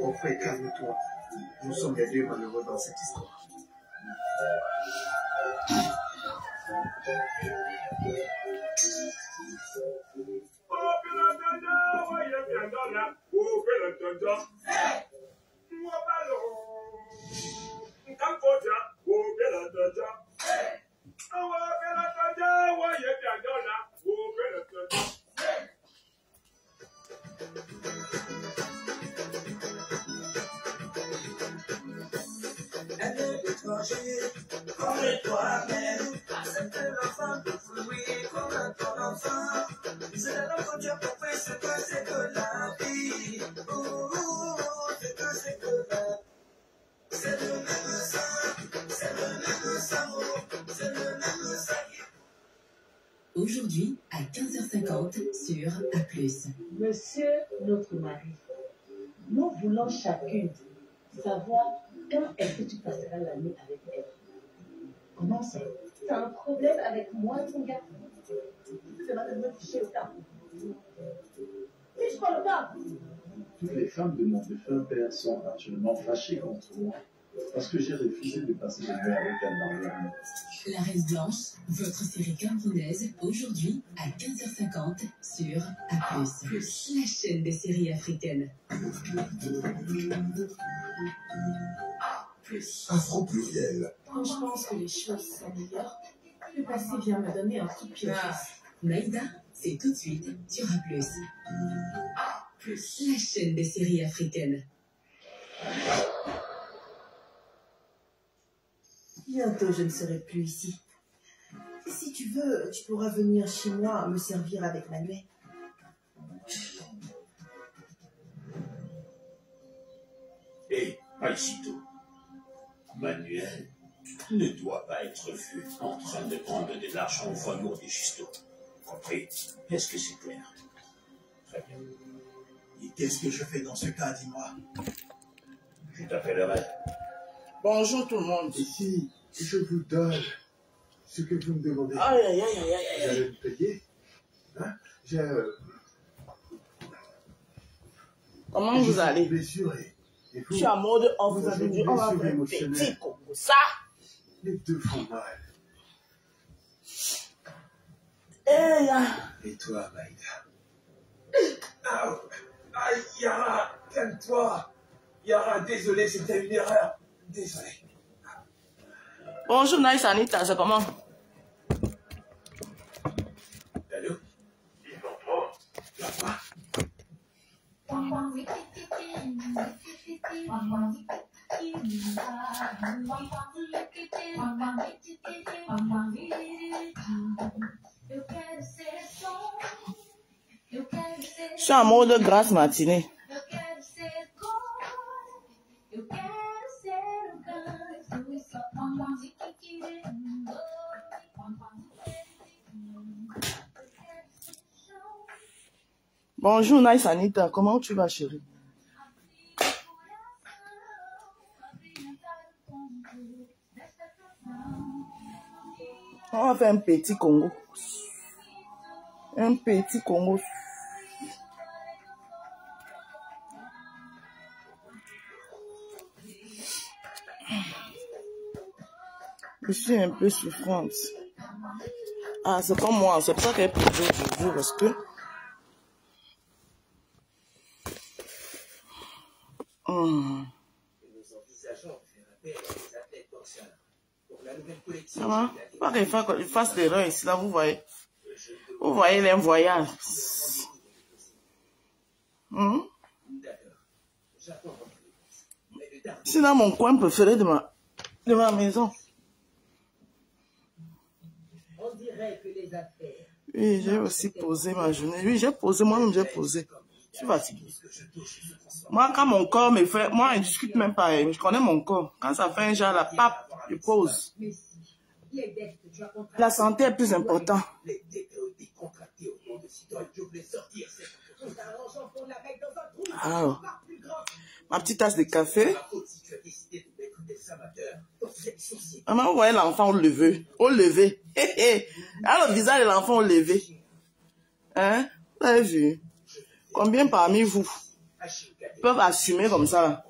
Mon frère, calme-toi. Nous sommes les deux malheureux dans cette histoire. Elle est étranger, comme toi-même. Accepte l'enfant de fruits comme ton enfant. C'est là que Dieu compris ce que c'est que la vie. Ouh, c'est que c'est que la C'est le même Aujourd'hui à 15h50 sur A+. Monsieur notre mari, nous voulons chacune savoir quand est-ce que tu passeras la nuit avec elle. Comment ça? Tu as un problème avec moi, ton gars va te me toucher au pas. Le Toutes les femmes de mon défunt père sont actuellement fâchées contre moi parce que j'ai refusé de passer la nuit avec elle dans leur nuit. La Reine Blanche, votre série camerounaise, aujourd'hui à 15h50 sur A+. La chaîne des séries africaines. Afro pluriel. Quand je pense que les choses s'améliorent, le passé vient me donner un coup de pied fesses. Maïda, c'est tout de suite sur A+. La chaîne des séries africaines. Bientôt, je ne serai plus ici. Si tu veux, tu pourras venir chez moi me servir avec Manuel. Hé, Paisito, Manuel ne doit pas être vu en train de prendre de l'argent au voyou des Gisto. Compris Est-ce que c'est clair? Très bien. Et qu'est-ce que je fais dans ce cas, dis-moi? Je t'appellerai. Bonjour tout le monde. Ici, je vous donne ce que vous me demandez. Aïe, aïe, aïe, aïe, aïe, Vous aïe. allez me payer hein J'ai euh, Comment vous allez? blessuré. Et Je vous, suis en mode, on vous avez dit, on va petit Congo. Ça? Les deux font mal. Eh, ya. Et toi, Maïda? Ah, ah, Yara, calme-toi. Yara, désolé, c'était une erreur. Désolé. Bonjour Nice Anita, c'est comment Allô? La Je suis en mode grasse matinée. Bonjour Nice Anita, comment tu vas chérie? On va faire un petit Congo. Un petit Congo. Je suis un peu souffrante. Ah, c'est comme moi, c'est pour ça qu'elle jouer aujourd'hui parce que. Hum. Ça va? Pas qu'il fasse, des erreurs ici, là, vous voyez. Vous voyez les voyages. Hum? C'est mon coin préféré de ma, de ma maison. On dirait que les affaires. Oui, j'ai aussi posé ma journée. Oui, j'ai posé, moi-même j'ai posé. Je suis fatiguée. Moi, quand mon corps me fait, moi, je discute même pas, hein, je connais mon corps. Quand ça fait un genre, la pape, je pose. La santé est plus importante. Grand. ma petite tasse de café. Maman, vous voyez l'enfant au lever. Au lever. Ah, le visage de l'enfant au lever. Hein? Vous avez vu? Combien parmi vous peuvent assumer comme ça?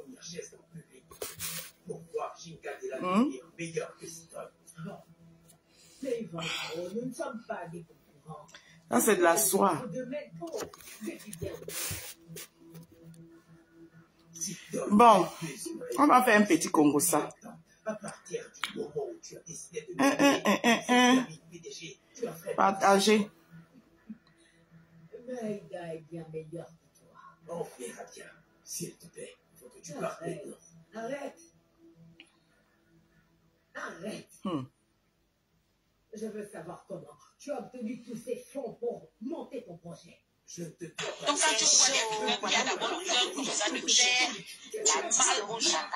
Concurrents. Ça, c'est de la soie. Bon, on va faire un petit Congo ça. À partir du moment où tu as décidé de Hein, hein, hein, tu as fait Partagez. Mais Ida est bien meilleur que toi. On verra bien. S'il te plaît, il faut que tu Arrête. maintenant. Arrête. Arrête. Hmm. Je veux savoir comment tu as obtenu tous ces fonds pour monter ton projet. Donc quand tu vois des feux, il y a d'abord le cœur comme ça de terre, la balle au chaque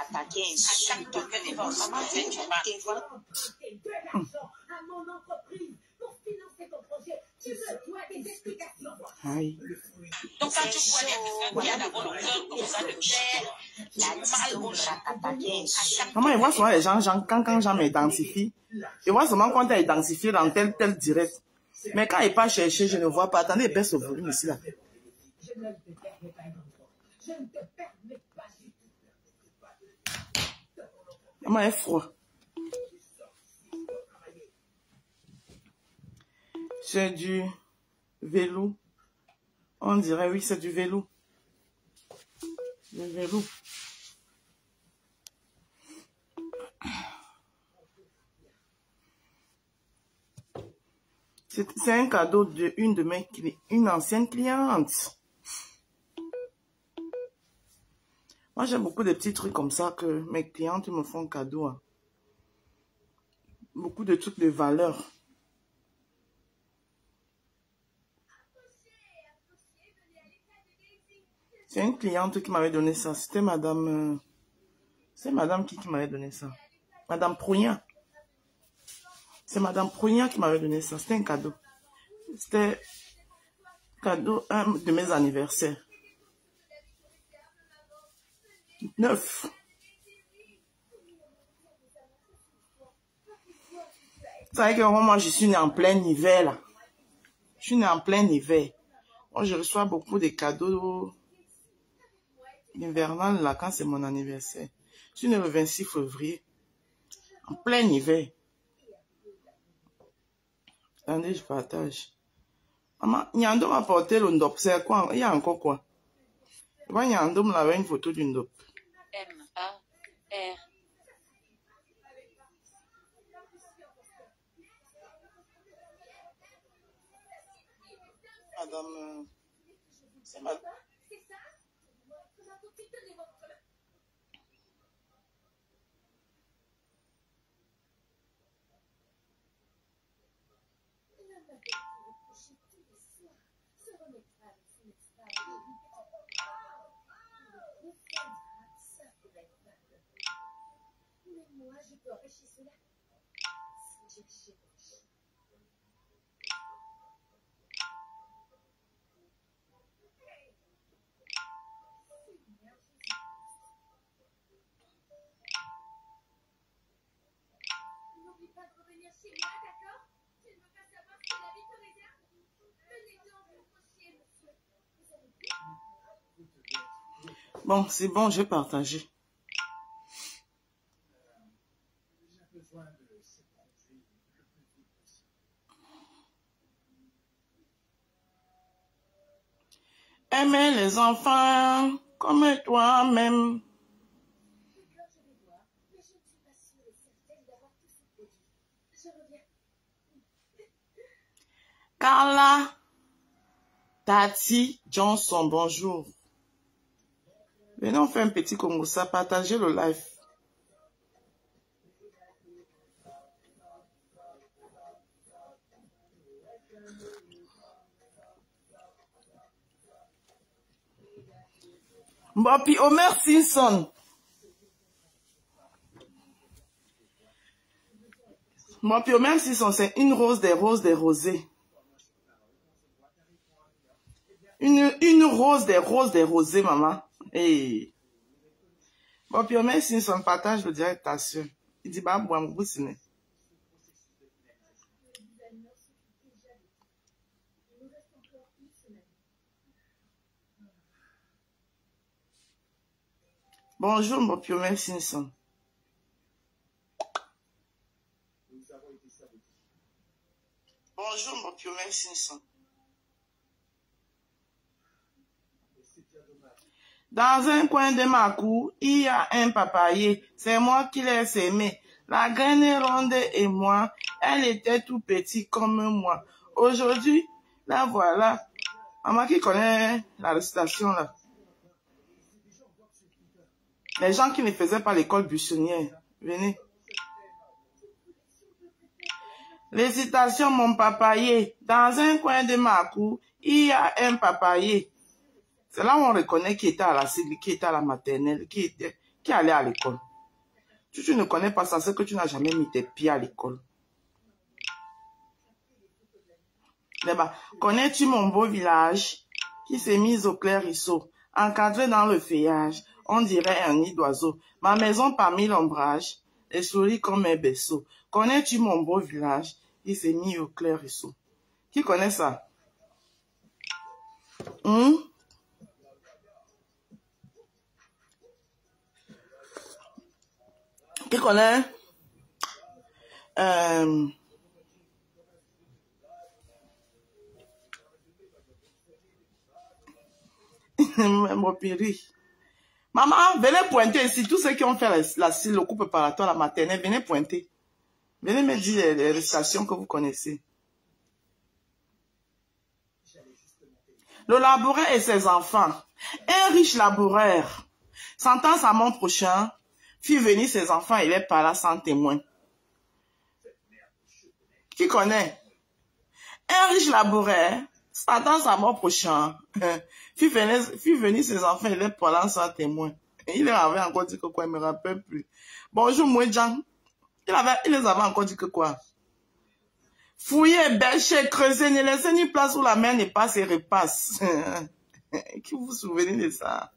à mon entreprise pour financer ton projet. Tu me dois des explications. Aïe. Donc quand tu vois des feux, il y a d'abord le cœur comme ça de terre, la balle au chaque attaqué, chaque Maman, il voit souvent les gens, quand, quand Jean m'identifie, il voit seulement quand tu es identifié dans tel, tel direct. Mais quand il part chercher, je ne vois pas. Attendez, baisse le volume ici, là. Maman est froid. C'est du vélo. On dirait, oui, c'est du vélo. Du vélo. C'est un cadeau de une de mes une ancienne cliente. Moi, j'ai beaucoup de petits trucs comme ça que mes clientes me font cadeau. hein. Beaucoup de trucs de valeur. C'est une cliente qui m'avait donné ça. C'était madame... euh, C'est madame qui, m'avait donné ça. Madame Prougnat. C'est madame Prougnat qui m'avait donné ça. C'était un cadeau. C'était cadeau un de mes anniversaires. Neuf. Vous savez que moi, je suis née en plein hiver, là. Je suis née en plein hiver. Moi, je reçois beaucoup de cadeaux hivernales, là, quand c'est mon anniversaire. Je suis née le 26 février. En plein hiver. Attendez, je partage. Maman, Nyando m'a porté le ndop. C'est quoi? Il y a encore quoi? Moi, Nyando me l'avait une photo du ndop. M-A-R. Madame, euh, c'est madame. Bon, c'est bon, j'ai partagé. Aimer les enfants comme toi-même. Carla Tati Johnson, bonjour. Venez, on fait un petit ça, partagez le live. Bon, puis Homer Simpson. Bon, puis Homer Simpson, c'est une rose des roses des rosés. Une, une rose des roses des rosés, maman. Hey. Bon, puis Homer Simpson partage le direct à. Il dit, bah, bon, vous Bonjour, mon Piomer Simpson. Bonjour, mon Piomer Simpson. Dans un coin de ma cour, il y a un papayer. C'est moi qui l'ai semé. La graine est ronde et moi, elle était tout petite comme moi. Aujourd'hui, la voilà. Maman qui connaît la récitation là. Les gens qui ne faisaient pas l'école buissonnière, venez. Récitation, mon papayer. Dans un coin de ma cour, il y a un papayer. C'est là où on reconnaît qui était à la cible, qui était à la maternelle, qui était, qui allait à l'école. Tu ne connais pas ça, c'est que tu n'as jamais mis tes pieds à l'école. Là-bas, connais-tu mon beau village qui s'est mis au clairisseau, encadré dans le feuillage, on dirait un nid d'oiseau. Ma maison parmi l'ombrage, et souris comme un berceau. Connais-tu mon beau village? Qui s'est mis au clairisseau? Qui connaît ça? Hum? Qui connaît? Euh, mon péri. Maman, venez pointer ici. Tous ceux qui ont fait la, la, le coupe préparatoire, la maternelle, venez pointer. Venez me dire les, les récitations que vous connaissez. Le laboureur et ses enfants. Un riche laboureur, sentant sa mort prochain, fit venir ses enfants et les parla sans témoin. Qui connaît? Un riche laboureur, sentant sa mort prochain, fit venir, venir ses enfants et les parla sans témoin. Il avait encore dit que quoi, il me rappelle plus. Bonjour, Mouedjan. Il avait, il les avait encore dit que quoi? Fouiller, bêcher, creuser, ne laissez ni place où la mer ne passe et repasse. Qui vous souvenez de ça?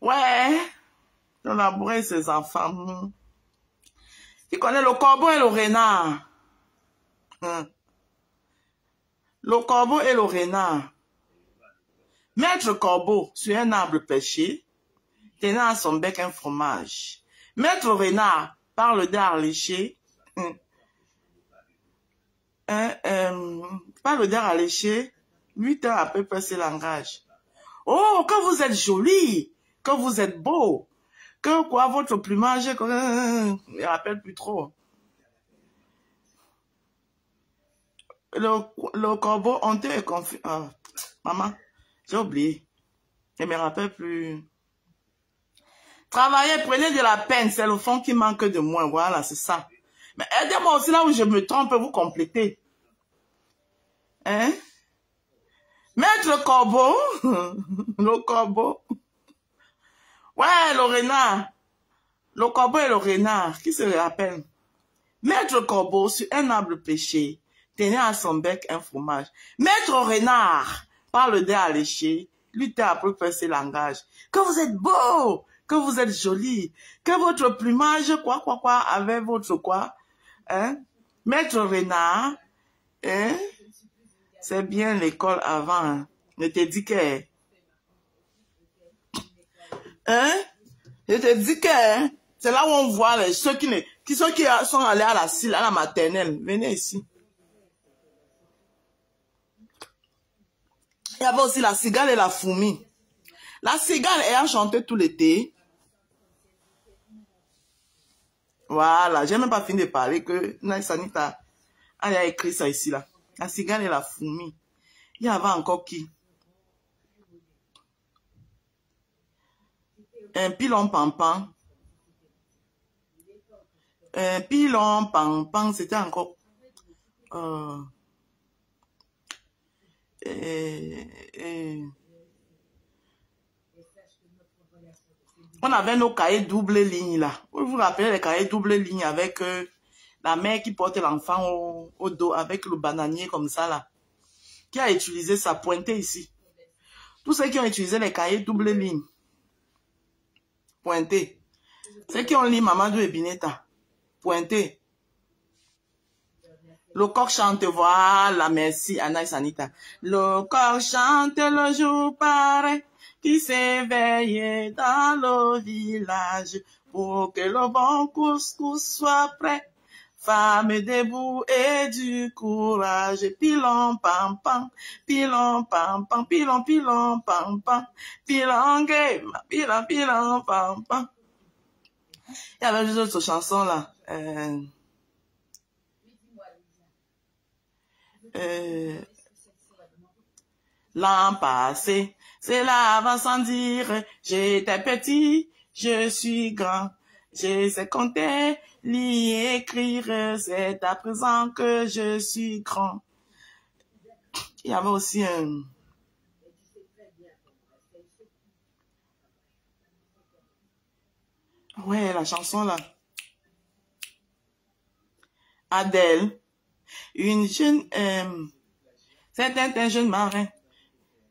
Ouais. Le labourer ses enfants. Qui connaît le corbeau et le renard? Le corbeau et le renard. Maître corbeau sur un arbre pêché, tenant à son bec un fromage. Maître renard parle d'art léché, un, euh, parle d'art léché, huit heures après passer langage. Oh, que vous êtes joli, que vous êtes beau, que quoi, votre plumage, je ne rappelle plus trop. Le, le corbeau honteux et confus. Oh, maman, j'ai oublié. Je ne me rappelle plus. Travaillez, prenez de la peine, c'est le fond qui manque de moi. Voilà, c'est ça. Mais aidez-moi aussi là où je me trompe, vous compléter. Hein? Maître corbeau, le corbeau. Ouais, le renard. Le corbeau et le renard, qui se rappelle? Maître corbeau sur un arbre pêché, tenait à son bec un fromage. Maître renard parle d'air alléché, lutter après faire ses langages. Que vous êtes beau, que vous êtes joli, que votre plumage, quoi, quoi, quoi, avec votre quoi, hein? Maître renard, hein? C'est bien l'école avant, hein? Ne te que, hein? Je te dis que, hein? C'est là où on voit les, ceux qui, ne, qui, ceux qui sont allés à la, à la maternelle. Venez ici. Il y avait aussi la cigale et la fourmi. La cigale ayant chanté tout l'été. Voilà, j'ai même pas fini de parler que Naïsanita a écrit ça ici là. La cigale et la fourmi. Il y avait encore qui? Un pilon pampan. Un pilon pampan, c'était encore... Euh, on avait nos cahiers double ligne là. Vous vous rappelez les cahiers double ligne avec euh, la mère qui porte l'enfant au, dos avec le bananier comme ça là. Qui a utilisé ça pointé ici. Tous ceux qui ont utilisé les cahiers double ligne. Pointé. Ceux qui ont lu Mamadou et Bineta. Pointé. Le coq chante, voilà, merci, Anaïs Anita. Le coq chante le jour paraît qui s'éveille dans le village pour que le bon couscous soit prêt. Femme debout et du courage, pilon pam pam, pilon pam pam, pilon pilon pam pam, pilon game, pilon pilon pam pam. Il y avait juste chanson là. Euh, euh, L'an passé, c'est là avant sans dire, j'étais petit, je suis grand, je sais compter, lire, écrire, c'est à présent que je suis grand. Il y avait aussi un... Ouais, la chanson là. Adèle, une jeune... Euh, c'était un jeune marin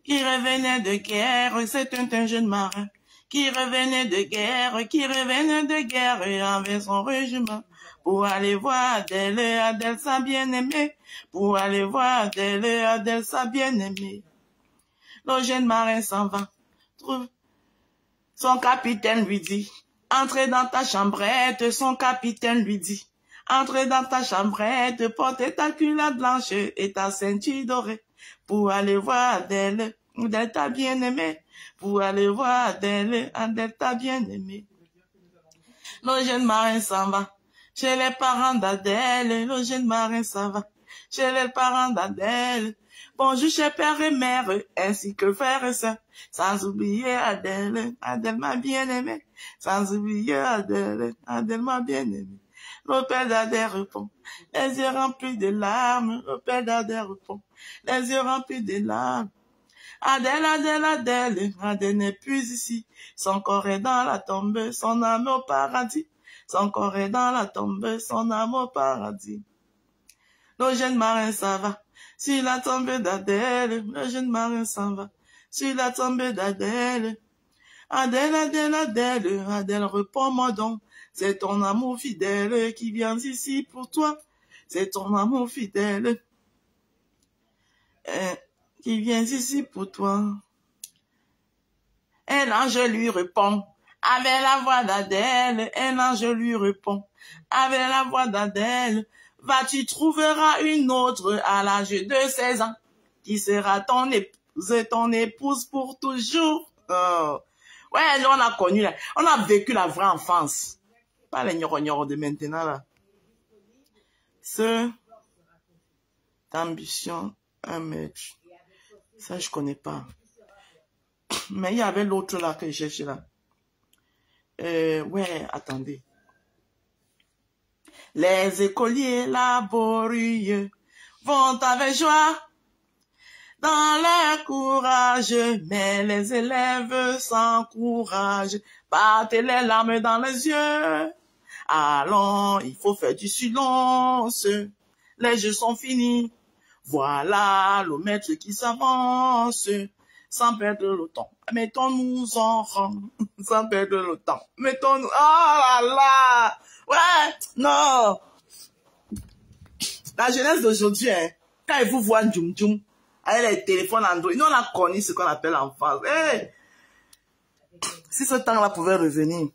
qui revenait de guerre, c'était un jeune marin qui revenait de guerre, qui revenait de guerre avec son régiment pour aller voir Adèle, Adèle sa bien-aimée, pour aller voir Adèle, Adèle sa bien-aimée. Le jeune marin s'en va, trouve son capitaine lui dit, entrez dans ta chambrette, son capitaine lui dit, entrez dans ta chambrette, porte ta culotte blanche et ta ceinture dorée. Pour aller voir Adèle, Adèle ta bien-aimée, pour aller voir Adèle, Adèle ta bien-aimée. Le jeune marin s'en va. Chez les parents d'Adèle, le jeune marin s'en va. Chez les parents d'Adèle. Bonjour chez père et mère, ainsi que frère et soeur, sans oublier Adèle, Adèle ma bien-aimée, sans oublier Adèle, Adèle ma bien-aimée. Père d'Adèle répond, les yeux remplis de larmes, père d'Adèle répond, les yeux remplis de larmes. Adèle, Adèle, Adèle, Adèle n'est plus ici, son corps est dans la tombe, son âme au paradis, son corps est dans la tombe, son âme au paradis. Le jeune marin s'en va, sur la tombe d'Adèle, le jeune marin s'en va, sur la tombe d'Adèle. Adèle, Adèle, Adèle, Adèle, réponds-moi donc, c'est ton amour fidèle qui vient ici pour toi, c'est ton amour fidèle euh, qui vient ici pour toi. Un ange lui répond, avec la voix d'Adèle, un ange lui répond, avec la voix d'Adèle, va-tu trouveras une autre à l'âge de 16 ans, qui sera ton épouse, ton épouse pour toujours. Oh. Ouais, on a connu, on a vécu la vraie enfance. Pas les gnoro de maintenant, là. Ce, ambition, un match. Ça, je connais pas. Mais il y avait l'autre là que j'ai là. Euh, ouais, attendez. Les écoliers laborieux vont avec joie dans leur courage, mais les élèves sans courage battent les larmes dans les yeux. Allons, il faut faire du silence. Les jeux sont finis. Voilà le maître qui s'avance sans perdre le temps. Mettons-nous en rang sans perdre le temps. Mettons-nous... Oh là là Ouais, non La jeunesse d'aujourd'hui, hein, quand ils vous voient Djoum Djoum, avec les téléphones Android, nous on a connu ce qu'on appelle l'enfance. Hey si ce temps-là pouvait revenir,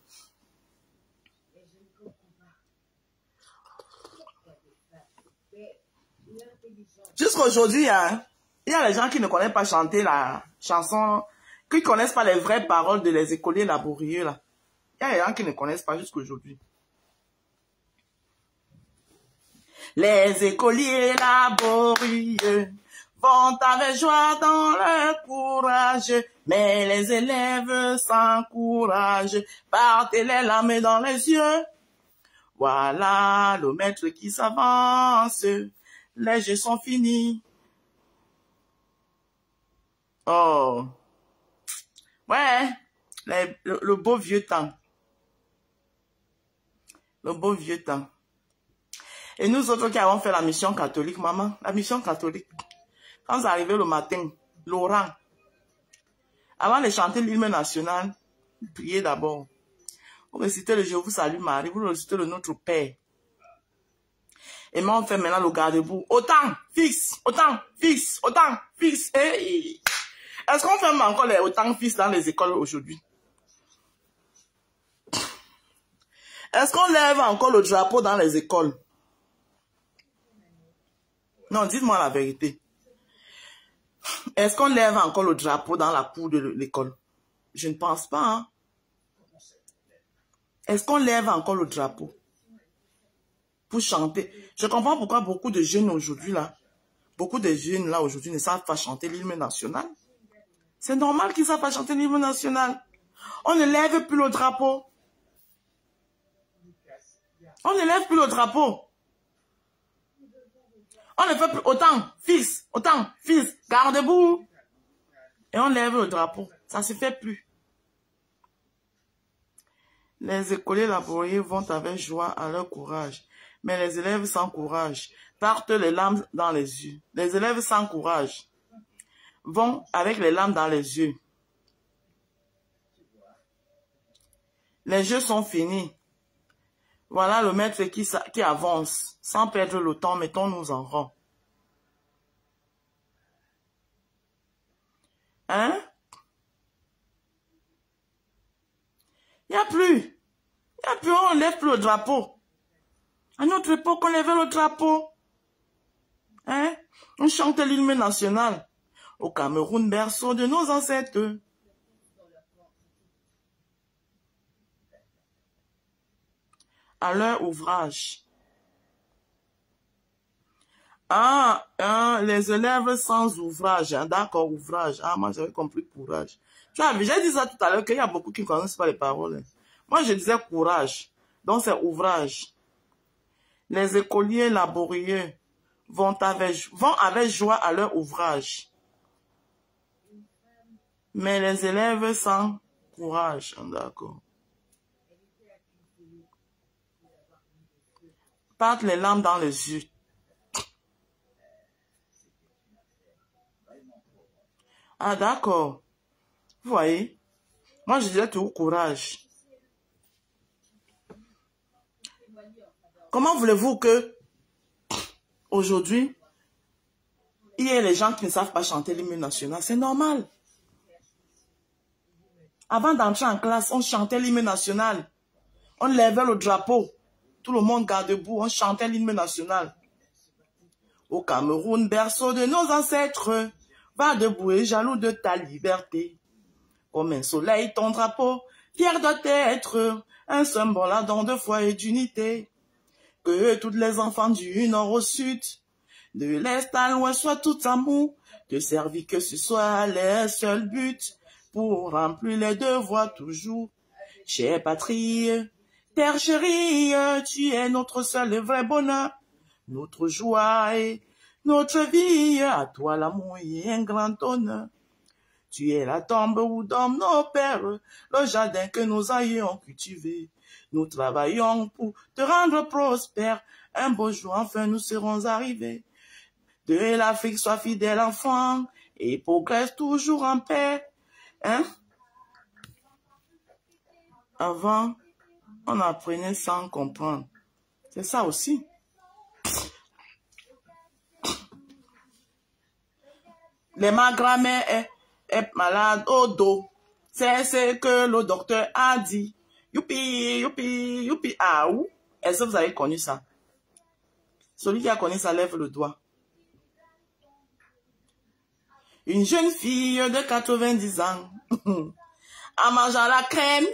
Jusqu'aujourd'hui, hein, il y a les gens qui ne connaissent pas chanter la chanson, qui ne connaissent pas les vraies paroles de les écoliers laborieux. Là. Il y a des gens qui ne connaissent pas jusqu'aujourd'hui. Les écoliers laborieux vont avec joie dans leur courage, mais les élèves sans courage partent les larmes dans les yeux. Voilà le maître qui s'avance, les jeux sont finis. Oh. Ouais, le, beau vieux temps. Le beau vieux temps. Et nous autres qui avons fait la mission catholique, maman, la mission catholique, quand vous arrivez le matin, Laurent, avant de chanter l'hymne national, priez d'abord. Vous récitez le Je vous salue Marie, vous récitez le Notre Père. Et moi, on fait maintenant le garde-boue. Autant, fixe, autant, fixe, autant, fixe. Est-ce qu'on fait encore les autant fils dans les écoles aujourd'hui? Est-ce qu'on lève encore le drapeau dans les écoles? Non, dites-moi la vérité. Est-ce qu'on lève encore le drapeau dans la cour de l'école? Je ne pense pas. Hein? Est-ce qu'on lève encore le drapeau? Pour chanter? Je comprends pourquoi beaucoup de jeunes aujourd'hui là, beaucoup de jeunes là aujourd'hui ne savent pas chanter l'hymne national. C'est normal qu'ils ne savent pas chanter l'hymne national. On ne lève plus le drapeau. On ne lève plus le drapeau. On ne fait plus autant, fils, autant, fils, garde-vous. Et on lève le drapeau. Ça ne se fait plus. Les écoliers laborieux vont avec joie à leur courage. Mais les élèves sans courage partent les larmes dans les yeux. Les élèves sans courage vont avec les larmes dans les yeux. Les jeux sont finis. Voilà le maître qui, avance. Sans perdre le temps, mettons-nous en rang. Hein? Il n'y a plus. Il n'y a plus, on lève plus le drapeau. À notre époque, on lève le drapeau. Hein? On chante l'hymne national. Au Cameroun, berceau de nos ancêtres. à leur ouvrage. Ah, hein, les élèves sans ouvrage, hein, d'accord, ouvrage. Ah, moi j'avais compris courage. Tu dit ça tout à l'heure qu'il y a beaucoup qui ne connaissent pas les paroles. hein. Moi je disais courage, donc c'est ouvrage. Les écoliers laborieux vont avec, joie à leur ouvrage. Mais les élèves sans courage, hein, d'accord. partent les larmes dans les yeux. Ah, d'accord. Vous voyez, moi je disais tout courage. Comment voulez-vous que aujourd'hui, il y ait les gens qui ne savent pas chanter l'hymne national? C'est normal. Avant d'entrer en classe, on chantait l'hymne national. On levait le drapeau. Tout le monde garde debout, on chantait l'hymne national. Au Cameroun, berceau de nos ancêtres, va debout et jaloux de ta liberté. Comme un soleil, ton drapeau, fier de t'être, un symbole ardent de foi et d'unité. Que tous les enfants du nord au sud, de l'est à l'ouest soient tout amour, de servir que ce soit les seuls buts, pour remplir les devoirs toujours. Chère patrie, Terre chérie, tu es notre seul et vrai bonheur, notre joie et notre vie. À toi l'amour et un grand honneur. Tu es la tombe où dorment nos pères, le jardin que nos aïeux ont cultivé. Nous travaillons pour te rendre prospère. Un beau jour, enfin, nous serons arrivés. De l'Afrique, sois fidèle enfant et progresse toujours en paix. Hein? Avant, on apprenait sans comprendre. C'est ça aussi. Les ma grand-mère est, est malade au dos. C'est ce que le docteur a dit. Youpi, youpi, youpi. Ah, où? Est-ce que vous avez connu ça? Celui qui a connu ça lève le doigt. Une jeune fille de 90 ans. en mangeant la crème,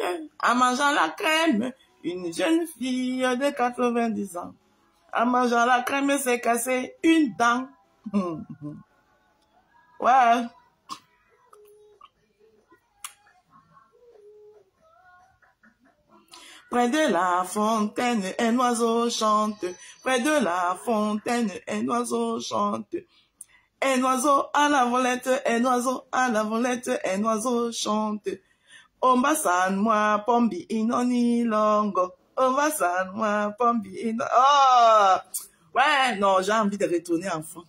en mangeant la crème, une jeune fille de 90 ans, en mangeant la crème, s'est cassé une dent. ouais. Près de la fontaine, un oiseau chante. Près de la fontaine, un oiseau chante. Un oiseau à la volette, un oiseau à la volette, un oiseau chante. Ombasan moi pombi inoni longo. Ombasan moi pombi inoni. Oh! Ouais, non, j'ai envie de retourner enfant.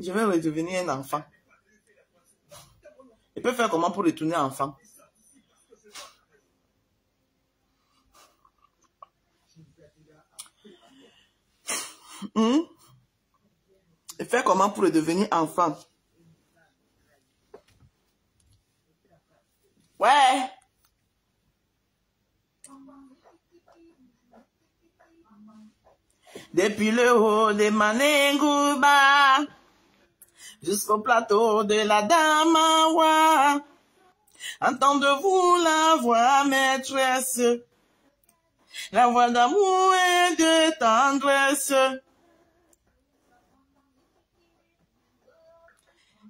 Je vais redevenir un enfant. Je peux faire comment pour retourner enfant? Hmm? Et faire comment pour devenir enfant? Ouais. Depuis le haut des Manengouba jusqu'au plateau de la Damawa, entendez-vous la voix maîtresse, la voix d'amour et de tendresse,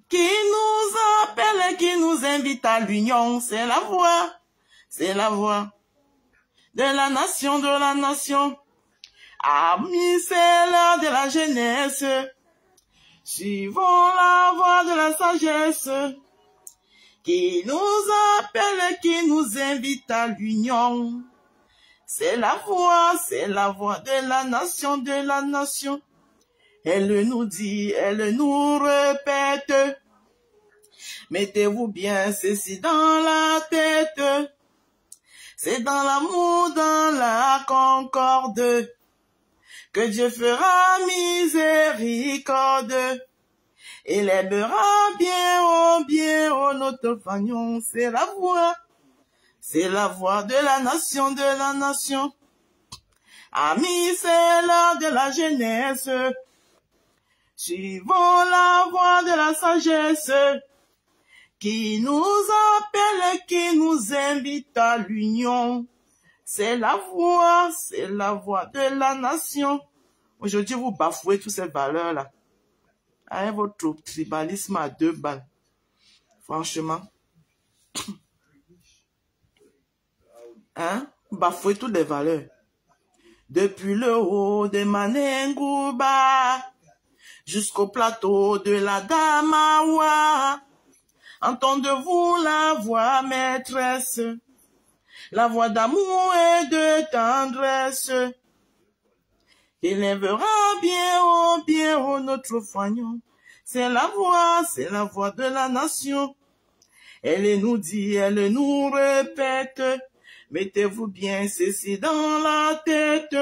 qui nous appelle et qui nous invite à l'union, c'est la voix, c'est la voix de la nation, de la nation. Amis, c'est l'heure de la jeunesse. Suivons la voie de la sagesse qui nous appelle, qui nous invite à l'union. C'est la voix, c'est la voix de la nation, de la nation. Elle nous dit, elle nous répète. Mettez-vous bien ceci dans la tête. C'est dans l'amour, dans la concorde que Dieu fera miséricorde. Il aimera bien, oh bien, oh notre fagnon, c'est la voix, c'est la voix de la nation, de la nation. Amis, c'est l'heure de la jeunesse. Suivons la voix de la sagesse qui nous appelle, qui nous invite à l'union. C'est la voix, c'est la voix de la nation. Aujourd'hui, vous bafouez toutes ces valeurs-là. Avec votre tribalisme à deux balles. Franchement. Hein? Bafouez toutes les valeurs. Depuis le haut de Manengouba jusqu'au plateau de la Damawa, entendez-vous la voix maîtresse? La voix d'amour et de tendresse. Élèvera bien, oh bien, oh notre fagnon. C'est la voix, c'est la voix de la nation. Elle nous dit, elle nous répète, mettez-vous bien ceci dans la tête.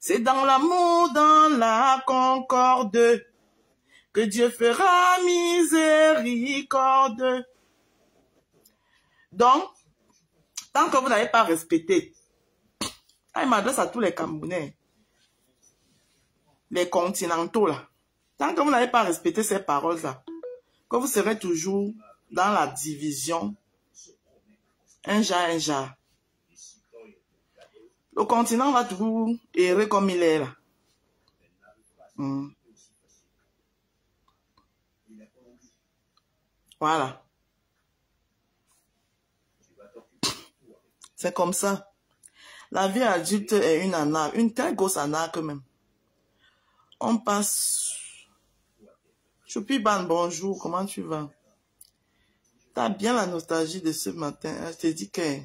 C'est dans l'amour, dans la concorde, que Dieu fera miséricorde. Donc, Tant que vous n'avez pas respecté, ah, il m'adresse à tous les Camerounais, les continentaux là. Tant que vous n'avez pas respecté ces paroles-là, que vous serez toujours dans la division, un jar, un jar. Le continent va toujours errer comme il est là. Hmm. Voilà. C'est comme ça. La vie adulte est une arnaque, une très grosse arnaque même. On passe. Choupi-Ban, bonjour, comment tu vas? T'as bien la nostalgie de ce matin. Je te dis que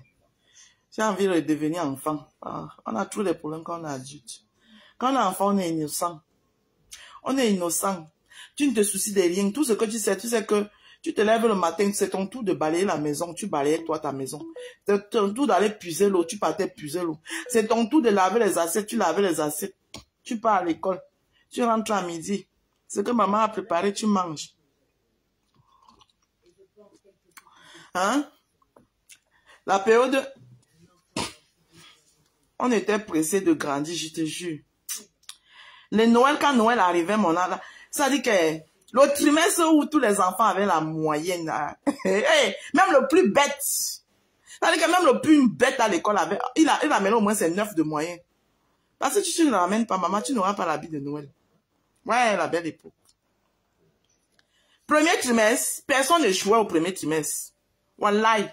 j'ai envie de devenir enfant. Ah, on a tous les problèmes quand on est adulte. Quand on est enfant, on est innocent. On est innocent. Tu ne te soucies de rien. Tout ce que tu sais, tu sais que tu te lèves le matin, c'est ton tour de balayer la maison, tu balayais toi ta maison. C'est ton tour d'aller puiser l'eau, tu partais puiser l'eau. C'est ton tour de laver les assiettes, tu lavais les assiettes. Tu pars à l'école, tu rentres à midi. Ce que maman a préparé, tu manges. Hein? La période, on était pressé de grandir, je te jure. Les Noël, quand Noël arrivait, mon âme, ça dit que le trimestre où tous les enfants avaient la moyenne, hein. même le plus bête, c'est-à-dire que même le plus bête à l'école avait, il a, il au moins ses neuf de moyenne. Parce que si tu ne ramènes pas, maman, tu n'auras pas l'habit de Noël. Ouais, la belle époque. Premier trimestre, personne ne jouait au premier trimestre. Wallahi.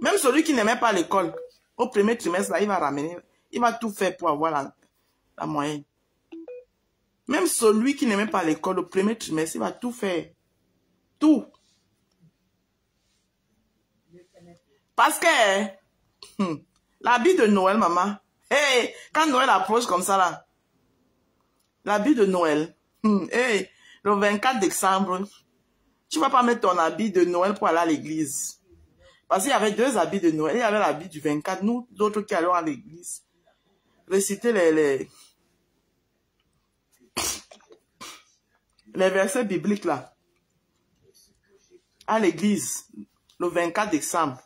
Même celui qui n'aimait pas l'école, au premier trimestre, là, il va ramener, il va tout faire pour avoir la moyenne. Même celui qui n'aimait pas l'école au premier trimestre, il va tout faire. Tout. Parce que hmm, l'habit de Noël, maman, hey, quand Noël approche comme ça là, l'habit de Noël, hmm, le 24 décembre, tu vas pas mettre ton habit de Noël pour aller à l'église. Parce qu'il y avait deux habits de Noël. Il y avait l'habit du 24. Nous, d'autres qui allons à l'église, réciter les, les versets bibliques là, à l'église, le 24 décembre,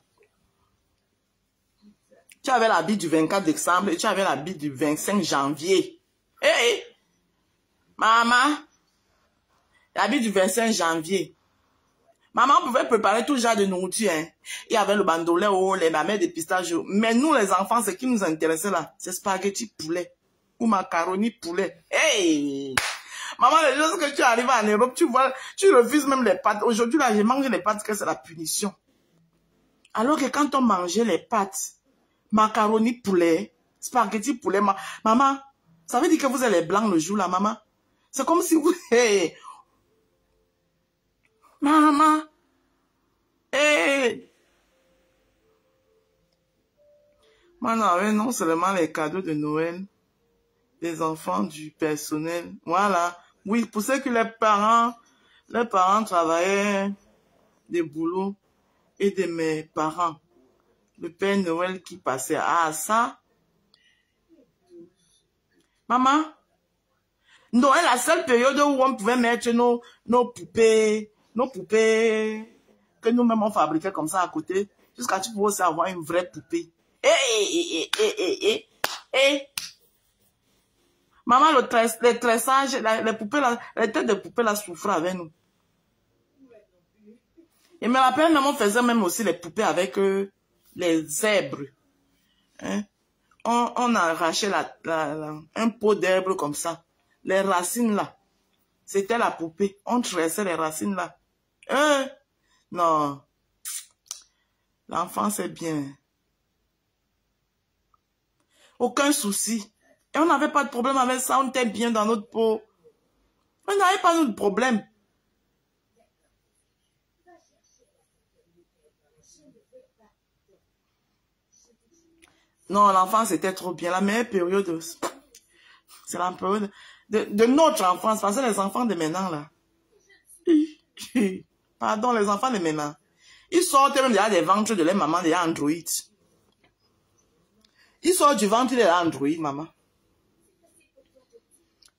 tu avais l'habit du 24 décembre et tu avais l'habit du 25 janvier. Hé, hey, maman, l'habit du 25 janvier. Maman pouvait préparer tout genre de nourriture. Hein. Il y avait le bandolin, oh, les mamelles de pistache. Mais nous, les enfants, ce qui nous intéressait là, c'est spaghetti poulet ou macaroni poulet. Hey! Maman, les choses que tu arrives en Europe, tu vois, tu refuses même les pâtes. Aujourd'hui, là, j'ai mangé les pâtes, que c'est la punition. Alors que quand on mangeait les pâtes, macaroni poulet, spaghetti poulet, ma... maman, ça veut dire que vous êtes les blancs le jour là, maman. C'est comme si vous... Maman. Hey. Moi, j'avais non seulement les cadeaux de Noël, des enfants, du personnel. Voilà. Oui, pour ceux que les parents, les parents travaillaient des boulots et de mes parents. Le Père Noël qui passait. Ah, ça. Maman, Noël, la seule période où on pouvait mettre nos, nos poupées, nos poupées que nous-mêmes on fabriquait comme ça à côté, jusqu'à tu pouvais aussi avoir une vraie poupée. Eh, eh, eh, eh, eh, eh, Maman, le tress, les tressages, les poupées, là, les têtes de poupées là souffraient avec nous. Et me rappelle, même on faisait même aussi les poupées avec euh, les zèbres. Hein? On, on arrachait la, la, la, un pot d'herbe comme ça. Les racines là. C'était la poupée. On tressait les racines là. Hein? Non. L'enfant, c'est bien. Aucun souci. Et on n'avait pas de problème avec ça. On était bien dans notre peau. On n'avait pas de problème. Non, l'enfance était trop bien. La meilleure période, c'est la période de, notre enfance. Parce que les enfants de maintenant, là. Pardon, les enfants de maintenant. Ils sortent même déjà des ventres de leur maman, des Android. Ils sortent du ventre de Android, maman.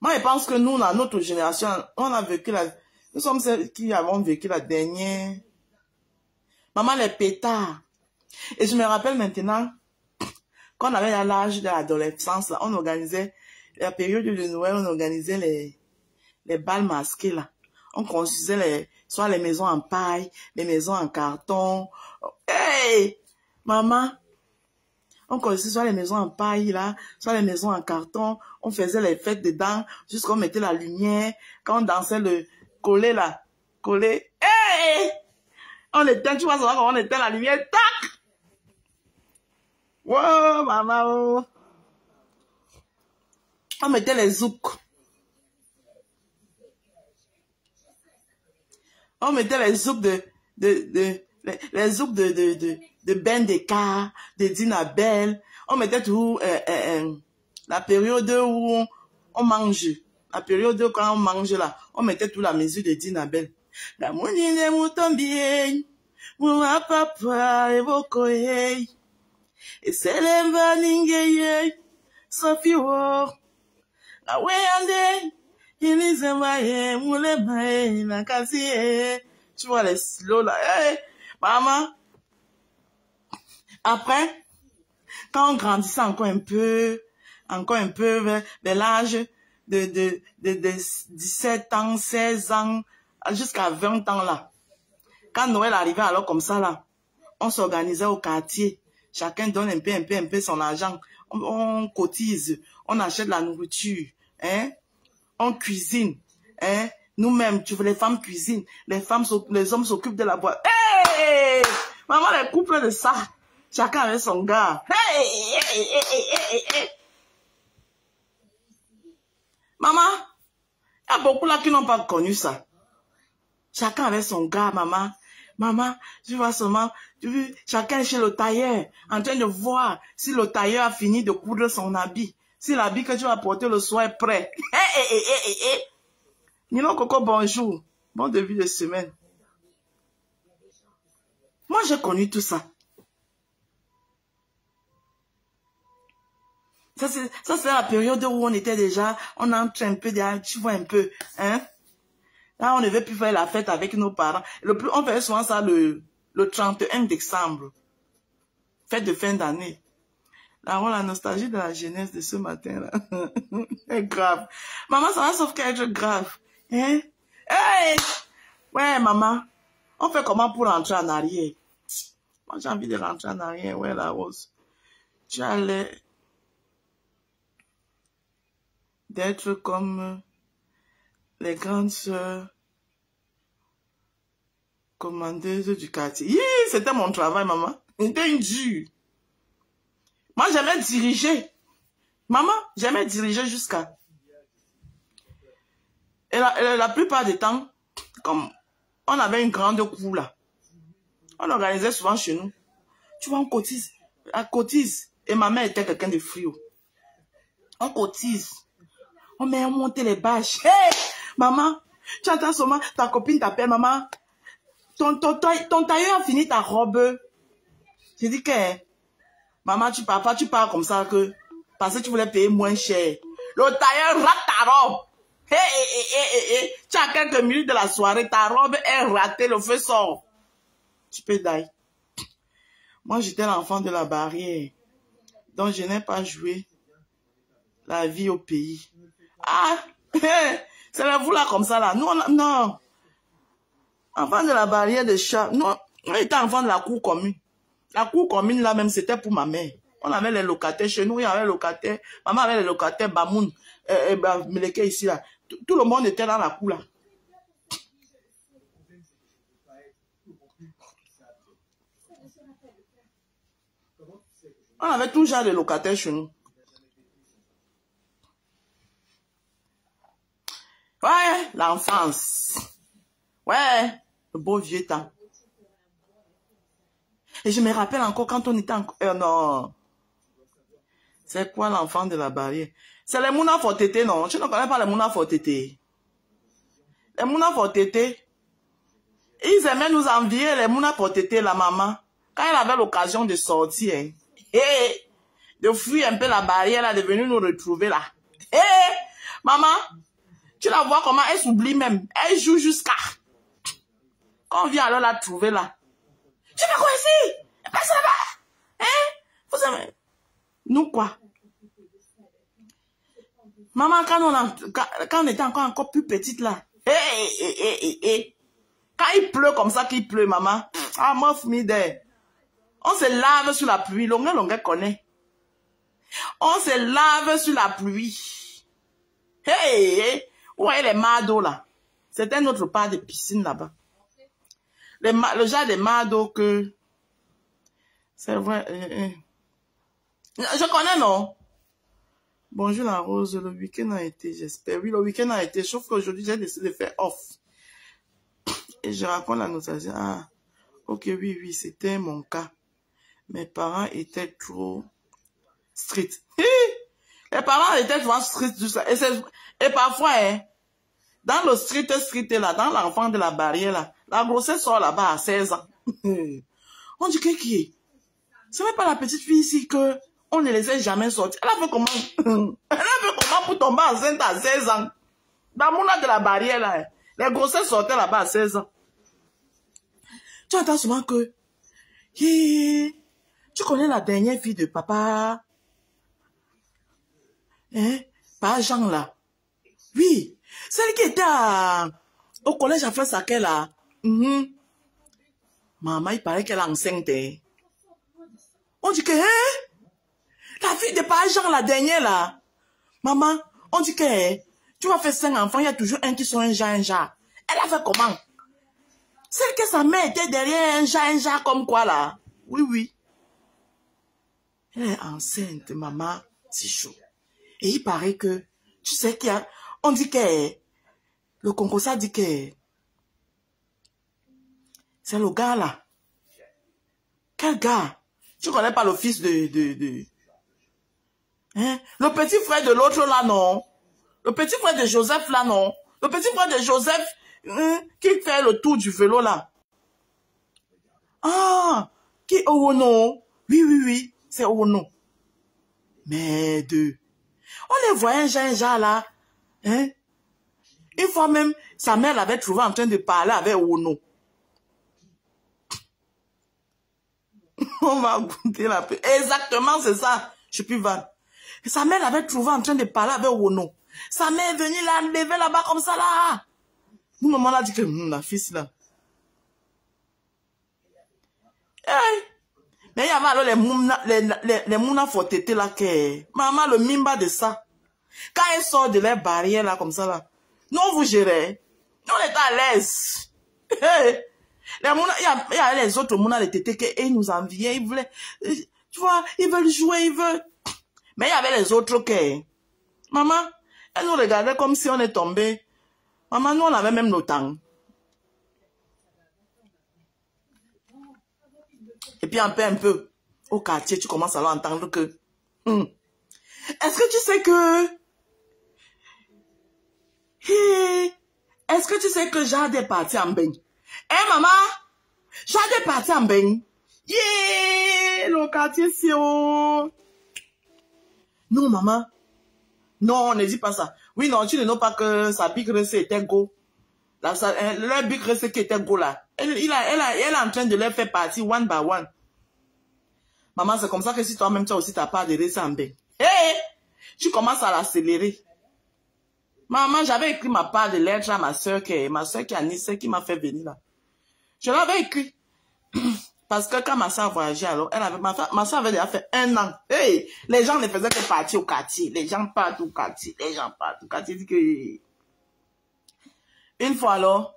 Moi, je pense que nous, dans notre génération, on a vécu la... Nous sommes ceux qui avons vécu la dernière... Maman, les pétards. Et je me rappelle maintenant, quand on avait l'âge de l'adolescence, on organisait, la période de Noël, on organisait les, les balles masquées, là. On construisait les, soit les maisons en paille, les maisons en carton. Hey! Maman! On construisait soit les maisons en paille, là, soit les maisons en carton. On faisait les fêtes dedans, jusqu'on mettait la lumière. Quand on dansait le collet, là, collet. Hey! On éteint, tu vois, on éteint la lumière, tac! Wow, maman. Oh. On mettait les zouks. On mettait les zouks de, de, de, les, les de, de, de, de Ben Deka, de Dinabel. On mettait tout, euh, euh, euh, la période où on, on, mange. La période quand on mange là, on mettait toute la mesure de Dinabel. La mounine moutombie, moua papa, evokoye. eselemba ningeye sofiwo awe ande ilizema ye mulema ye na kasi ye tu vois les slow là hey, maman après quand on grandissait encore un peu encore un peu vers, l'âge de, de, de, de 17 ans 16 ans jusqu'à 20 ans là quand Noël arrivait alors comme ça là on s'organisait au quartier Chacun donne un peu, un peu, un peu son argent. On, on cotise, on achète la nourriture, hein. On cuisine, hein. Nous-mêmes, tu veux les femmes cuisinent, les femmes, les hommes s'occupent de la boîte. Hey! Maman, les couples de ça. Chacun avec son gars. Maman, il y a beaucoup là qui n'ont pas connu ça. Chacun avec son gars, maman. Maman, tu vois seulement, tu vois, chacun chez le tailleur, en train de voir si le tailleur a fini de coudre son habit. Si l'habit que tu vas porter le soir est prêt. Hé. Nino Coco, bonjour. Bon début de semaine. Moi, j'ai connu tout ça. Ça, c'est la période où on était déjà, on entre un peu, tu vois un peu, hein. Là, on ne veut plus faire la fête avec nos parents. Le plus, on fait souvent ça le, le 31 décembre. Fête de fin d'année. Là, on la nostalgie de la jeunesse de ce matin-là. est grave. Maman, ça va sauf est grave. Hein? Hey! Ouais, maman. On fait comment pour rentrer en arrière? Moi, j'ai envie de rentrer en arrière. Ouais, la rose. Tu as l'air d'être comme les grandes commandeuses du quartier. C'était mon travail, maman. C'était une dure. Moi, j'aimais diriger. Maman, j'aimais diriger jusqu'à... Et la, la plupart des temps, comme on avait une grande cour là, on organisait souvent chez nous. Tu vois, on cotise. On cotise. Et ma mère était quelqu'un de frio. On cotise. On met à monter les bâches. Hé, maman, tu entends seulement ta copine t'appelle, maman. Ton, ton, tailleur a fini ta robe. J'ai dit que, maman, tu pars pas, tu pars comme ça que, parce que tu voulais payer moins cher. Le tailleur rate ta robe. Hé, hé, hé, hé, hé, tu as quelques minutes de la soirée, ta robe est ratée, le feu sort. Tu peux d'ailleurs. Moi, j'étais l'enfant de la barrière. Donc, je n'ai pas joué la vie au pays. Ah, c'est vous là comme ça là. Nous, on non. Enfant de la barrière de chat. Non, on était enfant de la cour commune. La cour commune là même, c'était pour ma mère. On avait les locataires chez nous, il y avait les locataires. Maman avait les locataires Bamoun, euh, euh, ici là. Tout, le monde était dans la cour là. On avait tout genre locataires chez nous. Ouais, l'enfance. Ouais, le beau vieux temps. Et je me rappelle encore quand on était encore... Euh, non. C'est quoi l'enfant de la barrière? C'est les Mouna Fortété, non? Tu ne connais pas les Mouna Fortété? Les Mouna Fortété, ils aimaient nous envier, les Mouna Fortété, la maman. Quand elle avait l'occasion de sortir, hein, et de fuir un peu la barrière, là, de venir nous retrouver là. Et maman, tu la vois comment elle s'oublie même. Elle joue jusqu'à. Quand on vient alors la trouver là. Tu fais quoi ici? Passe là-bas. Hein? Vous. Nous quoi? Maman, quand on, était encore, encore plus petite là. Hé, hé, hé, hé, hé. Quand il pleut comme ça qu'il pleut, maman. Ah, mof me there. On se lave sur la pluie. Longue, longue connaît. On se lave sur la pluie. Hey, hey. Vous voyez les mardeaux là? C'était notre part de piscine là-bas. Ma- le genre de mardeaux que... C'est vrai. euh. Je connais, non? Bonjour la rose, le week-end a été, j'espère. Oui, le week-end a été, sauf qu'aujourd'hui, j'ai décidé de faire off. Et je raconte la notation. Ah, ok, oui, oui, c'était mon cas. Mes parents étaient trop stricts. Les parents étaient souvent stricts, tout ça. Et, c'est- et parfois, hein, dans le strict strict là, dans l'enfant de la barrière là, la grossesse sort là-bas à 16 ans. On dit que qui? Est Ce n'est pas la petite fille ici que on ne laissait jamais sortir. Elle a fait comment Elle a fait comment pour tomber enceinte à 16 ans Dans mon de la barrière là, les grossesses sortaient là-bas à 16 ans. Tu entends souvent que Hi, tu connais la dernière fille de papa? Hein? Pas Jean là. Oui, celle qui était à- au collège à qu'elle a. Mhm. Maman, il paraît qu'elle est enceinte. hein. On dit que, hein? La fille de pas Jean, la dernière là. Maman, on dit que, hein, tu vas faire cinq enfants, il y a toujours un qui sont un Jean, un Jean. Elle a fait comment? Celle que sa mère était derrière un Jean, un Jean comme quoi là? Oui, oui. Elle est enceinte, maman. C'est chaud. Et il paraît que, tu sais qu'il y a, on dit que, le concours ça dit que, c'est le gars là. Quel gars? Tu connais pas le fils de, de, de, hein? Le petit frère de l'autre là, non? Le petit frère de Joseph là, non? Le petit frère de Joseph, hein, qui fait le tour du vélo là. Ah! Qui, oh non? Oui, oui, oui, c'est oh non. Mais de, on les voyait un genre, là, hein? Une fois même, sa mère l'avait trouvé en train de parler avec Ono. On va goûter la paix. Exactement, c'est ça. Je suis plus vanne. Sa mère l'avait trouvé en train de parler avec Ono. Sa mère est venue la lever là-bas comme ça là. Nous, maman l'a dit que hum, la fille là. Mais il y avait alors les mouna, les, les, les mouna là que, maman, le mimba de ça. Quand elle sort de leur barrière là, comme ça là, nous vous gérez. Nous on est à l'aise. Les mouna, il y a, il y a les autres mouna les tétés que, ils nous enviaient, ils voulaient, euh, tu vois, ils veulent jouer, ils veulent. Mais il y avait les autres que, maman, elle nous regardait comme si on est tombé. Maman, nous on avait même nos temps. Et puis un peu, un peu, au quartier, tu commences à entendre que... hmm, Est-ce que tu sais que... Hé, Est-ce que tu sais que Jade est parti en bain? Eh maman, Jade est parti en bain. Yeah, le quartier c'est oh. Non maman, non, ne dis pas ça. Oui, non, tu ne sais pas que sa big était go. La, sa, euh, leur big qui était go là. Elle, il a, elle, a, elle est en train de les faire partie one by one. Maman, c'est comme ça que si toi-même tu as aussi ta part de bain. Hé, tu commences à l'accélérer. Maman, j'avais écrit ma part de lettre à ma soeur, qui, ma soeur qui a Nice, qui m'a fait venir là. Je l'avais écrit. Parce que quand ma soeur voyagé, alors, elle avait, ma, fa- ma soeur avait déjà fait un an. Hey, les gens ne faisaient que partir au quartier. Les gens partent au quartier. Les gens partent au quartier. Que... Une fois alors,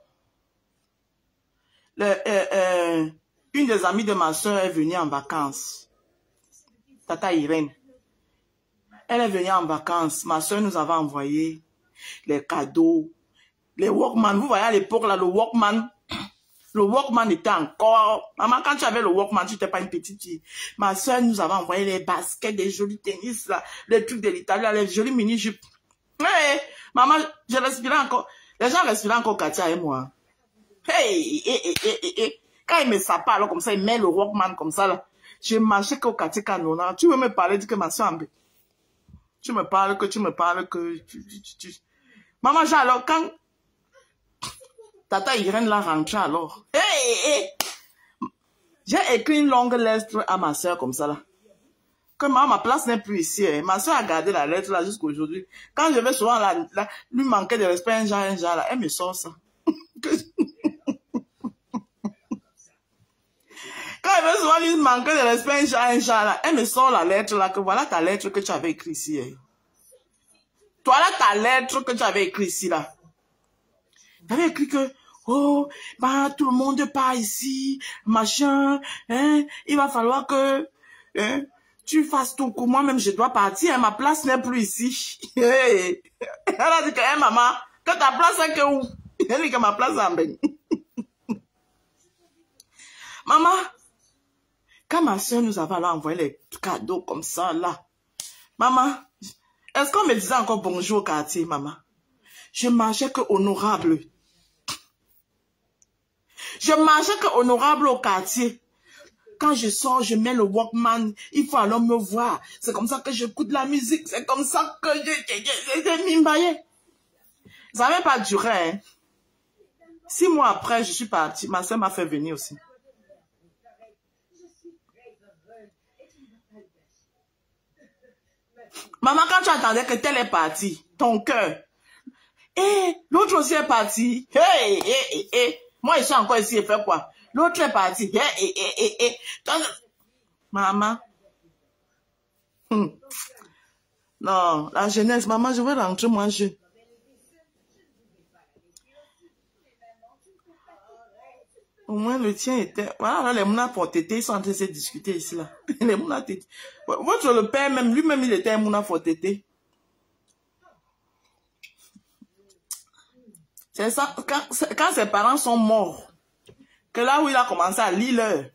le, euh, euh, une des amies de ma soeur est venue en vacances. Tata Irène. Elle est venue en vacances. Ma soeur nous avait envoyé les cadeaux, les Walkman. Vous voyez à l'époque, là, le Walkman, le Walkman était encore... Maman, quand tu avais le Walkman, tu n'étais pas une petite fille. Ma soeur nous avait envoyé les baskets, des jolis tennis, là, les trucs de l'Italie, les jolis mini-jupes. Hey, maman, je respirais encore. Les gens respiraient encore Katia et moi. Hey, hey, hey, hey, hey, hey. Quand il me sapait, alors comme ça, il met le Walkman comme ça, là. Je marchais qu'au Katia Canona. Tu veux me parler, dis que ma soeur. Tu me parles, que tu me parles, que... tu- tu- tu- Maman, j'ai alors, quand Tata Irène l'a rentré alors. Hey, hey. J'ai écrit une longue lettre à ma soeur comme ça là. Que maman, ma place n'est plus ici. hein. Ma soeur a gardé la lettre là jusqu'aujourd'hui. Quand je vais souvent la, lui manquer de respect un genre, un genre là, elle me sort ça. Quand elle veut souvent lui manquer de respect un genre, un genre là, elle me sort la lettre là, que voilà ta lettre que tu avais écrite ici. hein. Toi là, ta lettre que tu avais écrite ici là. J'avais écrit que, oh, bah, tout le monde part ici, machin, hein, il va falloir que, hein, tu fasses tout coup. Moi-même, je dois partir, hein, ma place n'est plus ici. Hey. Elle a dit que, hein, maman, que ta place est où? Elle dit que ma place est maman, quand ma soeur nous avait envoyé les cadeaux comme ça, là, maman, est-ce qu'on me disait encore bonjour au quartier, maman? Je marchais que honorable. Je marchais que honorable au quartier. Quand je sors, je mets le Walkman. Il faut alors me voir. C'est comme ça que j'écoute la musique. C'est comme ça que je, je, je. Ça n'avait pas duré. Hein. Six mois après, je suis partie. Ma soeur m'a fait venir aussi. Maman, quand tu attendais que tel est parti, ton cœur, et l'autre aussi est parti. Hey, hey, hey, hey. Moi, je suis encore ici et fais quoi? L'autre est parti. Eh, eh, eh, eh, eh. Maman. Hmm. Non, la jeunesse. Maman, je vais rentrer manger. Au moins, le tien était... Voilà, là, les mouna pour tété, ils sont en train de se discuter ici, là. Les mouna tété. Votre le père, même, lui-même, il était un mouna pour tété. C'est ça, quand, ses parents sont morts, que là où il a commencé à lire.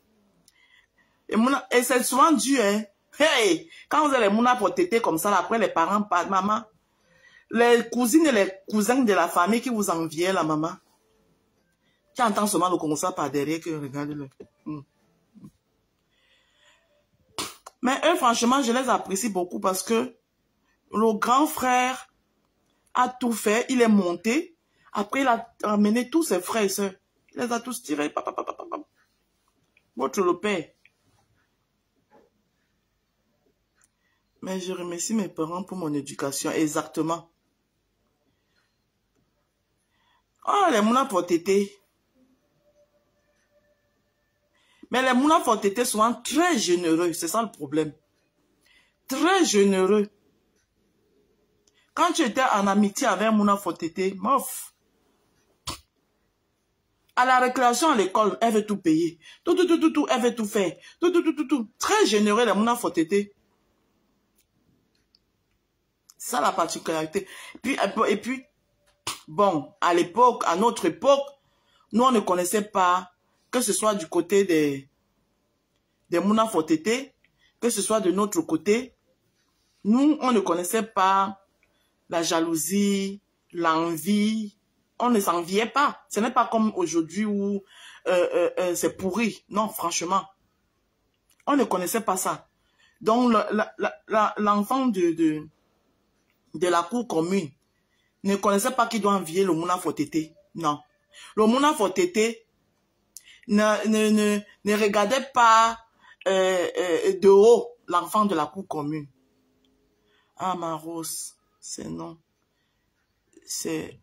Et, c'est souvent dû, hein. Hey, quand vous avez les mouna tété comme ça, après les parents partent, maman, les cousines et les cousins de la famille qui vous enviaient, la maman, tu entends seulement le concert par derrière que regarde-le. Hmm. Mais eux, franchement, je les apprécie beaucoup parce que le grand frère a tout fait, il est monté. Après, il a amené tous ses frères et sœurs. Il les a tous tirés. Votre le père. Mais je remercie mes parents pour mon éducation. Exactement. Oh, les mouna pour. Mais les mouna pour sont très généreux. C'est ça le problème. Très généreux. Quand tu étais en amitié avec Mouna Fotété, mof. À la récréation à l'école, elle veut tout payer. Tout, tout, tout, elle veut tout faire. Tout, tout. Très généreux, la Mouna Fotété. Ça, la particularité. Puis, et puis, bon, à l'époque, à notre époque, nous, on ne connaissait pas, que ce soit du côté des, des Mouna que ce soit de notre côté, nous, on ne connaissait pas la jalousie, l'envie. On ne s'enviait pas. Ce n'est pas comme aujourd'hui où euh, euh, euh, c'est pourri. Non, franchement. On ne connaissait pas ça. Donc, l'enfant de, de, la cour commune ne connaissait pas qu'il doit envier le Mouna Fotété. Non. Le Mouna Fotété ne, ne, ne, ne regardait pas de haut l'enfant de la cour commune. Ah, ma rose c'est non. C'est,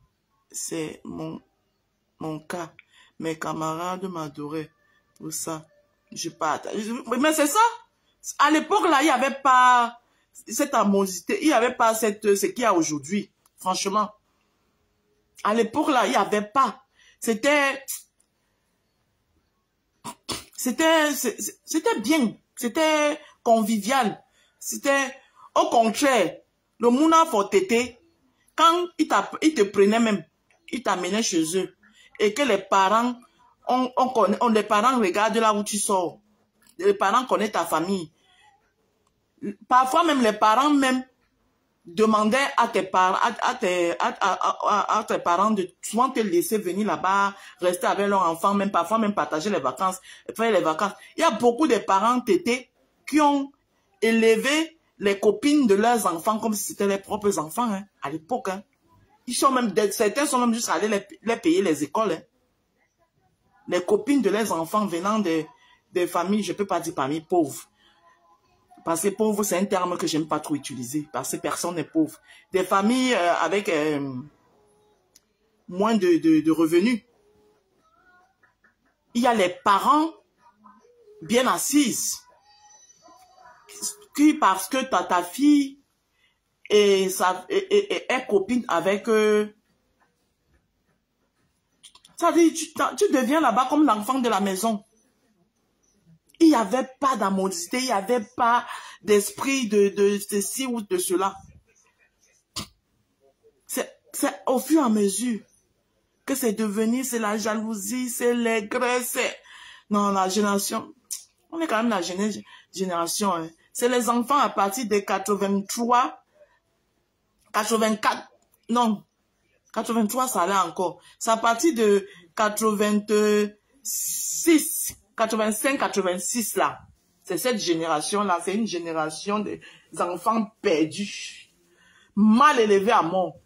c'est mon, cas. Mes camarades m'adoraient pour ça. Je partage. Mais c'est ça. À l'époque, là, il n'y avait pas cette animosité. Il n'y avait pas cette, ce qu'il y a aujourd'hui. Franchement. À l'époque, là, il n'y avait pas. C'était, c'était, c'était bien. C'était convivial. C'était, au contraire, le Mouna Fortété, quand il, il te prenait même, il t'amenait chez eux, et que les parents, on, on connaît, on, les parents regardent là où tu sors. Les parents connaissent ta famille. Parfois même les parents même demandaient à tes parents, à, tes, à, tes parents de souvent te laisser venir là-bas, rester avec leurs enfants, même parfois même partager les vacances, faire les vacances. Il y a beaucoup de parents tétés qui ont élevé les copines de leurs enfants comme si c'était leurs propres enfants hein, à l'époque. Hein. Ils sont même, certains sont même juste allés les, payer les écoles. Hein. Les copines de leurs enfants venant des, des familles, je ne peux pas dire parmi pauvres. Parce que pauvre, c'est un terme que j'aime pas trop utiliser. Parce que personne n'est pauvre. Des familles euh, avec euh, moins de, de, de revenus. Il y a les parents bien assises parce que ta, ta fille et sa, et, est copine avec eux, ça dit, tu, tu deviens là-bas comme l'enfant de la maison. Il n'y avait pas d'amosité, il n'y avait pas d'esprit de, de ceci ou de cela. C'est au fur et à mesure que c'est devenu, c'est la jalousie, c'est l'aigre, c'est... Non, la génération, on est quand même la génération, hein c'est les enfants à partir de 83, 84, non, 83 ça allait encore. C'est à partir de 86, 85, 86 là. C'est cette génération-là, c'est une génération des enfants perdus, mal élevés à mort.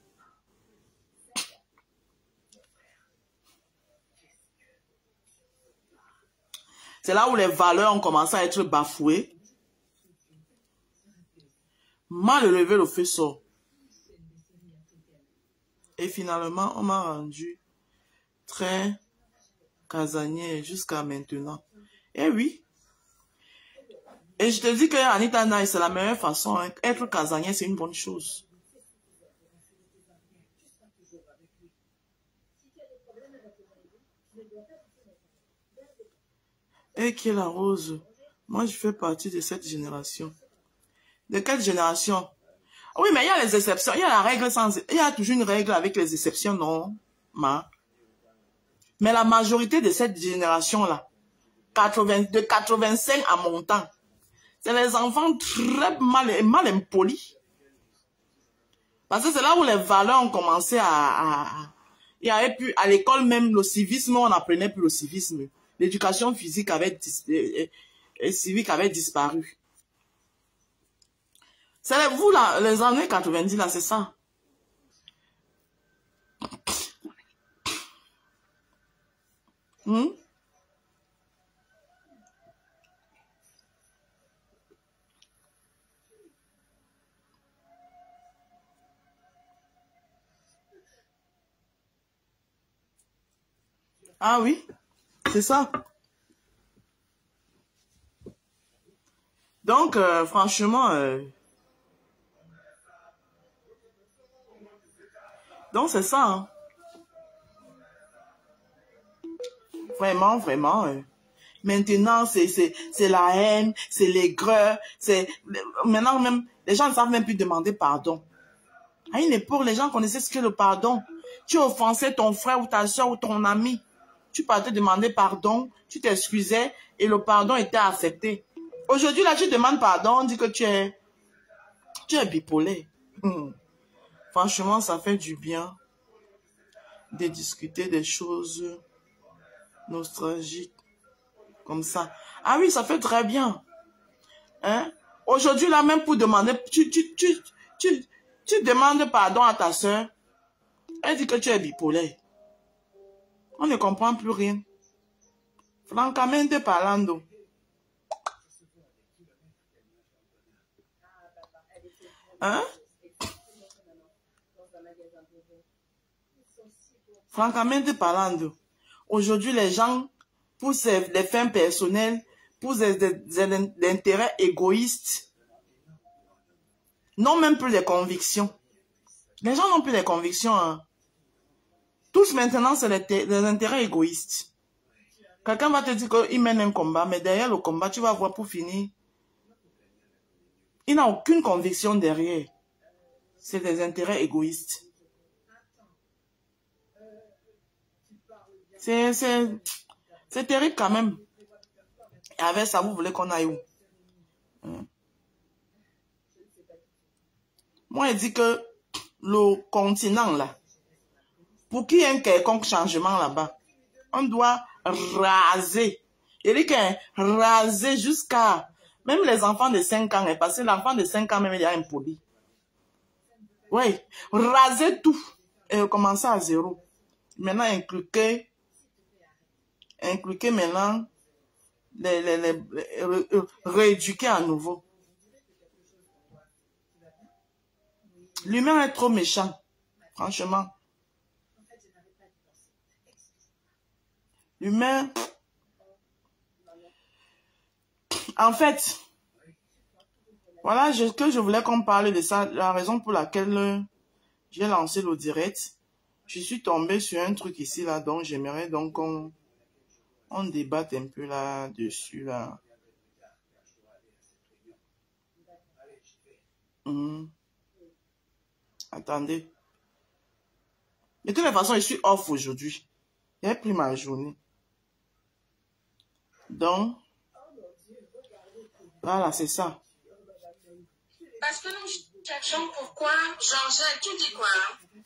C'est là où les valeurs ont commencé à être bafouées mal levé le faisceau. Et finalement, on m'a rendu très casanier jusqu'à maintenant. Eh oui. Et je te dis que Anita Nai, c'est la meilleure façon. Hein. Être casanier, c'est une bonne chose. Et qui est la rose? Moi, je fais partie de cette génération. De quelle génération? Oui, mais il y a les exceptions. Il y a la règle sans... Il y a toujours une règle avec les exceptions, non, ma. Mais la majorité de cette génération-là, de 85 à mon temps, c'est les enfants très mal, mal impolis. Parce que c'est là où les valeurs ont commencé à... il y avait plus, à l'école même, le civisme, on apprenait plus le civisme. L'éducation physique avait, et civique avait disparu. C'est vous, là, les années 90, là, c'est ça. Hmm? Ah oui, c'est ça. Donc, euh, franchement, euh, donc c'est ça. hein. Vraiment, vraiment. euh. Maintenant, c'est la haine, c'est l'aigreur, maintenant même les gens ne savent même plus demander pardon. À une époque, les gens connaissaient ce qu'est le pardon. Tu offensais ton frère ou ta soeur ou ton ami. Tu partais demander pardon, tu t'excusais et le pardon était accepté. Aujourd'hui, là, tu demandes pardon, on dit que tu es, tu es bipolaire. Hmm. Franchement, ça fait du bien de discuter des choses nostalgiques comme ça. Ah oui, ça fait très bien. Hein? Aujourd'hui, là, même pour demander, tu, demandes pardon à ta soeur, elle dit que tu es bipolaire. On ne comprend plus rien. Francamente parlando. Hein? Francamente parlando. Aujourd'hui, les gens, pour des fins personnelles, pour des, des- des- des intérêts égoïstes, n'ont même plus de convictions. Les gens n'ont plus de convictions. hein. Tous maintenant, c'est les, les intérêts égoïstes. Quelqu'un va te dire qu'il mène un combat, mais derrière le combat, tu vas voir pour finir. Il n'a aucune conviction derrière. C'est des intérêts égoïstes. C'est, terrible quand même. Avec ça, vous voulez qu'on aille où? Hein? Moi, je dis que le continent, là, pour qu'il y ait un quelconque changement là-bas, on doit raser. Il dit que raser jusqu'à... Même les enfants de 5 ans, hein, parce que l'enfant de 5 ans, même, il y a un poli. Oui, raser tout et recommencer à zéro. Maintenant, incluquer, incluquer maintenant, les, les, les, ré- ré- rééduquer à nouveau. L'humain est trop méchant, franchement. L'humain, en fait, voilà je- que je voulais qu'on parle de ça, la raison pour laquelle euh, j'ai lancé le direct. Je suis tombée sur un truc ici, là, donc j'aimerais donc qu'on on débatte un peu là-dessus, là. Mhm. Attendez. De toute façon, je suis off aujourd'hui. J'ai pris ma journée. Donc, voilà, c'est ça. Parce que nous cherchons pourquoi Georgette, tu dis quoi hein?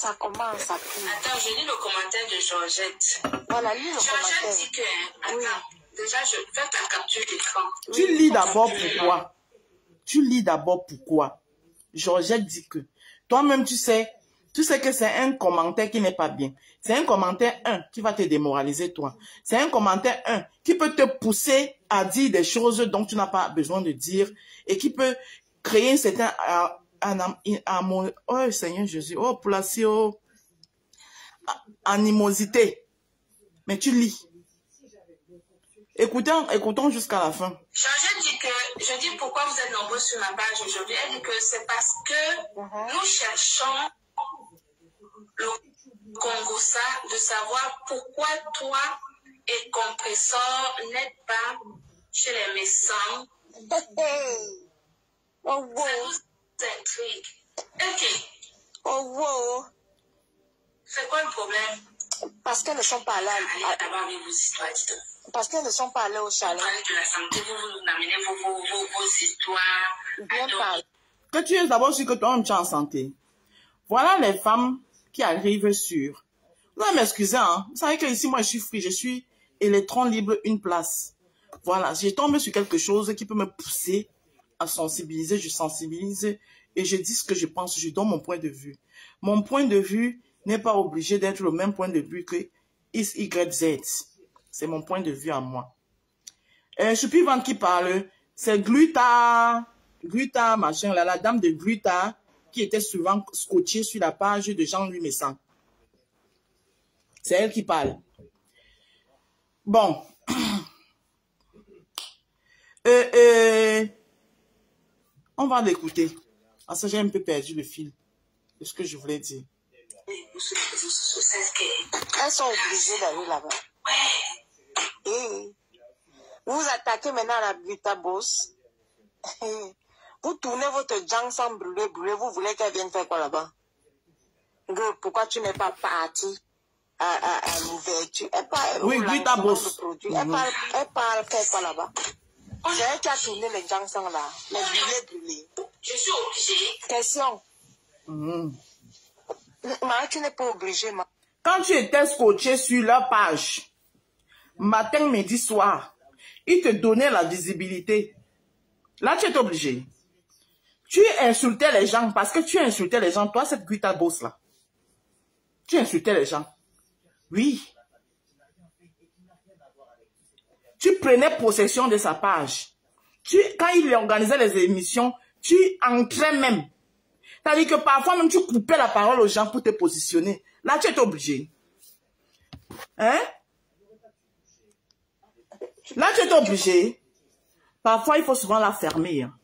Ça commence à plus. Attends, je lis le commentaire de Georgette. Voilà, lis le Georgette commentaire. dit que... Attends, déjà, je fais ta capture d'écran. Tu lis d'abord pourquoi? Tu lis d'abord pourquoi? Georgette dit que. Toi-même, tu sais, tu sais que c'est un commentaire qui n'est pas bien. C'est un commentaire, un, qui va te démoraliser, toi. C'est un commentaire, un, qui peut te pousser à dire des choses dont tu n'as pas besoin de dire et qui peut créer un certain Oh, Seigneur Jésus. Oh, placer, oh, animosité. Mais tu lis. Écoutons, écoutons jusqu'à la fin. Georgette dit que, je dis pourquoi vous êtes nombreux sur ma page aujourd'hui. Elle dit que c'est parce que nous cherchons le Congossa de savoir pourquoi toi et compresseur n'êtes pas chez les médecins. Oh. Ça nous intrigue. Ok, Oh, wow. c'est quoi le problème? Parce qu'elles ne sont pas là. Allez d'abord avec vos histoires, dites Parce qu'elles ne sont pas allées au Vous chalet. parlez de la santé, vous vous amenez vos, vos, vos, vos histoires. Bien parlé. que tu es d'abord sûr que toi-même tu es en santé. Voilà les femmes qui arrivent sur. Vous allez m'excuser, hein. Vous savez que ici, moi, je suis free, je suis électron libre, une place. Voilà, je tombe sur quelque chose qui peut me pousser à sensibiliser, je sensibilise et je dis ce que je pense, je donne mon point de vue. Mon point de vue n'est pas obligé d'être le même point de vue que X, Y, Z. C'est mon point de vue à moi. Euh, je suis vente qui parle. C'est Gluta, Gluta, machin, là, la dame de Gluta, qui était souvent scotchée sur la page de Jean-Louis Messan. C'est elle qui parle. Bon. Euh, euh, on va l'écouter. Parce que j'ai un peu perdu le fil de ce que je voulais dire. Elles sont obligées d'aller là-bas. Et vous vous attaquez maintenant à la Buta Boss. Vous tournez votre jang sans brûler, brûler. Vous voulez qu'elle vienne faire quoi là-bas? Pourquoi tu n'es pas parti à, à, à l'ouverture? Elle parle Oui. Elle parle, elle parle faire quoi là-bas? C'est elle qui a tourné les sang là. Les brûlés, brûlés. Je suis obligée. Question. Maman, tu n'es pas obligée, ma. Quand tu étais scotché sur leur page, matin, midi, soir, ils te donnaient la visibilité. Là, tu es obligé. Tu insultais les gens parce que tu insultais les gens. Toi, cette guita boss là. Tu insultais les gens. Oui. Tu prenais possession de sa page. Tu, quand il organisait les émissions, tu entrais même. C'est-à-dire que parfois même tu coupais la parole aux gens pour te positionner. Là, tu es obligé. Hein? Là, tu es obligé. Parfois, il faut souvent la fermer. hein.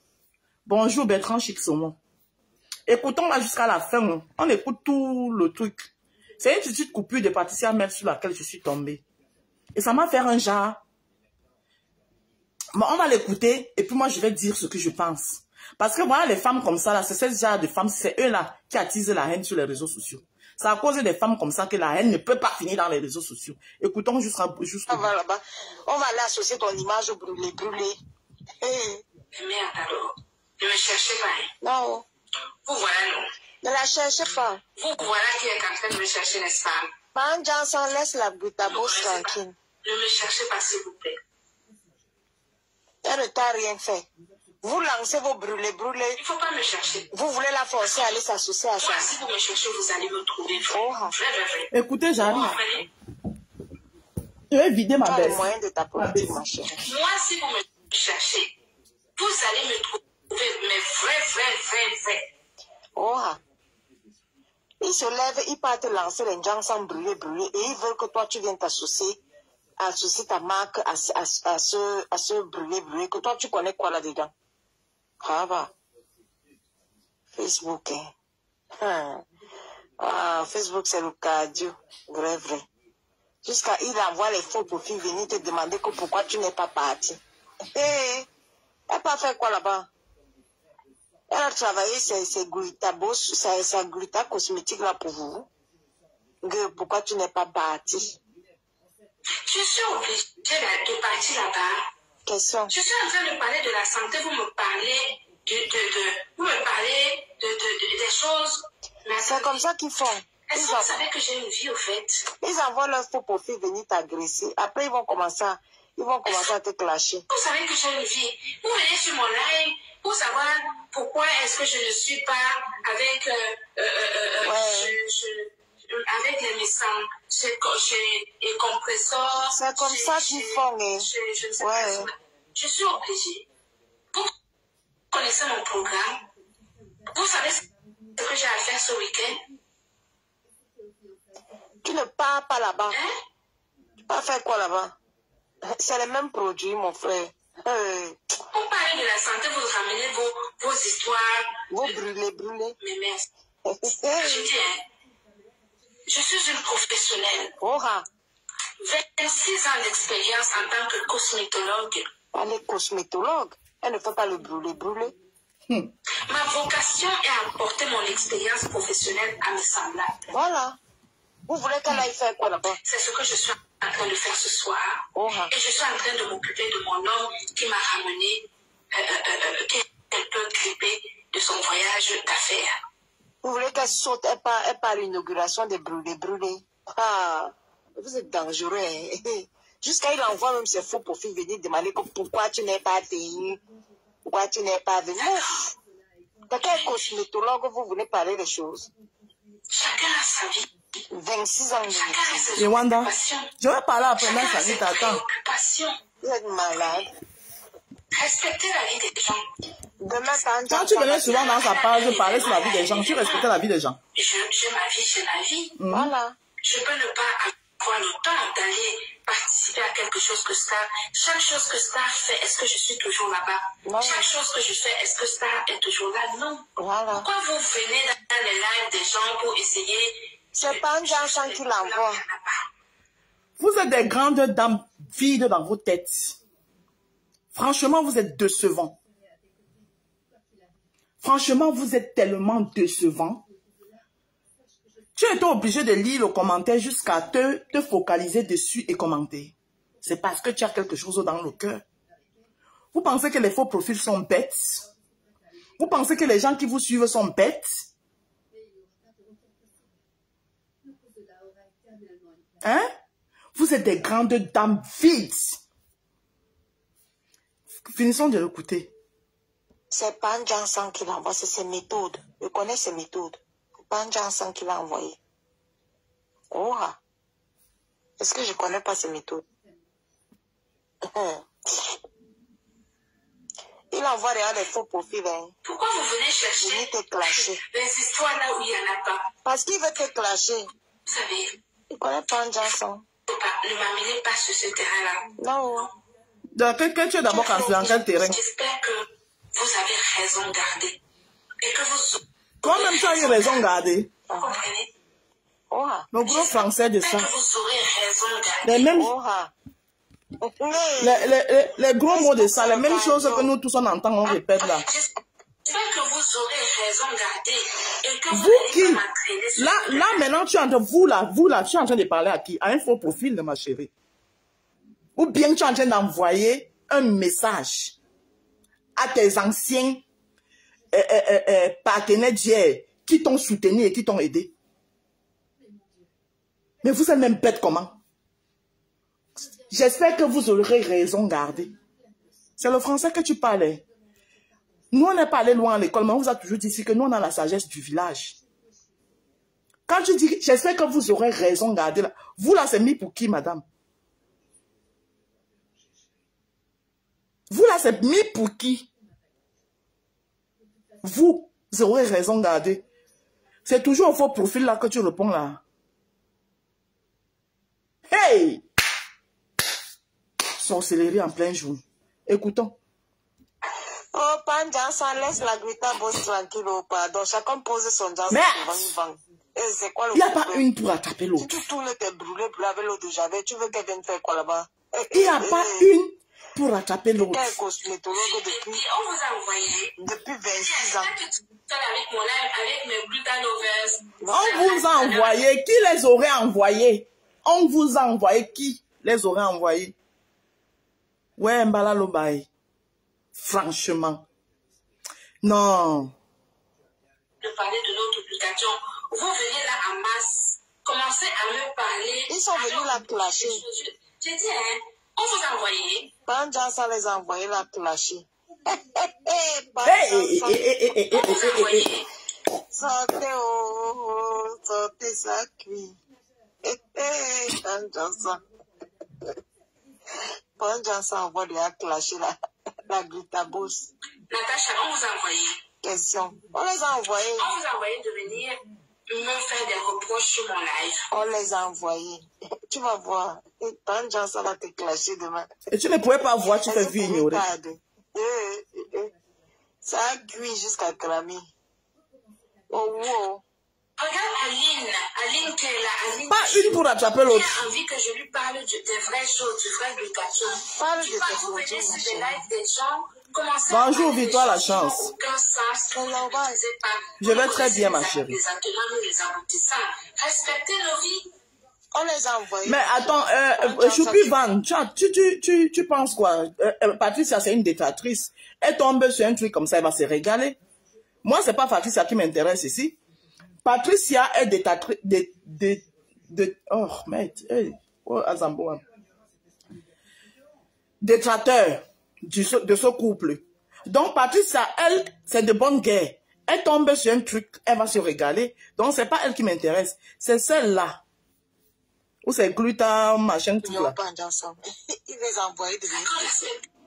Bonjour Bertrand Chixomon. Écoutons-la jusqu'à la fin. hein. On écoute tout le truc. C'est une petite coupure de Patricia Mel sur laquelle je suis tombée. Et ça m'a fait un genre. On va l'écouter et puis moi, je vais dire ce que je pense. Parce que voilà, les femmes comme ça, là, c'est ce genre de femmes, c'est eux-là qui attisent la haine sur les réseaux sociaux. C'est à cause des femmes comme ça que la haine ne peut pas finir dans les réseaux sociaux. Écoutons jusqu'à jusqu'au On va là-bas. On va aller associer ton image au brûlé, brûlé. Eh, Merde alors. Ne me cherchez pas. hein. non, Vous voilà, non. ne la cherchez pas. Vous voilà qui êtes en train de me chercher, n'est-ce pas? Man Johnson, laisse la Boss tranquille. Ne me cherchez pas, s'il vous plaît. Elle ne t'a rien fait. Vous lancez vos brûlés, brûlés. Il ne faut pas me chercher. Vous voulez la forcer à aller s'associer à ça. Moi, si vous me cherchez, vous allez me trouver. Vrai, Oh. vrai, vrai, vrai. Écoutez, j'arrive. Je vais vider ma baisse. moyens de ma chérie. Moi, si vous me cherchez, vous allez me trouver, mais vrai, vrai, vrai, vrai. Oh, ah. Ils se lèvent, ils partent lancer les gens sans brûler, brûler, et ils veulent que toi, tu viennes t'associer, associer ta marque à, à, à ce, à ce brûler, brûler, que toi, tu connais quoi là-dedans? Ah, bah. Facebook, hein. Ah, Facebook, c'est le cardio. Vrai, vrai. Jusqu'à, il envoie les faux profils venir te demander que pourquoi tu n'es pas parti. Hé, elle n'a pas fait quoi là-bas? Elle a travaillé ses, ses gluta boss, sa, sa gluta cosmétique là pour vous. Pourquoi tu n'es pas parti? Je suis obligée de, partir là-bas. Question. Je suis en train de parler de la santé, vous me parlez de, de, de vous me parlez de, de, de- des choses. C'est comme ça qu'ils font. Est-ce que vous savez que j'ai une vie au fait? Ils envoient leur faux profil venir t'agresser. Après, ils vont commencer à, ils vont commencer à te clasher. Vous savez que j'ai une vie. Vous venez sur mon live pour savoir pourquoi est-ce que je ne suis pas avec, euh, euh, euh, euh, Ouais. je- je- je- avec les médecins, chez, chez les compresseurs. C'est comme ça qu'ils font, hein. chez- je ne sais Ouais. pas. Je suis obligée. Vous connaissez mon programme. Vous savez ce que j'ai à faire ce week-end? Tu ne pars pas là-bas. Hein? Tu vas faire quoi là-bas? C'est les mêmes produits, mon frère. Euh, Vous parlez de la santé, vous ramenez vos, vos histoires. vous brûlez, brûlez. Mais merci. Je dis, hein, je suis une professionnelle. Oh, ah. 26 ans d'expérience en tant que cosmétologue. Elle est cosmétologue. Elle ne fait pas le brûler, brûler. Ma vocation est à apporter mon expérience professionnelle à mes semblables. Voilà. Vous voulez qu'elle aille faire quoi là-bas? C'est ce que je suis en train de faire ce soir. Et je suis en train de m'occuper de mon homme qui m'a ramené, euh, euh, euh, qui est un peu grippé de son voyage d'affaires. Vous voulez qu'elle saute, elle part, elle part à l'inauguration des brûlés, brûlés. Ah, vous êtes dangereux. Hein? Jusqu'à il envoie même ses faux profils venir demander pourquoi tu n'es pas venu. Pourquoi tu n'es pas venu. Quelqu'un est cosmétologue, vous voulez parler des choses. Chacun a sa vie. 26 ans de Chacun a ses Yewanda, occupations. je vais parler après, mais Chacun ça a ses dit t'attends. préoccupations. Vous êtes malade. Respectez la vie des gens. Demain, quand Quand tu venais souvent dans sa page parler sur la vie des gens, tu respectais la vie des gens. Je- J'ai ma vie, j'ai ma vie. Voilà. Je peux ne pas avoir le temps d'aller participer à quelque chose que Star. Chaque chose que Star fait, est-ce que je suis toujours là-bas? Non. Chaque chose que je fais, est-ce que Star est toujours là? Non. Voilà. Pourquoi vous venez dans les lives des gens pour essayer C'est pas un Johnson qui l'envoie. Vous êtes des grandes dames vides dans vos têtes. Franchement, vous êtes décevants. Franchement, vous êtes tellement décevants. Tu étais obligé de lire le commentaire jusqu'à te, te focaliser dessus et commenter. C'est parce que tu as quelque chose dans le cœur. Vous pensez que les faux profils sont bêtes? Vous pensez que les gens qui vous suivent sont bêtes? Hein? Vous êtes des grandes dames vides. Finissons de l'écouter. C'est pas un Johnson qui l'envoie, c'est ses méthodes. Je connais ses méthodes. Un Johnson qui l'a envoyé. Oh. Est-ce que je connais pas ses méthodes? Il envoie derrière les faux profils, hein. Pourquoi vous venez chercher Venez te clasher. les histoires là où il n'y en a pas? Parce qu'il veut te clasher. Vous savez, Il connaît pas pas- ne m'amenez pas sur ce terrain-là. Non. Dans quel, quel- tu es d'abord quand- dans quel terrain? J'espère que vous avez raison gardée. Et que vous Toi-même, tu as eu raison, gardez. comprenez? Oh, ah. Le gros français de ça. Vous aurez raison gardée. Les mêmes, les, les- les- les gros mots de ça, les mêmes choses que nous tous on entend, on répète là. J'espère que vous aurez raison gardée. Et que vous Vous qui? pas Là, là maintenant, tu es en train, vous là, vous là, tu es en train de parler à qui? À un faux profil de ma chérie. Ou bien tu es en train d'envoyer un message à tes anciens euh, euh, euh, partenaires d'hier qui t'ont soutenu et qui t'ont aidé. Mais vous êtes même bête comment? J'espère que vous aurez raison gardée. C'est le français que tu parlais. Nous, on n'est pas allé loin à l'école, mais on vous a toujours dit ici que nous, on a la sagesse du village. Quand tu dis, j'espère que vous aurez raison gardée. Vous là, c'est mis pour qui, madame? Vous là, c'est mis pour qui? Vous, vous aurez raison gardée. C'est toujours au faux profil là que tu réponds là. Hey Sorcellerie en plein jour. Écoutons. Oh, un Johnson, laisse la Greta Boss tranquille, oh, pardon. Chacun pose son Johnson Mais- c'est quoi Il n'y a pas une pour attraper Si l'autre. tu tournes tes brûlés pour laver l'eau de javel, tu veux qu'elle vienne faire quoi là-bas? Il n'y a pas une pour attraper l'autre. Depuis, puis, on vous a envoyé. depuis 26 ans. On vous a envoyé. Qui les aurait envoyés? On vous a envoyé. Qui les aurait envoyés? Ouais, Mbala Lobaye. Franchement. Non. de parler de notre publication. Vous venez là en masse, commencez à me parler. Ils sont venus Alors, la je- J'ai dit, hein, on vous a envoyé. Pas un Johnson les a envoyés la clasher. Sortez, oh, oh, sortez, ça cuit. Johnson. Pas un Johnson envoie de la clasher la, la. Natacha, on vous a envoyé. Question. On les a envoyés. On vous a envoyé de venir me faire des reproches sur mon live. On les a envoyés. Tu vas voir. Et pas un Johnson va te clasher demain. Et tu ne pouvais pas voir, tu fais vu ignorer. Eh, eh, eh. Ça a cuit jusqu'à cramer. Oh, wow. Regarde Aline, Aline qui est là. Aline, Pas une pour attraper l'autre. A envie que je lui parle de, des vraies choses, du vrai éducation. Parle Tu de vois, vous venez sur des lives des gens, Bonjour, Victoire, la chance. Je vais très bien, ma chérie. Les attenants, les aboutissants. Respectez nos vies. On les a envoyés. Mais attends, euh, euh, Choupi Van, tu, tu, tu, tu, tu penses quoi? Euh, euh, Patricia, c'est une détratrice. Elle tombe sur un truc comme ça, elle va se régaler. Moi, c'est pas Patricia qui m'intéresse ici. Patricia est détratrice. De, de, de, oh, merde. Hey, oh, Azambo, hein. Du, de ce couple. Donc, Patricia, elle, c'est de bonne guerre. Elle tombe sur un truc, elle va se régaler. Donc, c'est pas elle qui m'intéresse. C'est celle-là. Ou c'est gluta, machin, tout Ils là. vont pas ensemble. Il va les envoyer de l'intérieur.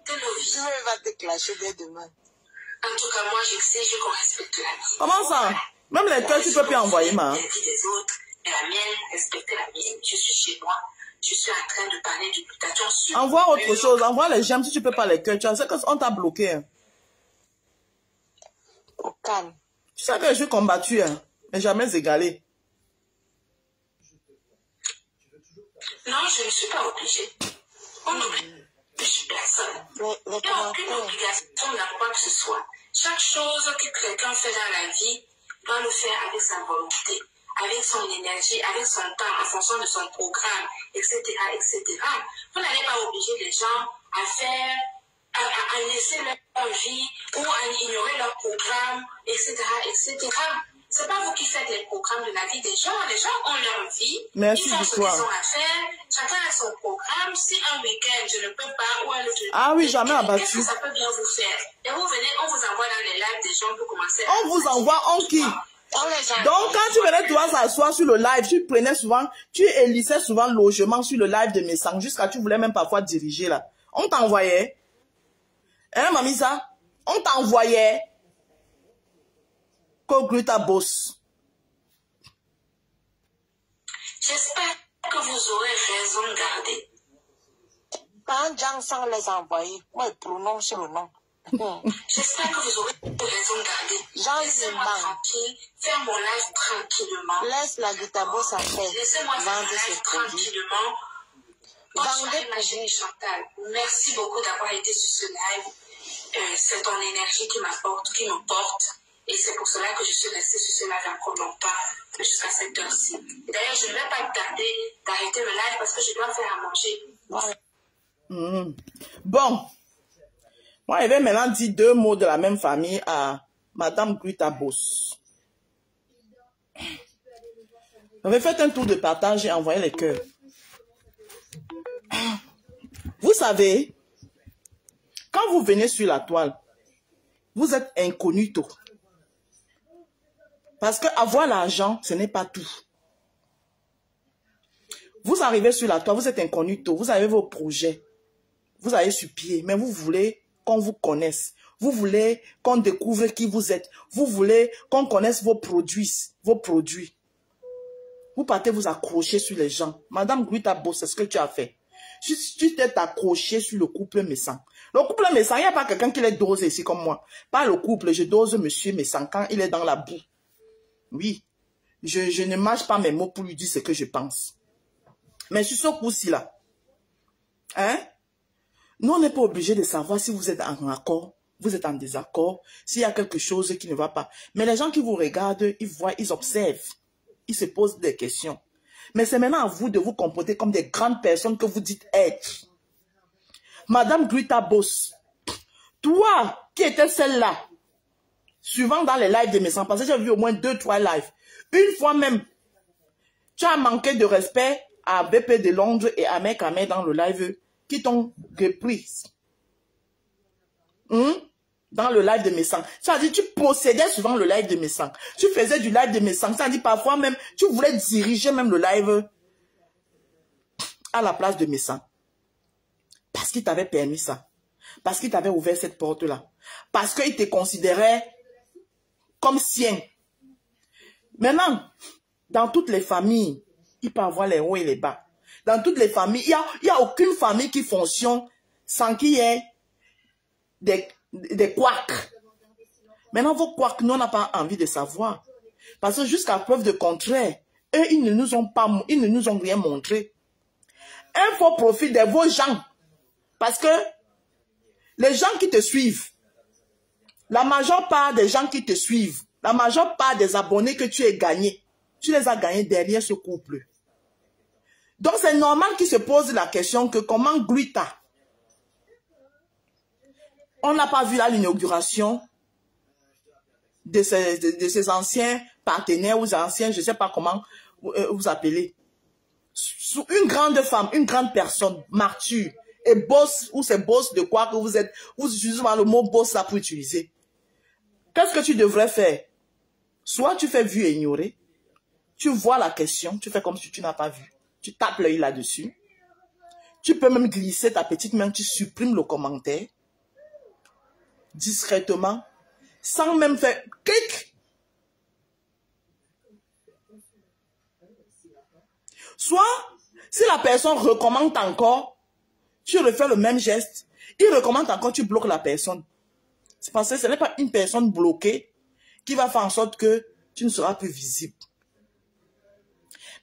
Il va te clasher dès demain. En tout cas, moi, j'exige qu'on respecte la vie. Comment ça? Même les cœurs, tu peux plus envoyer, ma. La vie des autres et la mienne, respecter la mienne. Je suis chez moi, je suis en train de parler de glutathion sur... Envoie autre chose. Envoie les gemmes si tu peux pas les cœurs. Tu sais qu'on t'a bloqué. hein. Au calme. Tu sais que je suis combattu, hein, mais jamais égalé. Non, je ne suis pas obligée. On n'oblige personne. Il n'y a aucune obligation dans quoi que ce soit. Chaque chose que quelqu'un fait dans la vie doit le faire avec sa volonté, avec son énergie, avec son temps, en fonction de son programme, etc., etc. Vous n'allez pas obliger les gens à faire, à, à- laisser leur vie ou à ignorer leur programme, etc., etc. C'est pas vous qui faites les programmes de la vie des gens. Les gens ont leur vie. Merci Ils font ce qu'ils ont à faire. Chacun a son programme. Si un week-end, je ne peux pas, ou un autre Ah oui, jamais abattu. Qu'est-ce que ça peut bien vous faire? Et vous venez, on vous envoie dans les lives des gens pour commencer à... On vous envoie en qui? Donc, quand tu venais toi s'asseoir sur le live, tu prenais souvent, tu élissais souvent logement sur le live de mes sangs, jusqu'à tu voulais même parfois diriger là. On t'envoyait. Hein, mamie, ça? On t'envoyait. Cogluta boss. J'espère que vous aurez raison de garder. Quand Jean sans les envoyer, moi, il prononce le nom. J'espère que vous aurez raison de garder. Laissez-moi tranquille, faire mon live tranquillement. Laisse la guitare à faire. Laissez-moi faire mon live tranquillement. Vendez ma chérie Chantal. Merci beaucoup d'avoir été sur ce live. Euh, c'est ton énergie qui m'apporte, qui me porte. Et c'est pour cela que je suis restée sur ce live encore longtemps, jusqu'à cette heure-ci. D'ailleurs, je ne vais pas tarder d'arrêter le live parce que je dois faire à manger. Mhm. Bon. Moi, je vais maintenant dire deux mots de la même famille à Madame Gluta Boss. J'avais fait un tour de partage et envoyé les cœurs. Vous savez, quand vous venez sur la toile, vous êtes incognito. Parce que avoir l'argent, ce n'est pas tout. Vous arrivez sur la toile, vous êtes incognito, vous avez vos projets, vous allez sur pied, mais vous voulez qu'on vous connaisse. Vous voulez qu'on découvre qui vous êtes. Vous voulez qu'on connaisse vos produits, vos produits. Vous partez vous accrocher sur les gens. Madame Guita Boss, c'est ce que tu as fait. Tu t'es accroché sur le couple Messan. Le couple Messan, il n'y a pas quelqu'un qui les dose ici comme moi. Pas le couple, je dose monsieur Messan quand il est dans la boue. Oui, je, je ne mâche pas mes mots pour lui dire ce que je pense. Mais sur ce coup-ci là, hein, nous on n'est pas obligé de savoir si vous êtes en accord, vous êtes en désaccord, s'il y a quelque chose qui ne va pas. Mais les gens qui vous regardent, ils voient, ils observent, ils se posent des questions. Mais c'est maintenant à vous de vous comporter comme des grandes personnes que vous dites être. Madame Grita Boss, toi qui étais celle-là, suivant dans les lives de mes que j'ai vu au moins deux, trois lives, une fois même, tu as manqué de respect à BP de Londres et à Mekame dans le live qui t'ont reprise. Hum? Dans le live de mes sangs. Ça dit, tu possédais souvent le live de mes sangs. Tu faisais du live de mes sangs. Ça dit, parfois même, tu voulais diriger même le live à la place de mes sangs. Parce qu'il t'avait permis ça. Parce qu'il t'avait ouvert cette porte-là. Parce qu'il te considérait comme sien. Maintenant, dans toutes les familles, il peut avoir les hauts et les bas. Dans toutes les familles, il n'y a, a aucune famille qui fonctionne sans qu'il y ait des, des couacs. Maintenant, vos couacs, nous, on n'a pas envie de savoir. Parce que jusqu'à preuve de contraire, eux, ils ne nous ont pas, rien montré. Un faux profit de vos gens. Parce que les gens qui te suivent, la majeure part des gens qui te suivent, la majeure part des abonnés que tu as gagnés, tu les as gagnés derrière ce couple. Donc c'est normal qu'ils se posent la question que comment Gluta, on n'a pas vu là l'inauguration de ces, de, ces anciens partenaires ou anciens, je ne sais pas comment vous, euh, appelez. Une grande femme, une grande personne, martyr, et boss, ou c'est boss de quoi que vous êtes, vous utilisez le mot boss là pour utiliser. Qu'est-ce que tu devrais faire? Soit tu fais vu et ignorer, tu vois la question, tu fais comme si tu n'as pas vu. Tu tapes l'œil là-dessus. Tu peux même glisser ta petite main, tu supprimes le commentaire discrètement, sans même faire clic. Soit, si la personne recommande encore, tu refais le même geste. Il recommande encore, tu bloques la personne. C'est parce que ce n'est pas une personne bloquée qui va faire en sorte que tu ne seras plus visible.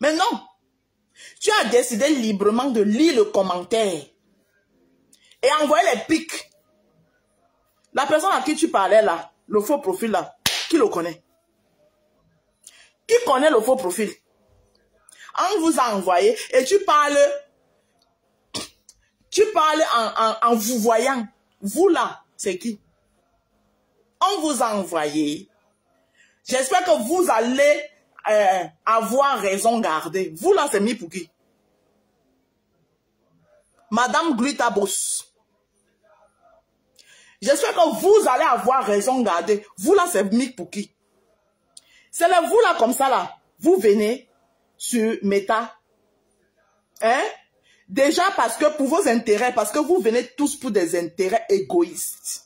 Mais non, tu as décidé librement de lire le commentaire et envoyer les pics. La personne à qui tu parlais là, le faux profil là, qui le connaît? Qui connaît le faux profil? On vous a envoyé et tu parles, tu parles en, en vous voyant. Vous là, c'est qui? On vous a envoyé. J'espère que vous allez euh, avoir raison gardée. Vous là, c'est mis pour qui? Madame Glutabos. J'espère que vous allez avoir raison gardée. Vous là, c'est mis pour qui? C'est là, vous là, comme ça là. Vous venez sur Meta. Hein? Déjà parce que pour vos intérêts, parce que vous venez tous pour des intérêts égoïstes.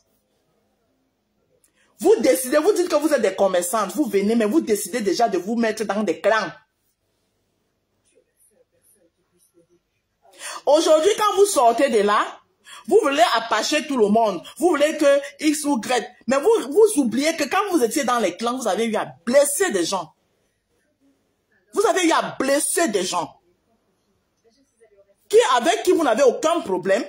Vous décidez, vous dites que vous êtes des commerçantes, vous venez, mais vous décidez déjà de vous mettre dans des clans. Aujourd'hui, quand vous sortez de là, vous voulez apacher tout le monde. Vous voulez que X ou Y. Mais vous, vous oubliez que quand vous étiez dans les clans, vous avez eu à blesser des gens. Vous avez eu à blesser des gens. Qui, avec qui vous n'avez aucun problème.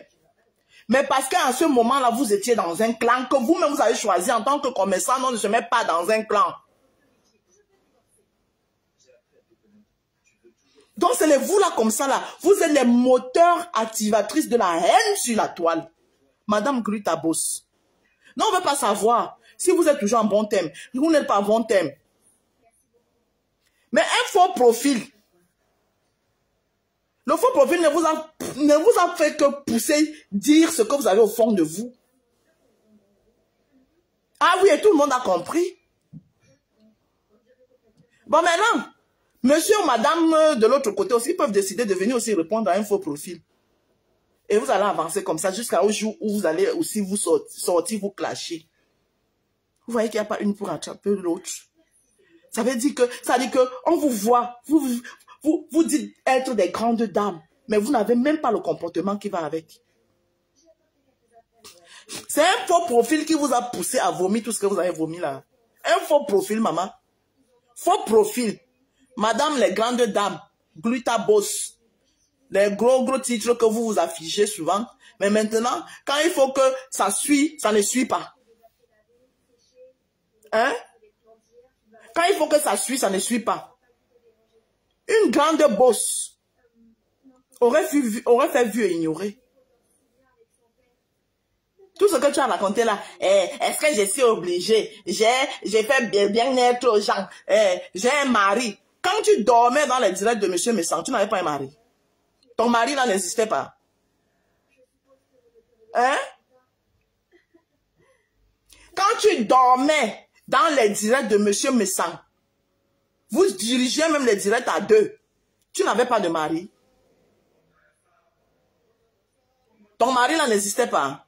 Mais parce qu'en ce moment-là, vous étiez dans un clan que vous-même vous avez choisi en tant que commerçant, on ne se met pas dans un clan. Donc, c'est les vous là comme ça là. Vous êtes les moteurs activatrices de la haine sur la toile. Madame Grutabos. Non, on ne veut pas savoir si vous êtes toujours en bon thème. Vous n'êtes pas en bon thème. Mais un faux profil. Le faux profil ne vous, a, ne vous a fait que pousser, dire ce que vous avez au fond de vous. Ah oui, et tout le monde a compris. Bon, maintenant, monsieur ou madame de l'autre côté aussi peuvent décider de venir aussi répondre à un faux profil. Et vous allez avancer comme ça jusqu'au jour où vous allez aussi vous sortir, vous clasher. Vous voyez qu'il n'y a pas une pour attraper l'autre. Ça veut dire que, ça dire que, on vous voit, vous, vous, vous dites être des grandes dames, mais vous n'avez même pas le comportement qui va avec. C'est un faux profil qui vous a poussé à vomir tout ce que vous avez vomi là. Un faux profil, maman. Faux profil. Madame les grandes dames, Glutabos. Les gros, gros titres que vous vous affichez souvent. Mais maintenant, quand il faut que ça suit, ça ne suit pas. Hein? Quand il faut que ça suit, ça ne suit pas. Une grande bosse aurait, fait vu et ignorer. Tout ce que tu as raconté là, eh, est-ce que je suis obligée? J'ai fait bien, bien être aux gens. Eh, J'ai un mari. Quand tu dormais dans les directs de Monsieur Messant, tu n'avais pas un mari. Ton mari là n'existait pas. Hein? Quand tu dormais dans les directs de Monsieur Messant, vous dirigez même les directs à deux. Tu n'avais pas de mari. Ton mari là n'existait pas.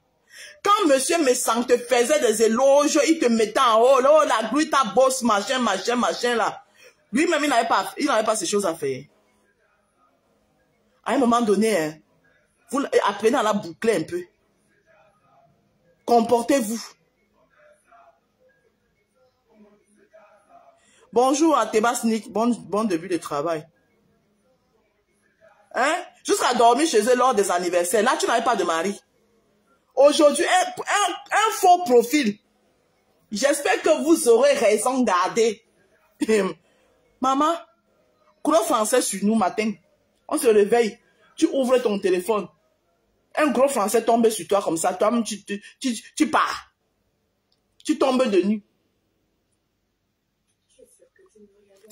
Quand monsieur Messant te faisait des éloges, il te mettait en haut, oh, la grue, ta bosse, machin, machin, machin, là. Lui-même, il n'avait pas, il n'avait pas ces choses à faire. À un moment donné, hein, vous apprenez à la boucler un peu. Comportez-vous. Bonjour à Tébasnik, bon, bon début de travail. Hein? Jusqu'à dormir chez eux lors des anniversaires. Là, tu n'avais pas de mari. Aujourd'hui, un, un, faux profil. J'espère que vous aurez raison de garder. Maman, courant français sur nous matin. On se réveille. Tu ouvres ton téléphone. Un gros français tombe sur toi comme ça. Toi, tu, tu, tu, tu pars. Tu tombes de nu.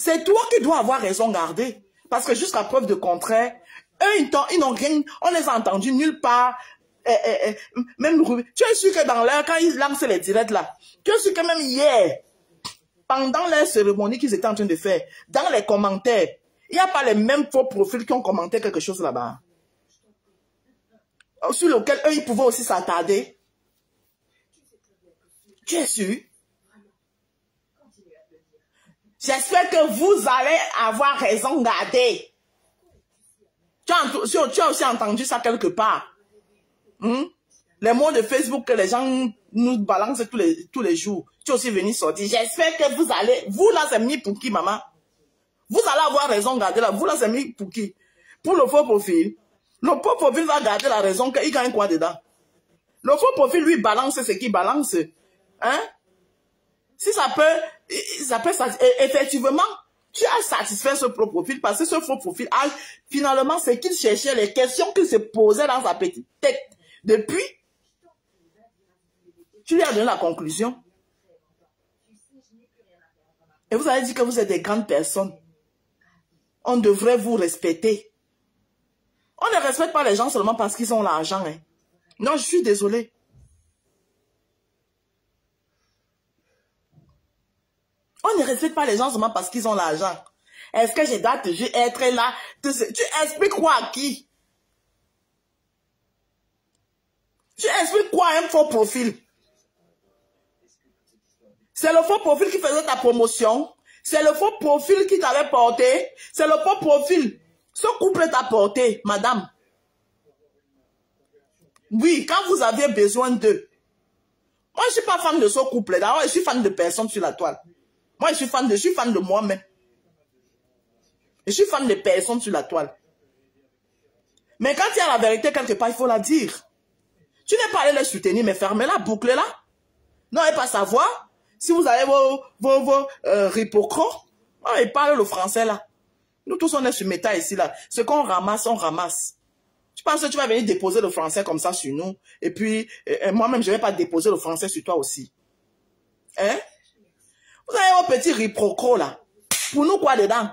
C'est toi qui dois avoir raison gardée. Parce que jusqu'à preuve de contraire, eux, ils n'ont rien, on les a entendus nulle part. Eh, eh, eh, même tu es sûr que dans quand ils lancent les directs là, tu es sûr que même hier, pendant les cérémonies qu'ils étaient en train de faire, dans les commentaires, il n'y a pas les mêmes faux profils qui ont commenté quelque chose là-bas. Sur lequel eux, ils pouvaient aussi s'attarder. Tu es sûr? J'espère que vous allez avoir raison, gardez. Tu as, aussi entendu ça quelque part. Hmm? Les mots de Facebook que les gens nous balancent tous les, tous les jours. Tu es aussi venu sortir. J'espère que vous allez... Vous là, c'est mis pour qui, maman? Vous allez avoir raison, gardez là. Vous là, c'est mis pour qui? Pour le faux profil. Le faux profil va garder la raison qu'il gagne quoi dedans? Le faux profil, lui, balance ce qu'il balance. Hein? Si ça peut, ça peut, effectivement, tu as satisfait ce profil parce que ce faux profil a, finalement, c'est qu'il cherchait les questions qu'il se posait dans sa petite tête. Depuis, tu lui as donné la conclusion. Et vous avez dit que vous êtes des grandes personnes. On devrait vous respecter. On ne respecte pas les gens seulement parce qu'ils ont l'argent. hein. Non, je suis désolée. On ne respecte pas les gens seulement parce qu'ils ont l'argent. Est-ce que je dois toujours être là? Tu expliques quoi à qui? Tu expliques quoi à un faux profil? C'est le faux profil qui faisait ta promotion. C'est le faux profil qui t'avait porté. C'est le faux profil. Ce couple t'a porté, madame. Oui, quand vous aviez besoin d'eux. Moi, je suis pas fan de ce couple. D'abord, je suis fan de personne sur la toile. Moi, je suis fan de, je suis fan de moi-même. Je suis fan de personne sur la toile. Mais quand il y a la vérité quelque part, il faut la dire. Tu n'es pas allé les soutenir, mais fermez-la, bouclez-la. Et pas savoir. Si vous avez vos, vos, vos euh, oh, ils parlent le français là. Nous tous, on est sur méta ici là. Ce qu'on ramasse, on ramasse. Tu penses que tu vas venir déposer le français comme ça sur nous, et puis euh, moi-même, je ne vais pas déposer le français sur toi aussi. Hein? Vous avez vos petits riprocros là. Pour nous, quoi dedans?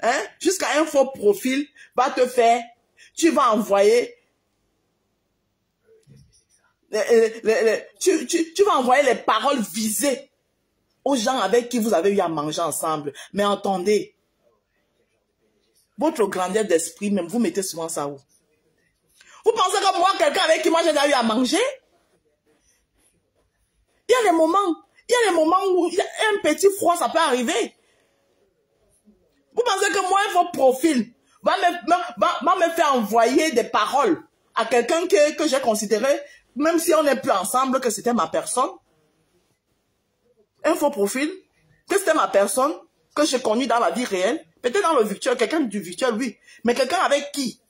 Hein? Jusqu'à un faux profil va te faire, tu vas envoyer, les- les- les- tu, tu, tu vas envoyer les paroles visées aux gens avec qui vous avez eu à manger ensemble. Mais entendez, votre grandeur d'esprit, même vous mettez souvent ça où? Vous pensez que moi, quelqu'un avec qui moi j'ai déjà eu à manger? Il y a des moments, il y a des moments où il y a un petit froid, ça peut arriver. Vous pensez que moi, votre profil va me, va- va me faire envoyer des paroles à quelqu'un que, que j'ai considéré, même si on n'est plus ensemble, que c'était ma personne? Un faux profil? Que c'était ma personne? Que j'ai connu dans la vie réelle? Peut-être dans le virtuel, quelqu'un du virtuel, oui. Mais quelqu'un avec qui?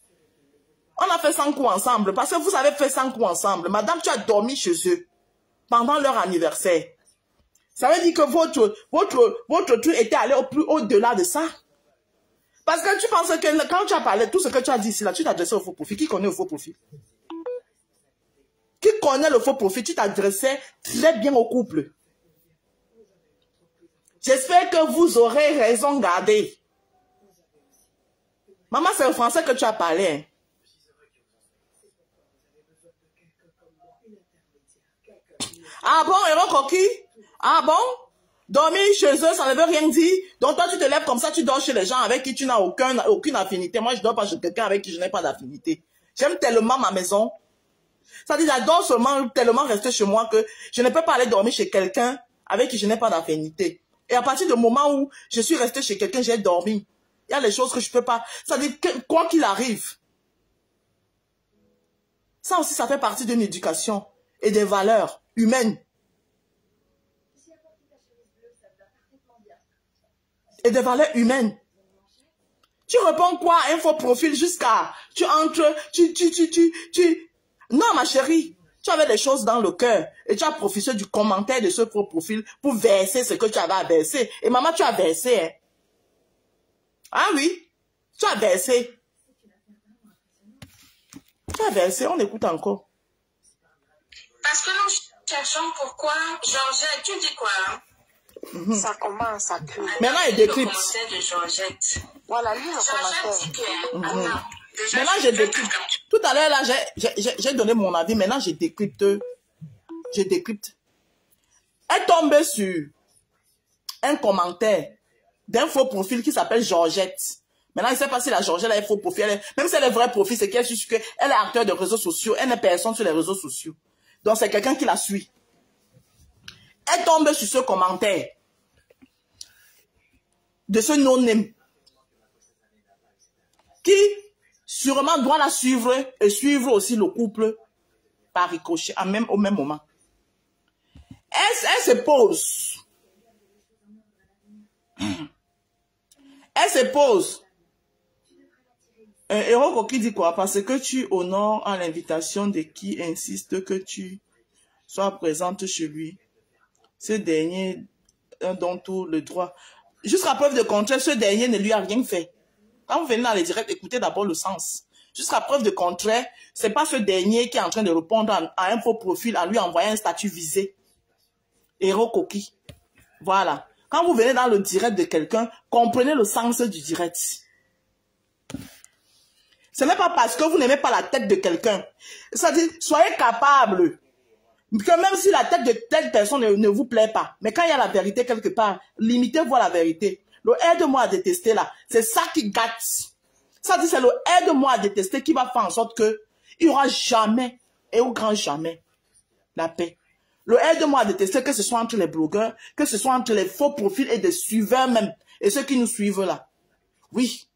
On a fait 100 coups ensemble, parce que vous avez fait 100 coups ensemble. Madame, tu as dormi chez eux pendant leur anniversaire. Ça veut dire que votre, votre, votre truc était allé au plus au-delà de ça. Parce que tu penses que quand tu as parlé, tout ce que tu as dit ici, là, tu t'adressais au faux profil. Qui connaît le faux profil? Qui connaît le faux profil? Tu t'adressais très bien au couple. J'espère que vous aurez raison gardée. Maman, c'est le français que tu as parlé. hein. Ah bon, héros coquille? Ah bon? Dormir chez eux, ça ne veut rien dire. Donc toi, tu te lèves comme ça, tu dors chez les gens avec qui tu n'as aucun, aucune affinité. Moi, je dors pas chez quelqu'un avec qui je n'ai pas d'affinité. J'aime tellement ma maison. Ça dit, j'adore seulement tellement rester chez moi que je ne peux pas aller dormir chez quelqu'un avec qui je n'ai pas d'affinité. Et à partir du moment où je suis resté chez quelqu'un, j'ai dormi. Il y a des choses que je peux pas. Ça dit, quoi qu'il arrive. Ça aussi, ça fait partie d'une éducation et des valeurs humaines. Et des valeurs humaines. Tu réponds quoi à un faux profil jusqu'à... Tu entres, tu, tu, tu, tu, tu... Non, ma chérie, tu avais des choses dans le cœur et tu as profité du commentaire de ce faux profil pour verser ce que tu avais à verser. Et maman, tu as versé, hein. Ah oui, tu as versé. Tu as versé, on écoute encore. Parce que nous cherchons pourquoi Georgette, tu dis quoi hein? Ça commence, ça pue. Maintenant, il le décrypte. commentaire de Georgette. Voilà, lis le commentaire. Mhm. Maintenant, je décrypte. Tout à l'heure, là, j'ai- j'ai- j'ai j'ai donné mon avis. Maintenant, je décrypte. Je décrypte. Elle tombe sur un commentaire d'un faux profil qui s'appelle Georgette. Maintenant, il ne sait pas si la Georgette a un faux profil. Elle est- même si elle est vrai profil, c'est qu'elle est qu'elle est acteur de réseaux sociaux. Elle n'est personne sur les réseaux sociaux. Donc, c'est quelqu'un qui la suit. Elle tombe sur ce commentaire de ce non-name qui sûrement doit la suivre et suivre aussi le couple par ricochet à même, au même moment. Elle, se pose? Elle se pose. Un héros qui dit quoi? Parce que tu honores à l'invitation de qui insiste que tu sois présente chez lui. Ce dernier a donc tout le droit. Jusqu'à preuve de contraire, ce dernier ne lui a rien fait. Quand vous venez dans les directs, écoutez d'abord le sens. Jusqu'à preuve de contraire, c'est pas ce dernier qui est en train de répondre à, à un faux profil en lui envoyant un statut visé. Héros coquille. Voilà. Quand vous venez dans le direct de quelqu'un, comprenez le sens du direct. Ce n'est pas parce que vous n'aimez pas la tête de quelqu'un. C'est-à-dire, soyez capable que même si la tête de telle personne ne, vous plaît pas, mais quand il y a la vérité quelque part, limitez-vous à la vérité. Le aide-moi à détester là, c'est ça qui gâte. Ça dit, c'est le aide-moi à détester qui va faire en sorte que il n'y aura jamais, et au grand jamais, la paix. Le aide-moi à détester, que ce soit entre les blogueurs, que ce soit entre les faux profils et des suiveurs même, et ceux qui nous suivent là. Oui.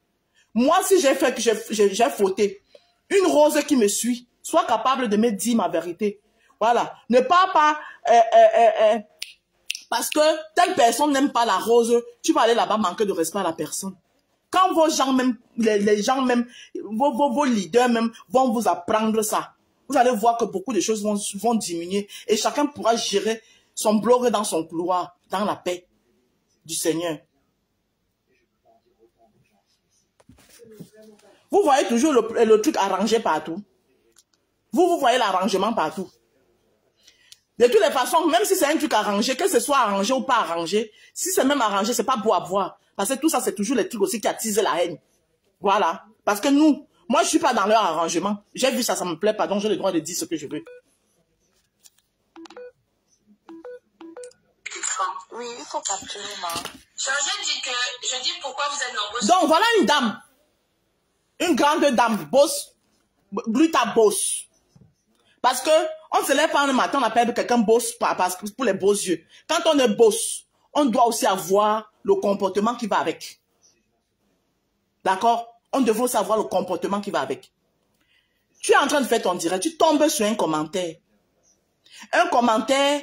Moi, si j'ai fait que j'ai fauté, une rose qui me suit, soit capable de me dire ma vérité. Voilà. Ne pas pas, euh, euh, euh, parce que telle personne n'aime pas la rose, tu vas aller là-bas manquer de respect à la personne. Quand vos gens même, les, les gens même, vos, vos, vos leaders même vont vous apprendre ça, vous allez voir que beaucoup de choses vont, vont diminuer et chacun pourra gérer son blog dans son couloir, dans la paix du Seigneur. Vous voyez toujours le, le truc arrangé partout. Vous, vous voyez l'arrangement partout. De toutes les façons, même si c'est un truc arrangé, que ce soit arrangé ou pas arrangé, si c'est même arrangé, c'est pas beau à voir. Parce que tout ça, c'est toujours les trucs aussi qui attisent la haine. Voilà. Parce que nous, moi, je suis pas dans leur arrangement. J'ai vu ça, ça me plaît pas, donc j'ai le droit de dire ce que je veux. Oui, il faut capturer, maman. Georgette dit que, je dis pourquoi vous êtes nombreux. Donc, voilà une dame. Une grande dame, boss, gluta boss. Parce que, on se lève pas un matin, on appelle quelqu'un boss pa- parce que pour les beaux yeux. Quand on est boss, on doit aussi avoir le comportement qui va avec. D'accord? On devrait aussi avoir le comportement qui va avec. Tu es en train de faire ton direct, tu tombes sur un commentaire. Un commentaire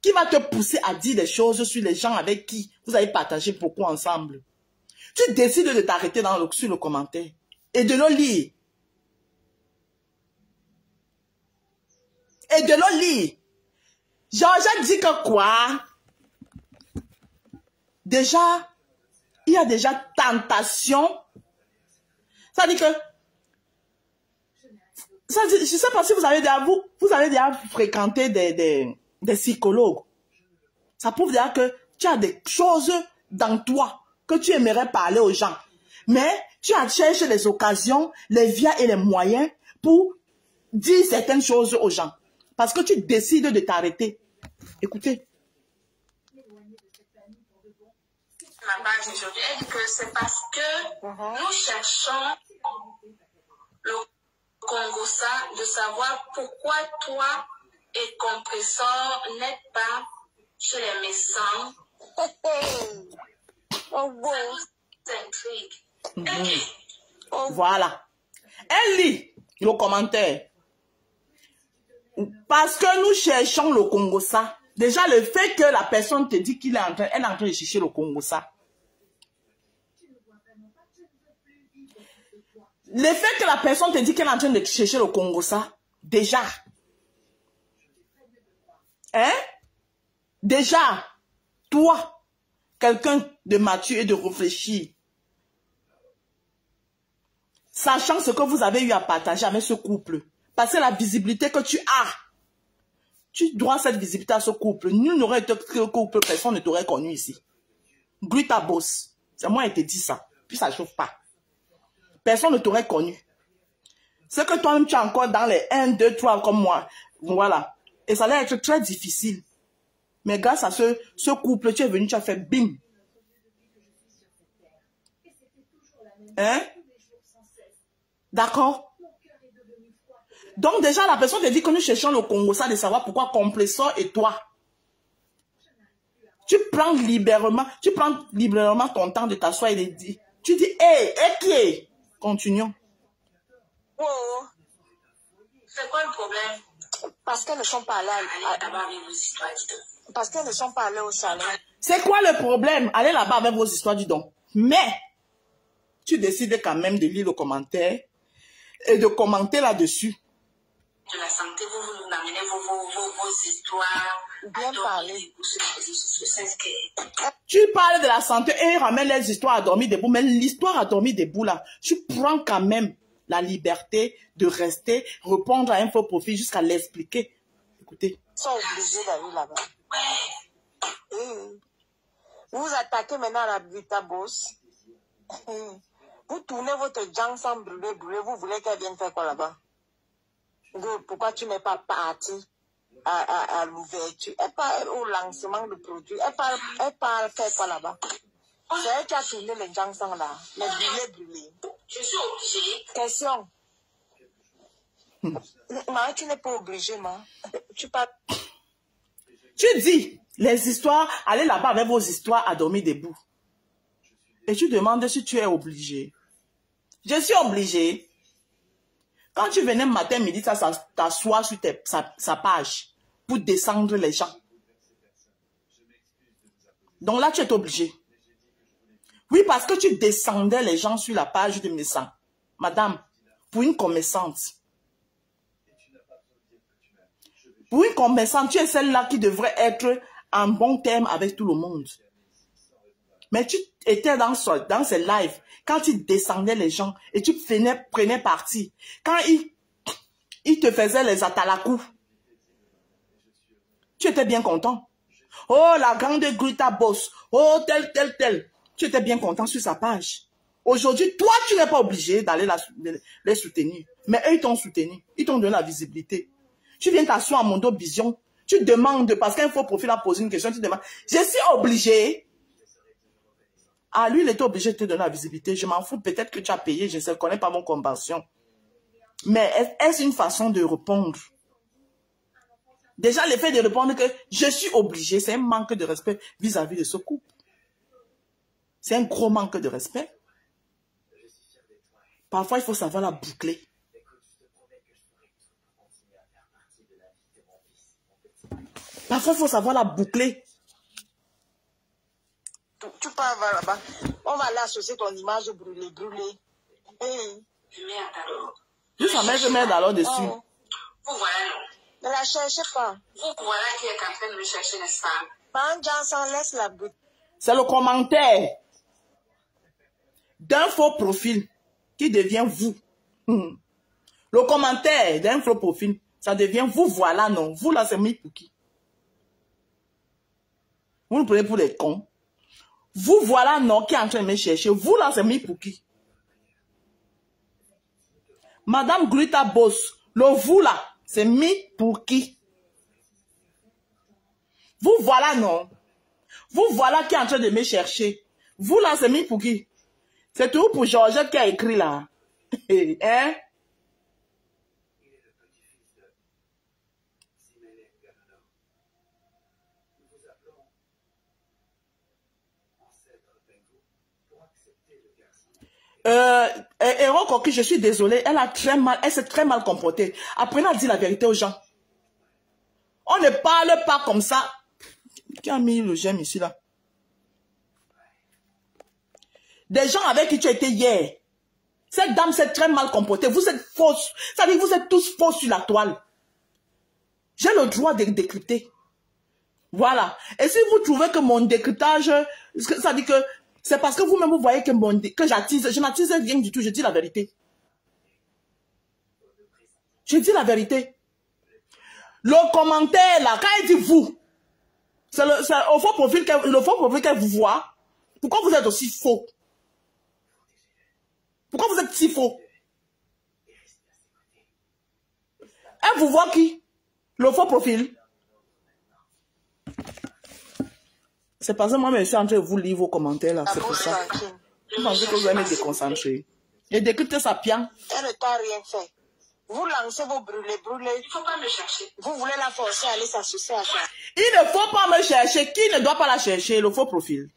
qui va te pousser à dire des choses sur les gens avec qui vous avez partagé beaucoup ensemble. Tu décides de t'arrêter sur le commentaire et de le lire. Et de le lire. Georges dit que quoi? Déjà, il y a déjà tentation. Ça dit que, ça dit, je sais pas si vous avez déjà, vous, vous avez déjà fréquenté des, des, des psychologues. Ça prouve déjà que tu as des choses dans toi que tu aimerais parler aux gens. Mais tu as cherché les occasions, les vias et les moyens pour dire certaines choses aux gens. Parce que tu décides de t'arrêter. Écoutez. ma page aujourd'hui, elle dit que c'est parce que nous cherchons le Congossa de savoir pourquoi toi et compresseur n'êtes pas chez les médecins. Oh bon. Ça intrigue. Mhm. Voilà. Elle lit le commentaire. Parce que nous cherchons le Congossa. Déjà, le fait que la personne te dit qu'il est en train, est en train de chercher le Congossa. Le fait que la personne te dit qu'elle est en train de chercher le Congossa, déjà. Hein? Déjà, toi, quelqu'un de mature et de réfléchi, sachant ce que vous avez eu à partager avec ce couple, parce que la visibilité que tu as, tu dois cette visibilité à ce couple. Nul n'aurait été que couple, personne ne t'aurait connu ici. Grue ta. C'est moi qui te dis ça. Puis ça ne chauffe pas. Personne ne t'aurait connu. C'est que toi-même, tu es encore dans les 1, 2, 3 comme moi. Voilà. Et ça allait être très difficile Mais grâce à ce, ce couple, tu es venu, tu as fait bim. Hein? D'accord? Donc déjà, la personne te dit que nous cherchons le Congo, ça de savoir pourquoi Compressor et toi. Tu prends librement, tu prends librement ton temps de t'asseoir et de dire, tu dis, hé, hé, qui est? Continuons. Oh, C'est quoi le problème? Parce qu'elles ne sont pas allées, Allez à- d'abord avec vos histoires, dites parce qu'elles ne sont pas allées au salon. C'est quoi le problème? Allez là-bas avec vos histoires du don. Mais, tu décides quand même de lire le commentaire et de commenter là-dessus. De la santé, vous, vous nous amenez vos, vos, vos, vos histoires. Bien parlé. Tu parles de la santé et ramène les histoires à dormir debout. Mais l'histoire à dormir debout, là, tu prends quand même la liberté de rester, répondre à un faux profil jusqu'à l'expliquer. Écoutez, Ils sont obligés d'aller là-bas. Eh, Vous vous attaquez maintenant à la Brita Boss. Eh, Vous tournez votre junk sans brûler, brûler. Vous voulez qu'elle vienne faire quoi là-bas? Pourquoi tu n'es pas parti à, à, à l'ouverture? Elle parle au lancement du produit. Elle parle, elle parle faire quoi là-bas? C'est elle qui a tourné les junk sans là. Les. Je suis obligée. Question. Maman, tu n'es pas obligé, ma. Tu parles. tu dis les histoires, allez là-bas avec vos histoires à dormir debout. Et tu demandes si tu es obligé. Je suis obligé. Quand tu venais matin, midi, ça, ça sur sa, sa page pour descendre les gens. Donc là, tu es obligé. Oui, parce que tu descendais les gens sur la page de Messan. Madame, pour une commerçante, pour une commerçante, tu es celle-là qui devrait être en bon terme avec tout le monde. Mais tu étais dans, ce- dans ces lives, quand tu descendais les gens et tu prenais, prenais parti, quand ils, ils te faisaient les atalakou, tu étais bien content. Oh, la grande Grita Boss, oh, tel, tel, tel. Tu étais bien content sur sa page. Aujourd'hui, toi, tu n'es pas obligé d'aller les soutenir. Mais eux, ils t'ont soutenu. Ils t'ont donné la visibilité. Tu viens t'asseoir à mon dos vision. Tu demandes, parce qu'un faux profil a posé une question, tu demandes, je suis obligé. Ah, lui, il était obligé de te donner la visibilité. Je m'en fous. Peut-être que tu as payé. Je ne connais pas mon convention. Mais est- est-ce une façon de répondre? Déjà, le fait de répondre que je suis obligé, c'est un manque de respect vis-à-vis de ce couple. C'est un gros manque de respect. Parfois, il faut savoir la boucler. Parfois, il faut savoir la boucler. Tu, tu pars là-bas. On va aller associer ton image brûlée, brûlée. Alors. Juste la mettre merde alors dessus. oh, Vous voilà, non? ne la cherchez pas. Vous voilà qui est en train de me chercher, n'est-ce pas? Prends Johnson, laisse la brûler. C'est le commentaire d'un faux profil qui devient vous. Hmm. Le commentaire d'un faux profil, ça devient vous voilà, non? Vous là, c'est mis pour qui Vous nous prenez pour des cons. Vous voilà, non, qui est en train de me chercher. Vous là, c'est mis pour qui Madame Grita Boss, le vous là, c'est mis pour qui Vous voilà, non. Vous voilà qui est en train de me chercher. Vous là, c'est mis pour qui C'est tout pour Georgette qui a écrit là. hein? Euh, je suis désolée, elle a très mal, elle s'est très mal comportée. Apprenez à dire la vérité aux gens. On ne parle pas comme ça. Qui a mis le j'aime ici là? Des gens avec qui tu étais hier. Cette dame s'est très mal comportée. Vous êtes fausse. Ça veut dire que vous êtes tous faux sur la toile. J'ai le droit de décrypter. Voilà. Et si vous trouvez que mon décryptage, ça dit que c'est parce que vous-même vous voyez que, j'attise, je n'attise rien du tout, je dis la vérité. Je dis la vérité. Le commentaire là, quand il dit vous, c'est le, le faux profil qu'elle vous voit. Pourquoi vous êtes aussi faux? Pourquoi vous êtes si faux? Elle vous voit qui? Le faux profil. C'est parce que moi, je suis en train de vous lire vos commentaires là. La C'est pour ça. Vous pensez que vous allez me déconcentrer. Et décrypter sa pian. Elle ne t'a rien fait. Vous lancez vos brûlés, brûlés. Il ne faut pas me chercher. Vous voulez la forcer à aller s'associer à ça. Il ne faut pas me chercher. Qui ne doit pas la chercher? Le faux profil.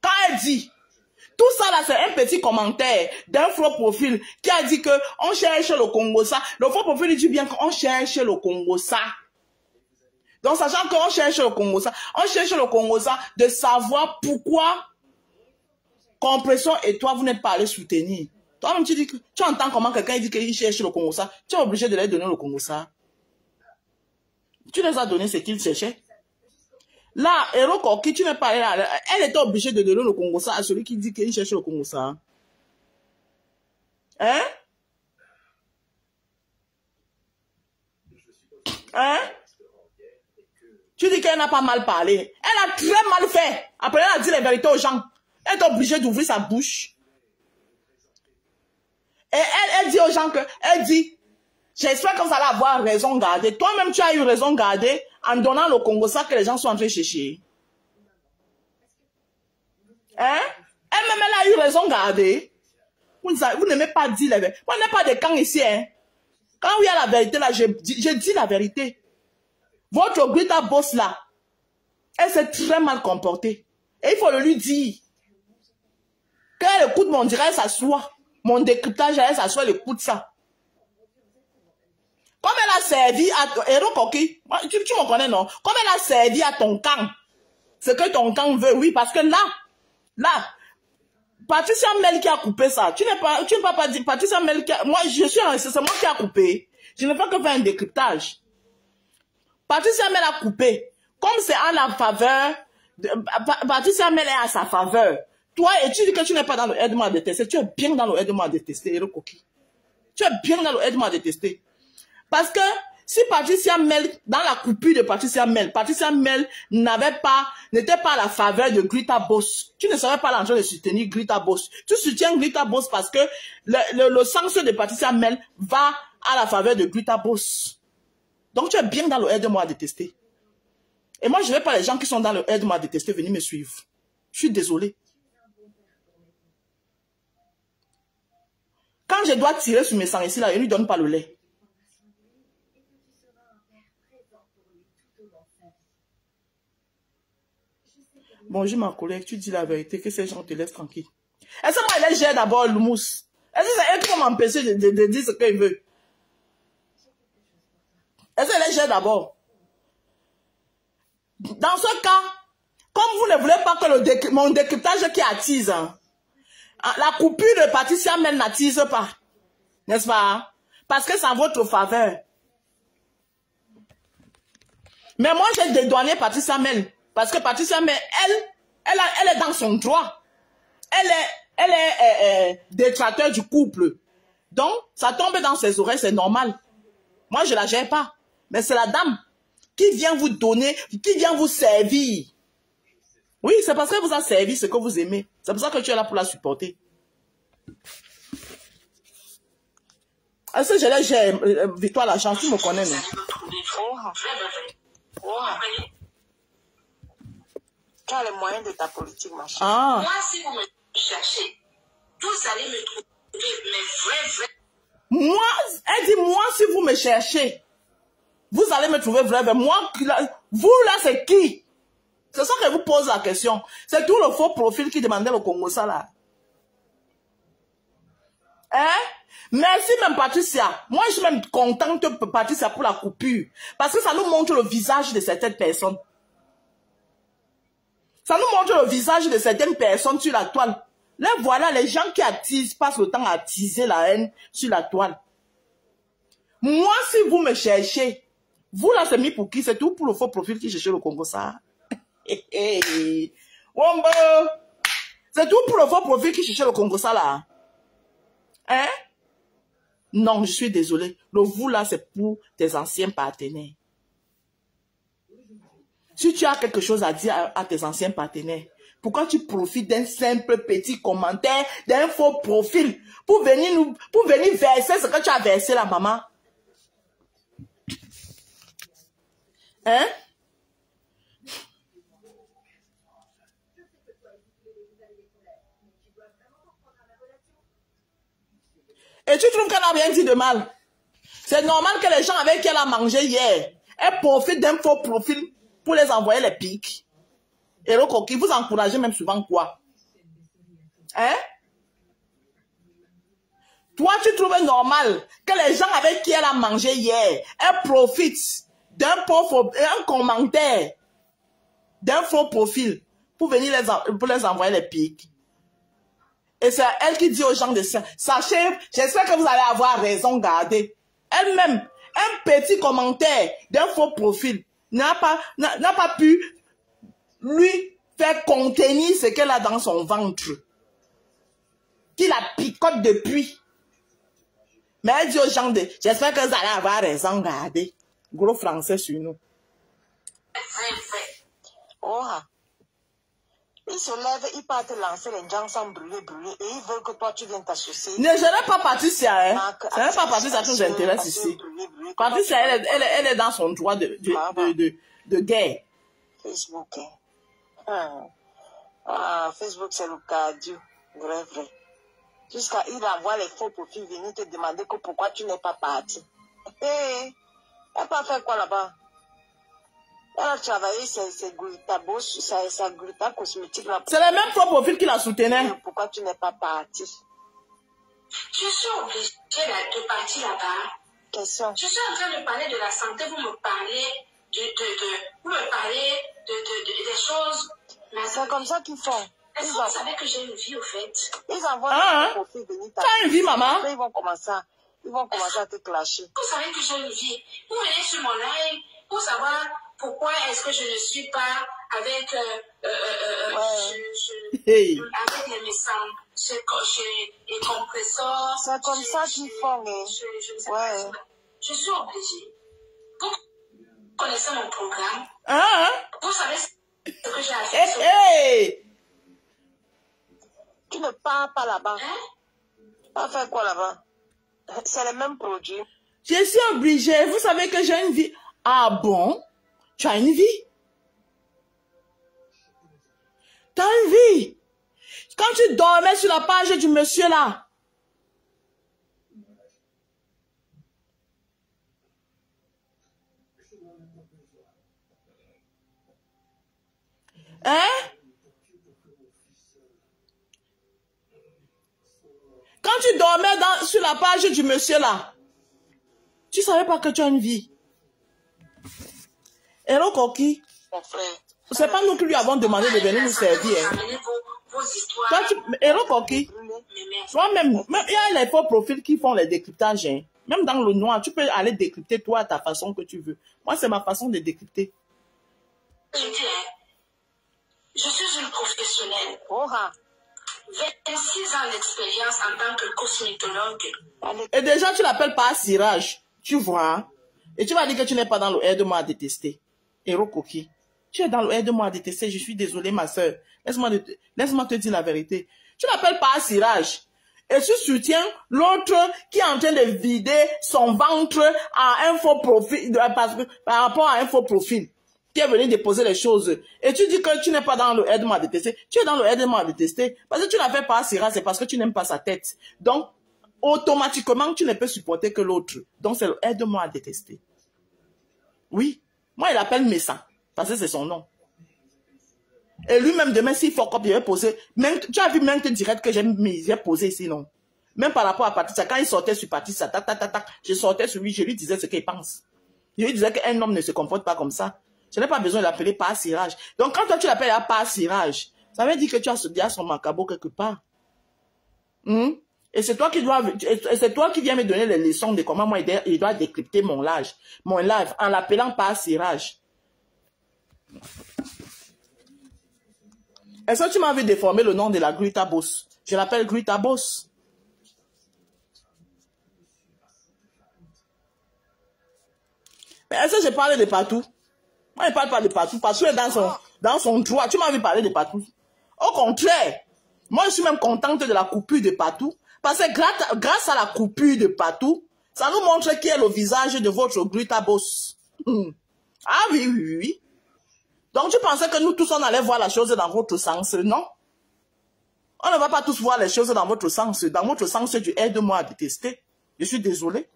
Quand elle dit, tout ça là, c'est un petit commentaire d'un faux profil qui a dit que on cherche le Congo ça. Le faux profil il dit bien qu'on cherche le Congo ça. Donc, sachant qu'on cherche le Congo ça, on cherche le Congo ça de savoir pourquoi Compression et toi, vous n'êtes pas allé soutenir. Toi-même, tu dis que, tu entends comment quelqu'un dit qu'il cherche le Congo ça. Tu es obligé de leur donner le Congo ça. Tu les as donné ce qu'ils cherchaient. Là, Hero Koki, tu n'es pas allé là. Elle était obligée de donner le Congo ça à celui qui dit qu'il cherche le Congo ça. Hein? Hein? Tu dis qu'elle n'a pas mal parlé. Elle a très mal fait. Après, elle a dit la vérité aux gens. Elle est obligée d'ouvrir sa bouche. Et elle, elle dit aux gens que, elle dit, j'espère que vous allez avoir raison gardée. Toi-même, tu as eu raison gardée en donnant le Congo ça que les gens sont en train de chercher. Hein? Elle-même, elle a eu raison gardée. Vous, vous n'aimez pas dire la vérité. Vous n'êtes pas des camps ici, hein? Quand il y a la vérité, là, je dis la vérité. Votre Greta boss, là, elle s'est très mal comportée. Et il faut le lui dire. Quand elle écoute mon direct, elle s'assoit. Mon décryptage, elle s'assoit, elle écoute ça. Comme elle a servi à... Hero Koki, tu, me connais, non? Comme elle a servi à ton camp, ce que ton camp veut, oui, parce que là, là, Patricia Mel qui a coupé ça. Tu n'es pas, tu ne peux pas dire, Patricia Mel qui a, moi, je suis, c'est moi qui a coupé. Je ne fais que faire un décryptage. Patricia Mel a coupé. Comme c'est en la faveur, Patricia Mel est à sa faveur. Toi, et tu dis que tu n'es pas dans le aide-moi à détester. Tu es bien dans le aide-moi à détester, Hero Koki. Tu es bien dans le aide-moi à détester. Parce que si Patricia Mel, dans la coupure de Patricia Mel, Patricia Mel n'avait pas, n'était pas à la faveur de Greta Boss, tu ne serais pas en train de soutenir Greta Boss. Tu soutiens Greta Boss parce que le, le, le sens de Patricia Mel va à la faveur de Greta Boss. Donc tu es bien dans le aide-moi à détester. Et moi, je ne veux pas les gens qui sont dans le aide-moi à détester venir me suivre. Je suis désolé. Quand je dois tirer sur mes sangs ici, là, je ne lui donne pas le lait. Bonjour ma collègue, tu dis la vérité, que ces gens te laissent tranquille. Est-ce que moi, elle gère d'abord le mousse? Est-ce que c'est elle qui m'empêcher de, de- dire ce qu'il veut Est-ce qu'elle gère d'abord? Dans ce cas, comme vous ne voulez pas que mon décryptage qui attise, hein, ah, la coupure de Patricia Mel n'attise pas. N'est-ce pas Parce que c'est en votre faveur. Mais moi, j'ai dédouané Patricia Mel. Parce que Patricia Mel, elle, elle, est dans son droit. Elle est, elle est euh, euh, détracteur du couple. Donc, ça tombe dans ses oreilles, c'est normal. Moi, je la gère pas. Mais c'est la dame qui vient vous donner, qui vient vous servir. Oui, c'est parce qu'elle vous a servi ce que vous aimez. C'est pour ça que tu es là pour la supporter. Est-ce que je l'ai gère, euh, Victoire la chance, tu me connais, non? Tu as les moyens de ta politique, ma chérie? Ah. Moi, si vous me cherchez, vous allez me trouver mes vrais, vrais. Moi, elle dit, moi, si vous me cherchez, vous allez me trouver vrai. vrai. Moi, vous là, c'est qui? C'est ça que vous pose la question. C'est tout le faux profil qui demandait le Congo, ça là. Hein? Merci même Patricia. Moi, je suis même contente Patricia pour la coupure. Parce que ça nous montre le visage de certaines personnes. Ça nous montre le visage de certaines personnes sur la toile. Là, voilà, les gens qui attisent, passent le temps à attiser la haine sur la toile. Moi, si vous me cherchez, vous là, c'est mis pour qui? C'est tout pour le faux profil qui cherchait le Congo, ça? Hé, hé. Wombo C'est tout pour le faux profil qui cherchait le Congo, ça, là? Hein? Non, je suis désolé. Le vous, là, c'est pour tes anciens partenaires. Si tu as quelque chose à dire à, tes anciens partenaires, pourquoi tu profites d'un simple petit commentaire, d'un faux profil, pour venir pour venir verser ce que tu as versé là, maman? Hein? Et tu trouves qu'elle n'a rien dit de mal. C'est normal que les gens avec qui elle a mangé hier, elle profite d'un faux profil pour les envoyer les pics. Et le coquille, vous encouragez même souvent quoi? Hein? Toi, tu trouves normal que les gens avec qui elle a mangé hier, elle profitent d'un un commentaire, d'un faux profil pour venir les, pour les envoyer les pics. Et c'est elle qui dit aux gens de ça. Sachez, j'espère que vous allez avoir raison, gardez. Elle-même, un petit commentaire d'un faux profil n'a pas, n'a pas pu lui faire contenir ce qu'elle a dans son ventre. Qui la picote depuis. Mais elle dit aux gens de, j'espère que vous allez avoir raison, gardez. Gros français sur nous. Oh, ah. Ils se lèvent, ils partent lancer les gens sans brûler, brûler, et ils veulent que toi tu viennes t'associer. Ne, je n'ai pas Patricia, hein. Ce n'est pas Patricia qui nous intéresse ici. Patricia, elle, est- elle, est- elle est dans son droit de, de, de, de, de guerre. Facebook. hein. Hum. Ah, Facebook, c'est le cadio. Vrai, vrai. Jusqu'à il envoie les faux profils venir te demander que pourquoi tu n'es pas parti. Hé, elle n'a pas fait quoi là-bas? Elle a travaillé ses, ses glutabos, sa, sa gluta cosmétique là. C'est le même faux profil qui la soutenait. Pourquoi tu n'es pas parti? Je suis obligée de de partir là-bas. Question. Je suis en train de parler de la santé, vous me parlez de, de, de vous me parlez de, de, de- des choses. C'est comme ça qu'ils font. Est-ce que vous savez que j'ai une vie au fait? Ils envoient Ah, des faux profils venir Tu as une vie, maman? Après, ils vont commencer à, ils vont commencer à te clasher. Vous savez que j'ai une vie. Vous venez sur mon live pour savoir pourquoi est-ce que je ne suis pas avec, euh, euh, euh, euh, je- je- Hey. avec les médecins, chez les compresseurs. C'est comme ça qu'ils font, hein. Je, je Ouais. Je suis obligée. Vous connaissez mon programme? Hein? Vous savez ce que j'ai à faire? hey! Tu ne pars pas là-bas. Hein? Tu vas faire quoi là-bas? C'est les mêmes produits. Je suis obligée. Vous savez que j'ai une vie. Ah bon? Tu as une vie? Tu as une vie? Quand tu dormais sur la page du monsieur là, Hein? Quand tu dormais dans, sur la page du monsieur là, tu savais pas que tu as une vie. Hello Coquille, Mon frère. c'est pas nous qui lui avons demandé de venir nous servir. hein. Toi, tu, merci. toi-même, même- il y a les faux profils qui font les décryptages. hein. Même dans le noir, tu peux aller décrypter toi à ta façon que tu veux. Moi, c'est ma façon de décrypter. Je hein, je suis une professionnelle. Oh, ah. 26 ans d'expérience en tant que cosmétologue. Et déjà, tu l'appelles pas cirage. Tu vois. Et tu vas dire que tu n'es pas dans le aide-moi à détester. Héros coquille. Tu es dans le aide-moi à détester. Je suis désolée, ma soeur. Laisse-moi te, laisse-moi te dire la vérité. Tu l'appelles pas cirage. Et tu soutiens l'autre qui est en train de vider son ventre à un faux profil, par rapport à un faux profil qui est venu déposer les choses. Et tu dis que tu n'es pas dans le aide-moi à détester. Tu es dans le aide-moi à détester. Parce que tu l'appelles pas cirage, c'est parce que tu n'aimes pas sa tête. Donc, automatiquement, tu ne peux supporter que l'autre. Donc, c'est le aide-moi à détester. Oui. Moi, il appelle Messa, parce que c'est son nom. Et lui-même, demain, s'il faut il va poser. Tu as vu même que direct que j'ai posé ici, non? Même par rapport à Patricia, quand il sortait sur Patricia, tac, tac, tac, tac, je sortais sur lui, je lui disais ce qu'il pense. Je lui disais qu'un homme ne se comporte pas comme ça. Je n'ai pas besoin de l'appeler par cirage. Donc, quand toi, tu l'appelles par cirage, ça veut dire que tu as, son macabo quelque part. Hmm? Et c'est toi qui dois, c'est toi qui viens me donner les leçons de comment moi, il doit- décrypter mon live, mon live, en l'appelant par cirage. Est-ce que tu m'as vu déformer le nom de la Glutabos? Je l'appelle Glutabos. Mais est-ce que je parle de partout? Moi, je ne parle pas de partout. Partout est dans son, dans son droit. Tu m'as vu parler de partout. Au contraire, moi, je suis même contente de la coupure de partout. Parce que grâce, à la coupure de partout, ça nous montre qui est le visage de votre glutabos. Hmm. Ah oui, oui, oui. Donc, tu pensais que nous tous, on allait voir la chose dans votre sens, non? On ne va pas tous voir les choses dans votre sens. Dans votre sens, tu aides-moi à détester. Je suis désolé.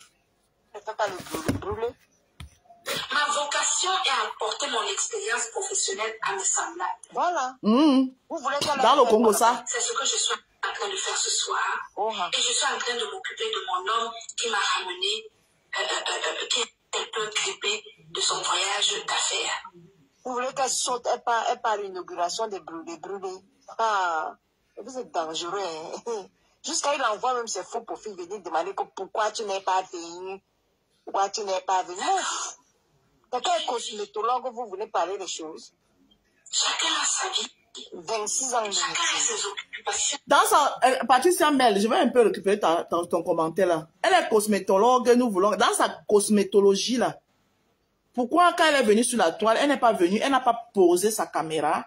Ne fais pas le brûler. Ma vocation est à apporter mon expérience professionnelle à mes semblables. Voilà. Mmh. Vous voulez qu'elle Dans le Congo, ça. C'est ce que je suis en train de faire ce soir. Oh, ah. Et je suis en train de m'occuper de mon homme qui m'a ramené, euh, euh, euh, qui est un peu grippé de son voyage d'affaires. Vous voulez qu'elle saute, elle part, elle part à l'inauguration des brûlés, brûlés. Ah, vous êtes dangereux. Hein? Jusqu'à il envoie même ses faux profils venir demander que pourquoi tu n'es pas venu. Pourquoi tu n'es pas venu. Quelqu'un est cosmétologue, vous voulez parler des choses? Chacun a sa vie. 26 ans de Chacun a ses occupations. Dans sa, euh, Patricia Mel, je vais un peu récupérer ta, ta- ton commentaire là. Elle est cosmétologue, nous voulons, dans sa cosmétologie là, pourquoi quand elle est venue sur la toile, elle n'est pas venue, elle n'a pas posé sa caméra,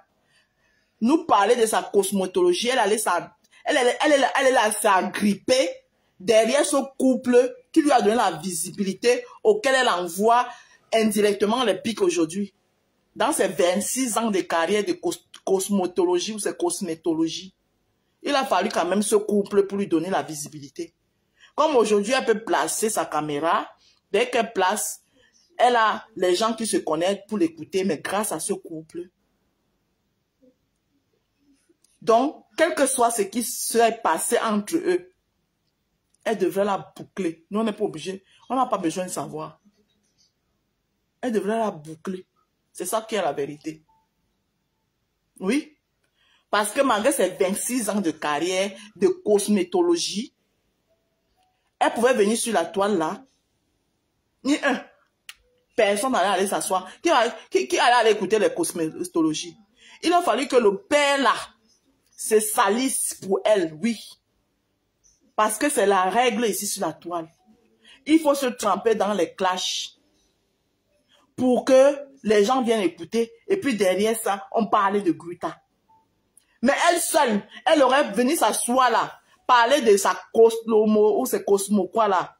nous parler de sa cosmétologie, elle allait sa, elle, elle, elle, elle, elle est là s'agripper derrière ce couple qui lui a donné la visibilité auquel elle envoie indirectement les pics aujourd'hui. Dans ses 26 ans de carrière de cos- ou c'est cosmétologie, il a fallu quand même ce couple pour lui donner la visibilité. Comme aujourd'hui, elle peut placer sa caméra, dès qu'elle place, elle a les gens qui se connectent pour l'écouter, mais grâce à ce couple. Donc, quel que soit ce qui serait passé entre eux, elle devrait la boucler. Nous, on n'est pas obligé, on n'a pas besoin de savoir. Elle devrait la boucler. C'est ça qui est la vérité. Oui. Parce que malgré ses 26 ans de carrière de cosmétologie, elle pouvait venir sur la toile là. Ni un. Personne n'allait aller s'asseoir. Qui, qui, qui allait aller écouter les cosmétologies? Il a fallu que le père là se salisse pour elle, oui. Parce que c'est la règle ici sur la toile. Il faut se tremper dans les clashs pour que les gens viennent écouter. Et puis derrière ça, on parlait de Gruta. Mais elle seule, elle aurait venu s'asseoir là, parler de sa cosmo ou ses cosmo quoi là?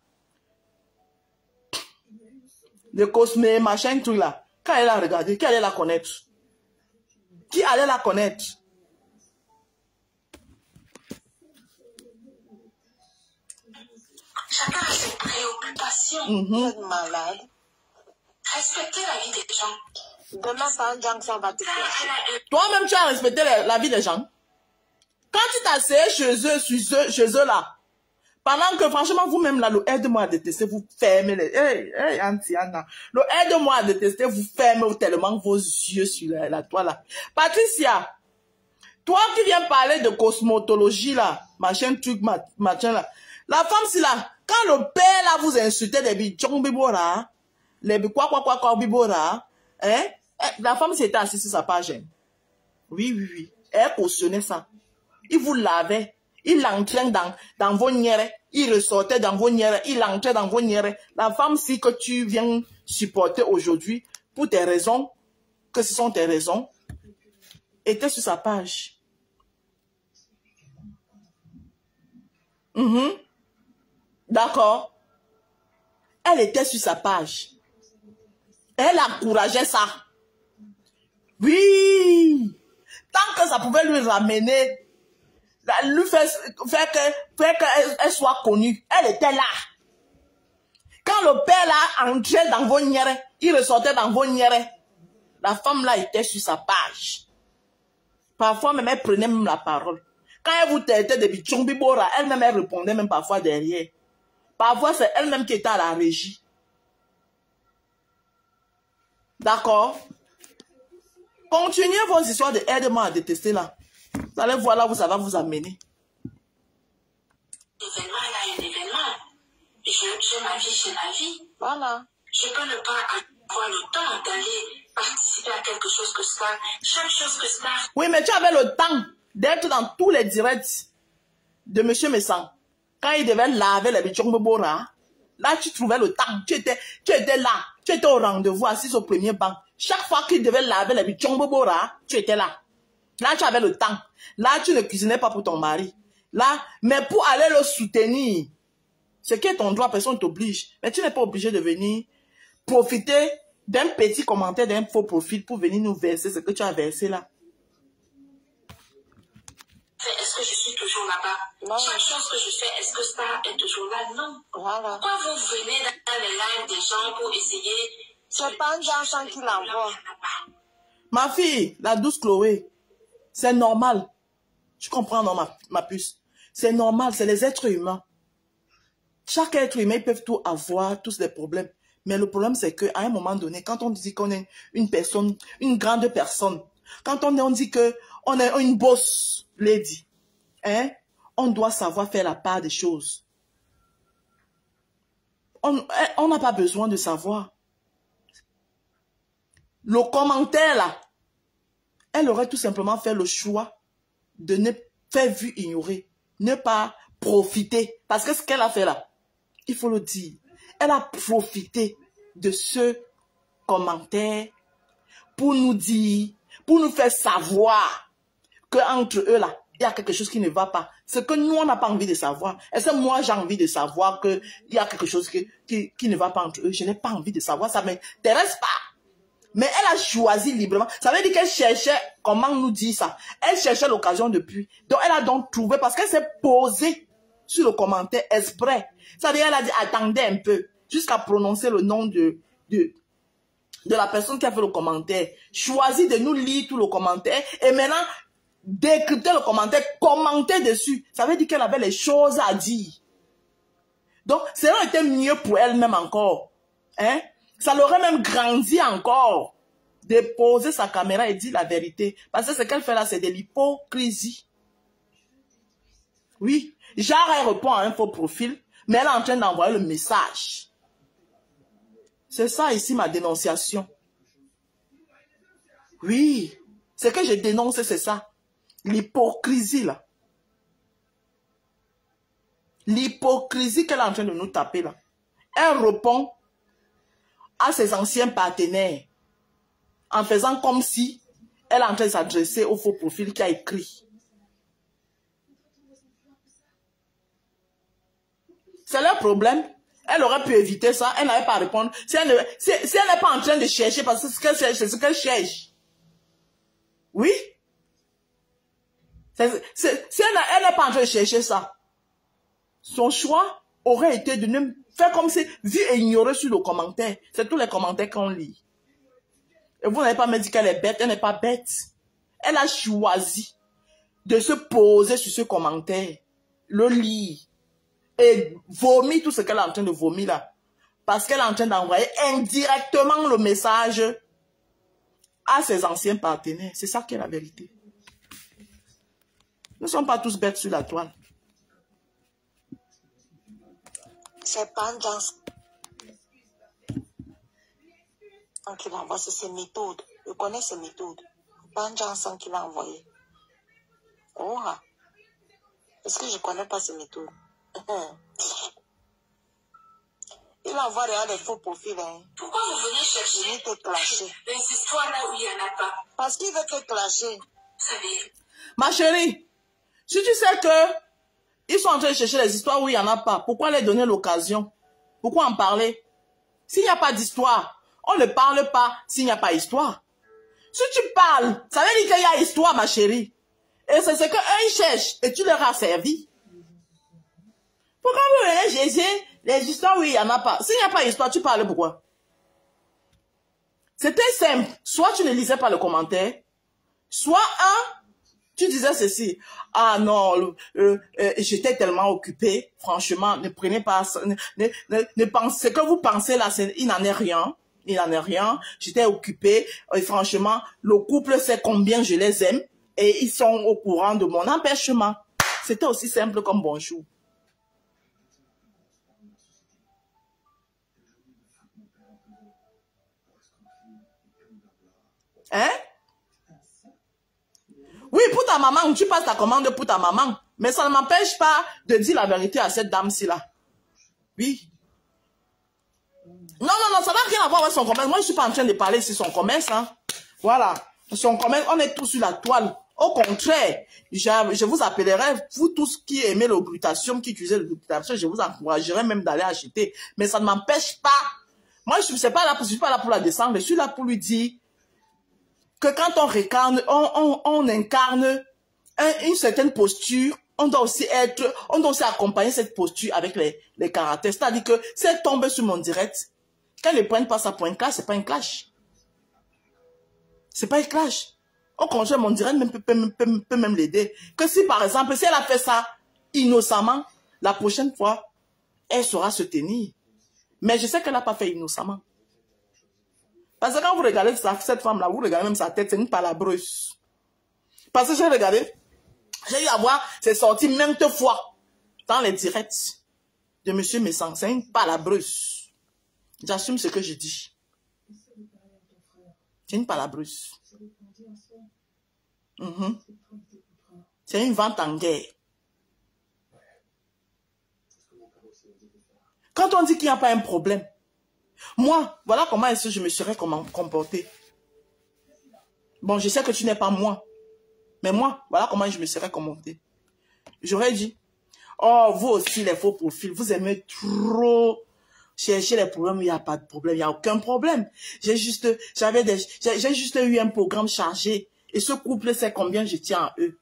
De cosme machin tout là. Quand elle a regardé, qui allait la connaître? Qui allait la connaître? Chacun a ses préoccupations. Mhm. êtes malade. Respectez la vie des gens. Demain, par ça va te Quand chercher. elle a un Toi-même, tu as respecté la, la vie des gens. Quand tu t'asseyais chez eux, chez eux, chez eux là, pendant que franchement, vous-même là, le aide-moi à détester, vous fermez les... Hey, hey, Anna. Le aide-moi à détester, vous fermez tellement vos yeux sur la, la toile là. Patricia, toi qui viens parler de cosmotologie là, machin truc, ma- machin là, la femme c'est là, quand le père là vous insultait des bichons bibora, les quoi quoi quoi quoi bibora, hein, la femme s'était assise sur sa page. Oui, oui, oui. Elle cautionnait ça. Il vous lavait. Il entrait dans, dans vos nières. Il ressortait dans vos nières. Il entrait dans vos nières. La femme, si que tu viens supporter aujourd'hui, pour des raisons, que ce sont tes raisons, était sur sa page. Mhm. D'accord. Elle était sur sa page. Elle encourageait ça. Oui. Tant que ça pouvait lui ramener, lui faire, faire que, qu'elle elle soit connue. Elle était là. Quand le père là entrait dans vos nières, il ressortait dans vos nières. La femme là était sur sa page. Parfois même elle prenait même la parole. Quand elle vous traitait de bichon bibora, elle-même elle répondait même parfois derrière. Parfois c'est elle-même qui était à la régie. D'accord Continuez vos histoires de aide-moi à détester là. Vous allez voir là où ça va vous amener. événement, elle a un événement. Je- J'ai ma vie, j'ai ma vie. Voilà. Je peux ne pas avoir le temps d'aller participer à quelque chose que cela. Chaque chose que cela Oui, mais tu avais le temps d'être dans tous les directs de Monsieur Messan. Quand il devait laver les bichons Bora, là tu trouvais le temps. Tu étais, tu étais là. Tu étais au rendez-vous, assis au premier banc. Chaque fois qu'il devait laver les bichons Bora, tu étais là. Là, tu avais le temps. Là, tu ne cuisinais pas pour ton mari. Là, mais pour aller le soutenir, ce qui est ton droit, personne ne t'oblige. Mais tu n'es pas obligé de venir profiter d'un petit commentaire, d'un faux profil pour venir nous verser ce que tu as versé là. Est-ce que je suis toujours là-bas? Chaque chose que je fais, est-ce que ça est toujours là? Non. Voilà. Pourquoi vous venez dans les lives des gens pour essayer C'est pas un Jean qui l'envoie. Ma fille, la douce Chloé, c'est normal. Tu comprends, non, ma, ma puce? C'est normal, c'est les êtres humains. Chaque être humain, ils peuvent tout avoir, tous des problèmes. Mais le problème, c'est qu'à un moment donné, quand on dit qu'on est une personne, une grande personne, quand on, on dit que on est une boss lady, hein, on doit savoir faire la part des choses. On eh, on n'a pas besoin de savoir. Le commentaire là, elle aurait tout simplement fait le choix de ne faire vu ignorer, ne pas profiter. Parce que ce qu'elle a fait là, il faut le dire, elle a profité de ce commentaire pour nous dire, pour nous faire savoir qu'entre eux là, il y a quelque chose qui ne va pas. Ce que nous, on n'a pas envie de savoir. Est-ce que moi, j'ai envie de savoir qu'il y a quelque chose qui, qui, ne va pas entre eux? Je n'ai pas envie de savoir. Ça ne m'intéresse pas. Mais elle a choisi librement. Ça veut dire qu'elle cherchait, comment nous dit ça? Elle cherchait l'occasion depuis. Donc, elle a donc trouvé, parce qu'elle s'est posée sur le commentaire exprès. Ça veut dire qu'elle a dit, attendez un peu, jusqu'à prononcer le nom de, de, de la personne qui a fait le commentaire. Choisit de nous lire tout le commentaire. Et maintenant, décrypter le commentaire, commenter dessus. Ça veut dire qu'elle avait les choses à dire. Donc, aurait été mieux pour elle-même encore. Hein? Ça l'aurait même grandi encore. Déposer sa caméra et dire la vérité. Parce que ce qu'elle fait là, c'est de l'hypocrisie. Oui. Genre, elle répond à un faux profil, mais elle est en train d'envoyer le message. C'est ça ici ma dénonciation. Oui. Ce que je dénonce, c'est ça. L'hypocrisie, là. L'hypocrisie qu'elle est en train de nous taper, là. Elle répond à ses anciens partenaires en faisant comme si elle est en train de s'adresser au faux profil qui a écrit. C'est leur problème. Elle aurait pu éviter ça. Elle n'avait pas à répondre. Si elle n'est pas en train de chercher, parce que ce qu'elle cherche, c'est ce qu'elle cherche. Oui? Si elle n'est pas en train de chercher ça, son choix aurait été de ne faire comme si, vu et ignorer sur le commentaire. C'est tous les commentaires qu'on lit. Et vous n'avez pas me dit qu'elle est bête, elle n'est pas bête. Elle a choisi de se poser sur ce commentaire, le lire et vomir tout ce qu'elle est en train de vomir là. Parce qu'elle est en train d'envoyer indirectement le message à ses anciens partenaires. C'est ça qui est la vérité. Nous ne sommes pas tous bêtes sur la toile. C'est pas un dans qui l'a envoyé, c'est ses méthodes. Je connais ses méthodes. Un Johnson qui l'a envoyé. Oh, est-ce que je connais pas ses méthodes? Il envoie rien des faux profils. Hein. Pourquoi vous venez chercher Il te clasher. les histoires là où il n'y en a pas? Parce qu'il veut te clasher. Vous savez, Ma chérie, si tu sais que ils sont en train de chercher les histoires où il n'y en a pas, pourquoi leur donner l'occasion? Pourquoi en parler? S'il n'y a pas d'histoire, on ne parle pas s'il n'y a pas d'histoire. Si tu parles, ça veut dire qu'il y a histoire, ma chérie. Et c'est ce qu'eux, ils cherchent et tu leur as servi. Pourquoi vous venez chercher les histoires où il n'y en a pas? S'il n'y a pas d'histoire, tu parles pourquoi? C'était simple. Soit tu ne lisais pas le commentaire, soit un, tu disais ceci. Ah non, euh, euh, j'étais tellement occupée. Franchement, ne prenez pas ne, ne, ne pensez, ce que vous pensez là, il n'en est rien. Il n'en est rien. J'étais occupée. Et franchement, le couple sait combien je les aime. Et ils sont au courant de mon empêchement. C'était aussi simple comme bonjour. Hein? Oui, pour ta maman, tu passes ta commande pour ta maman. Mais ça ne m'empêche pas de dire la vérité à cette dame-ci là. Oui. Non, non, non, ça n'a rien à voir avec son commerce. Moi, je ne suis pas en train de parler sur son commerce. Hein. Voilà. Son commerce, on est tous sur la toile. Au contraire, je, vous appellerai, vous tous qui aimez l'oblutation, qui utilisez l'oblutation, je vous encouragerai même d'aller acheter. Mais ça ne m'empêche pas. Moi, je ne suis pas là pour la descendre. Je suis là pour lui dire que quand on récarne, on, on, on incarne un- une certaine posture, on doit aussi être, on doit aussi accompagner cette posture avec les, caractères. C'est-à-dire que si elle tombe sur mon direct, qu'elle ne prenne pas ça pour un clash, c'est pas un clash. C'est pas un clash. Au contraire, mon direct même peut- peut- peut même l'aider. Que si, par exemple, si elle a fait ça innocemment, la prochaine fois, elle saura se tenir. Mais je sais qu'elle n'a pas fait innocemment. Parce que quand vous regardez cette femme-là, vous regardez même sa tête, c'est une palabreuse. Parce que j'ai regardé, j'ai eu à voir, c'est sorti maintes fois dans les directs de Monsieur Messang. C'est une palabreuse. J'assume ce que je dis. C'est une palabreuse. Mhm. C'est une vente en guerre. Quand on dit qu'il n'y a pas un problème, moi, voilà comment est-ce que je me serais comment- comporté. Bon, je sais que tu n'es pas moi. Mais moi, voilà comment je me serais comporté. J'aurais dit, oh, vous aussi, les faux profils, vous aimez trop chercher les problèmes, il n'y a pas de problème, il n'y a aucun problème. J'ai juste, j'ai juste eu un programme chargé. Et ce couple sait combien je tiens à eux.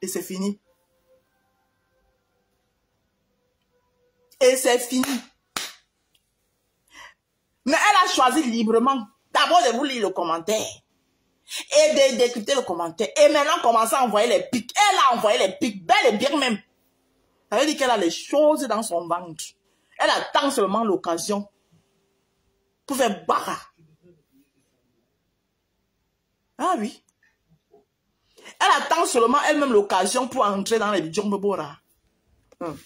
Et c'est fini. Et c'est fini. Mais elle a choisi librement. D'abord de vous lire le commentaire. Et de décrypter le commentaire. Et maintenant commencer à envoyer les pics. Elle a envoyé les pics, bel et bien même. Ça veut dire qu'elle a les choses dans son ventre. Elle attend seulement l'occasion pour faire barra. Ah oui. Elle attend seulement elle-même l'occasion pour entrer dans les Djombe Bora. Hum.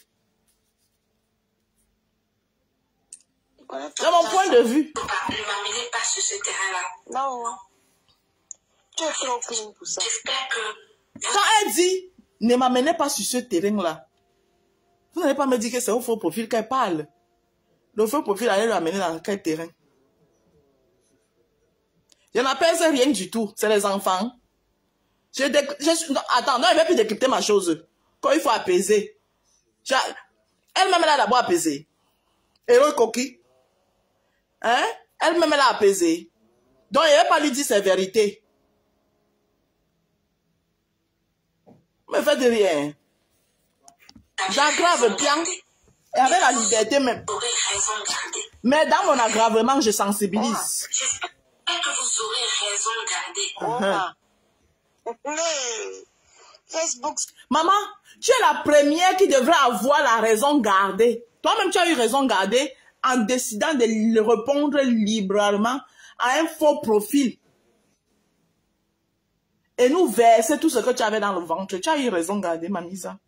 C'est mon point de vue. Ne m'amenez pas sur ce terrain-là. Non. Tu es trop clean pour ça. J'espère que Quand elle dit ne m'amenez pas sur ce terrain-là, vous n'allez pas me dire que c'est au faux profil qu'elle parle. Le faux profil allait l'amener dans quel terrain? Je n'appelle ça rien du tout. C'est les enfants. Je déc- je suis- non, attends, non, elle ne va plus décrypter ma chose. Quand il faut apaiser. Je- Elle-même, elle a d'abord apaisé. Héros coquille. Hein? Elle-même, elle a apaisé. Donc, il ne va pas lui dire ses vérités. Me faites de rien. J'aggrave bien. Et avec la liberté même. Mais dans mon aggravement, je sensibilise. J'espère que vous aurez raison gardée. Uh-huh. Mais Facebook, Maman, tu es la première qui devrait avoir la raison gardée. Toi-même, tu as eu raison gardée en décidant de répondre librement à un faux profil. Et nous verser tout ce que tu avais dans le ventre. Tu as eu raison gardée, Mamisa.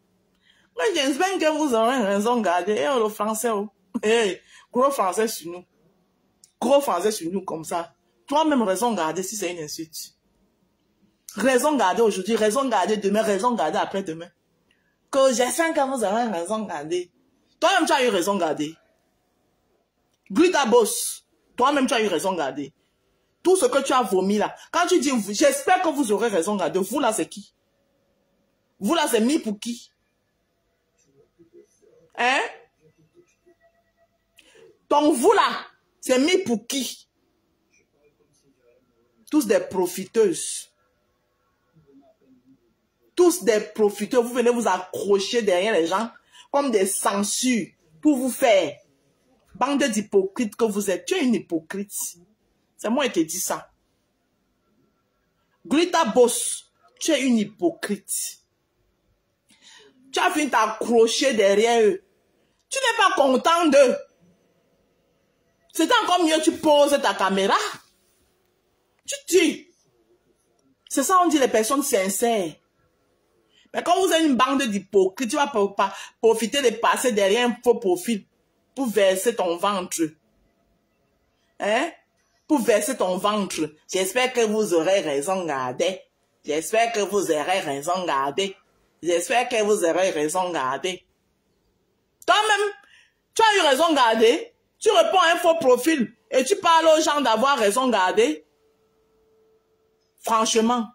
Moi, j'espère que vous aurez raison gardée. Et le français, oh. Eh, gros français sur nous. Gros français sur nous comme ça. Toi-même, raison gardée si c'est une insulte. Raison gardée aujourd'hui, raison gardée demain, raison gardée après-demain. Que j'espère que vous aurez raison gardée. Toi-même, tu as eu raison gardée. Grita boss, toi-même, tu as eu raison gardée. Tout ce que tu as vomi là, quand tu dis, j'espère que vous aurez raison gardée, vous là, c'est qui? Vous là, c'est mis pour qui? Hein? Donc, vous là, c'est mis pour qui? Tous des profiteuses. Tous des profiteurs, vous venez vous accrocher derrière les gens comme des censures pour vous faire. Bande d'hypocrites que vous êtes. Tu es une hypocrite. C'est moi qui te dis ça. Grita Boss, tu es une hypocrite. Tu as fini t'accrocher derrière eux. Tu n'es pas content d'eux. C'est encore mieux, tu poses ta caméra. Tu tues. C'est ça, on dit les personnes sincères. Mais quand vous êtes une bande d'hypocrites, tu vas pas profiter de passer derrière un faux profil pour verser ton ventre. Hein? Pour verser ton ventre. J'espère que vous aurez raison gardée. J'espère que vous aurez raison gardée. J'espère que vous aurez raison gardée. Toi-même, tu as eu raison gardée. Tu réponds à un faux profil et tu parles aux gens d'avoir raison gardée. Franchement.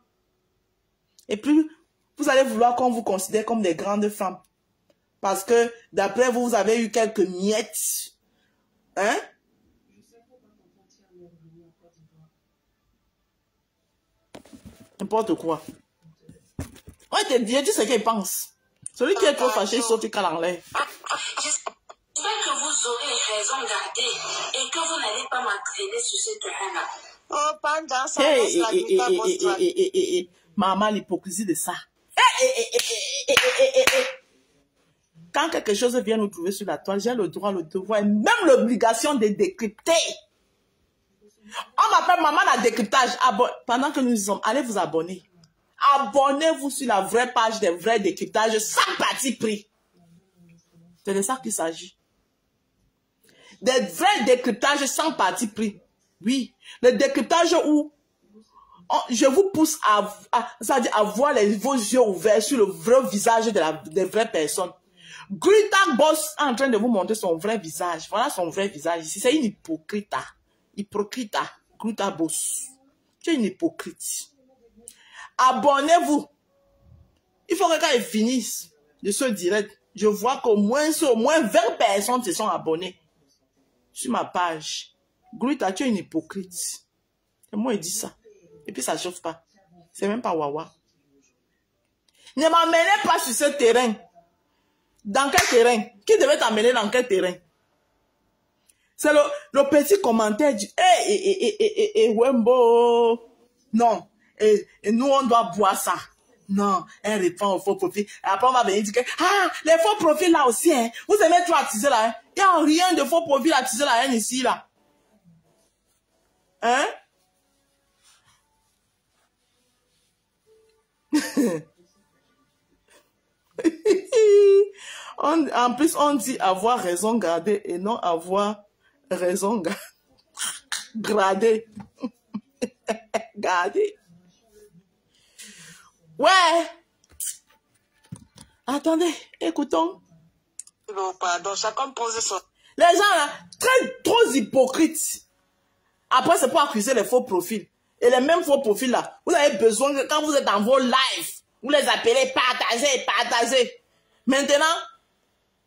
Et puis, vous allez vouloir qu'on vous considère comme des grandes femmes. Parce que d'après vous, vous avez eu quelques miettes. Hein? N'importe quoi. On te dit, tu sais qu'il pense. Celui qui est trop fâché, il saute cale en l'air. J'espère que vous aurez raison gardée et que vous n'allez pas m'entraîner sur ce terrain-là. Oh, pendant ça, hey, la hey, hey, Maman, l'hypocrisie de ça. Quand quelque chose vient nous trouver sur la toile, j'ai le droit, le devoir et même l'obligation de décrypter. On m'appelle maman la décryptage. Pendant que nous sommes, allez vous abonner. Abonnez-vous sur la vraie page des vrais décryptages sans parti pris. C'est de ça qu'il s'agit. Des vrais décryptages sans parti pris. Oui, le décryptage où je vous pousse à, à, c'est-à-dire à voir les, vos yeux ouverts sur le vrai visage des vraies personnes. Greta Boss est en train de vous montrer son vrai visage. Voilà son vrai visage ici. C'est une hypocrite. Hypocrite. Greta Boss. Tu es une hypocrite. Abonnez-vous. Il faut que quand ils finissent de ce direct, je vois qu'au moins, au moins 20 personnes se sont abonnées sur ma page. Greta, tu es une hypocrite. C'est moi qui dis ça. Et puis ça chauffe pas. C'est même pas Wawa. Ne m'emmenez pas sur ce terrain. Dans quel terrain? Qui devait t'emmener dans quel terrain? C'est le, le petit commentaire du eh, eh, eh, eh, Wembo. Non. Et, et nous, on doit boire ça. Non, elle répond au faux profil. Et après, on va venir dire que, ah, les faux profils là aussi, hein. Vous aimez trop attiser la haine. Il n'y a rien de faux profil attiser la haine ici, là. Hein? On- en plus, on dit avoir raison gardée et non avoir raison ga- gradée. Gardée. Ouais. Attendez, écoutons. Non, pardon, chacun pose son. Les gens là, très trop hypocrites. Après, c'est pour accuser les faux profils. Et les mêmes faux profils là, vous avez besoin quand vous êtes dans vos lives, vous les appelez partagez, partagez. Maintenant,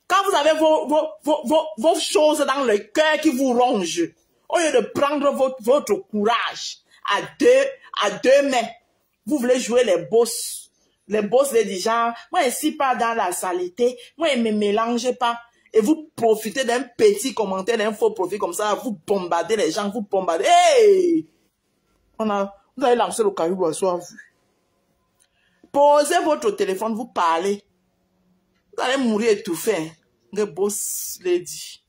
quand vous avez vos, vos, vos, vos, choses dans le cœur qui vous rongent, au lieu de prendre votre, votre courage à deux, à deux mains, vous voulez jouer les boss. Les boss, les déjà, moi, je suis pas dans la saleté, moi, je me mélange pas. Et vous profitez d'un petit commentaire, d'un faux profil comme ça, vous bombardez les gens, vous bombardez. Hey! On a, vous avez lancé le caillou à soi. Posez votre téléphone, vous parlez. Vous allez mourir étouffé. Hein? The boss lady.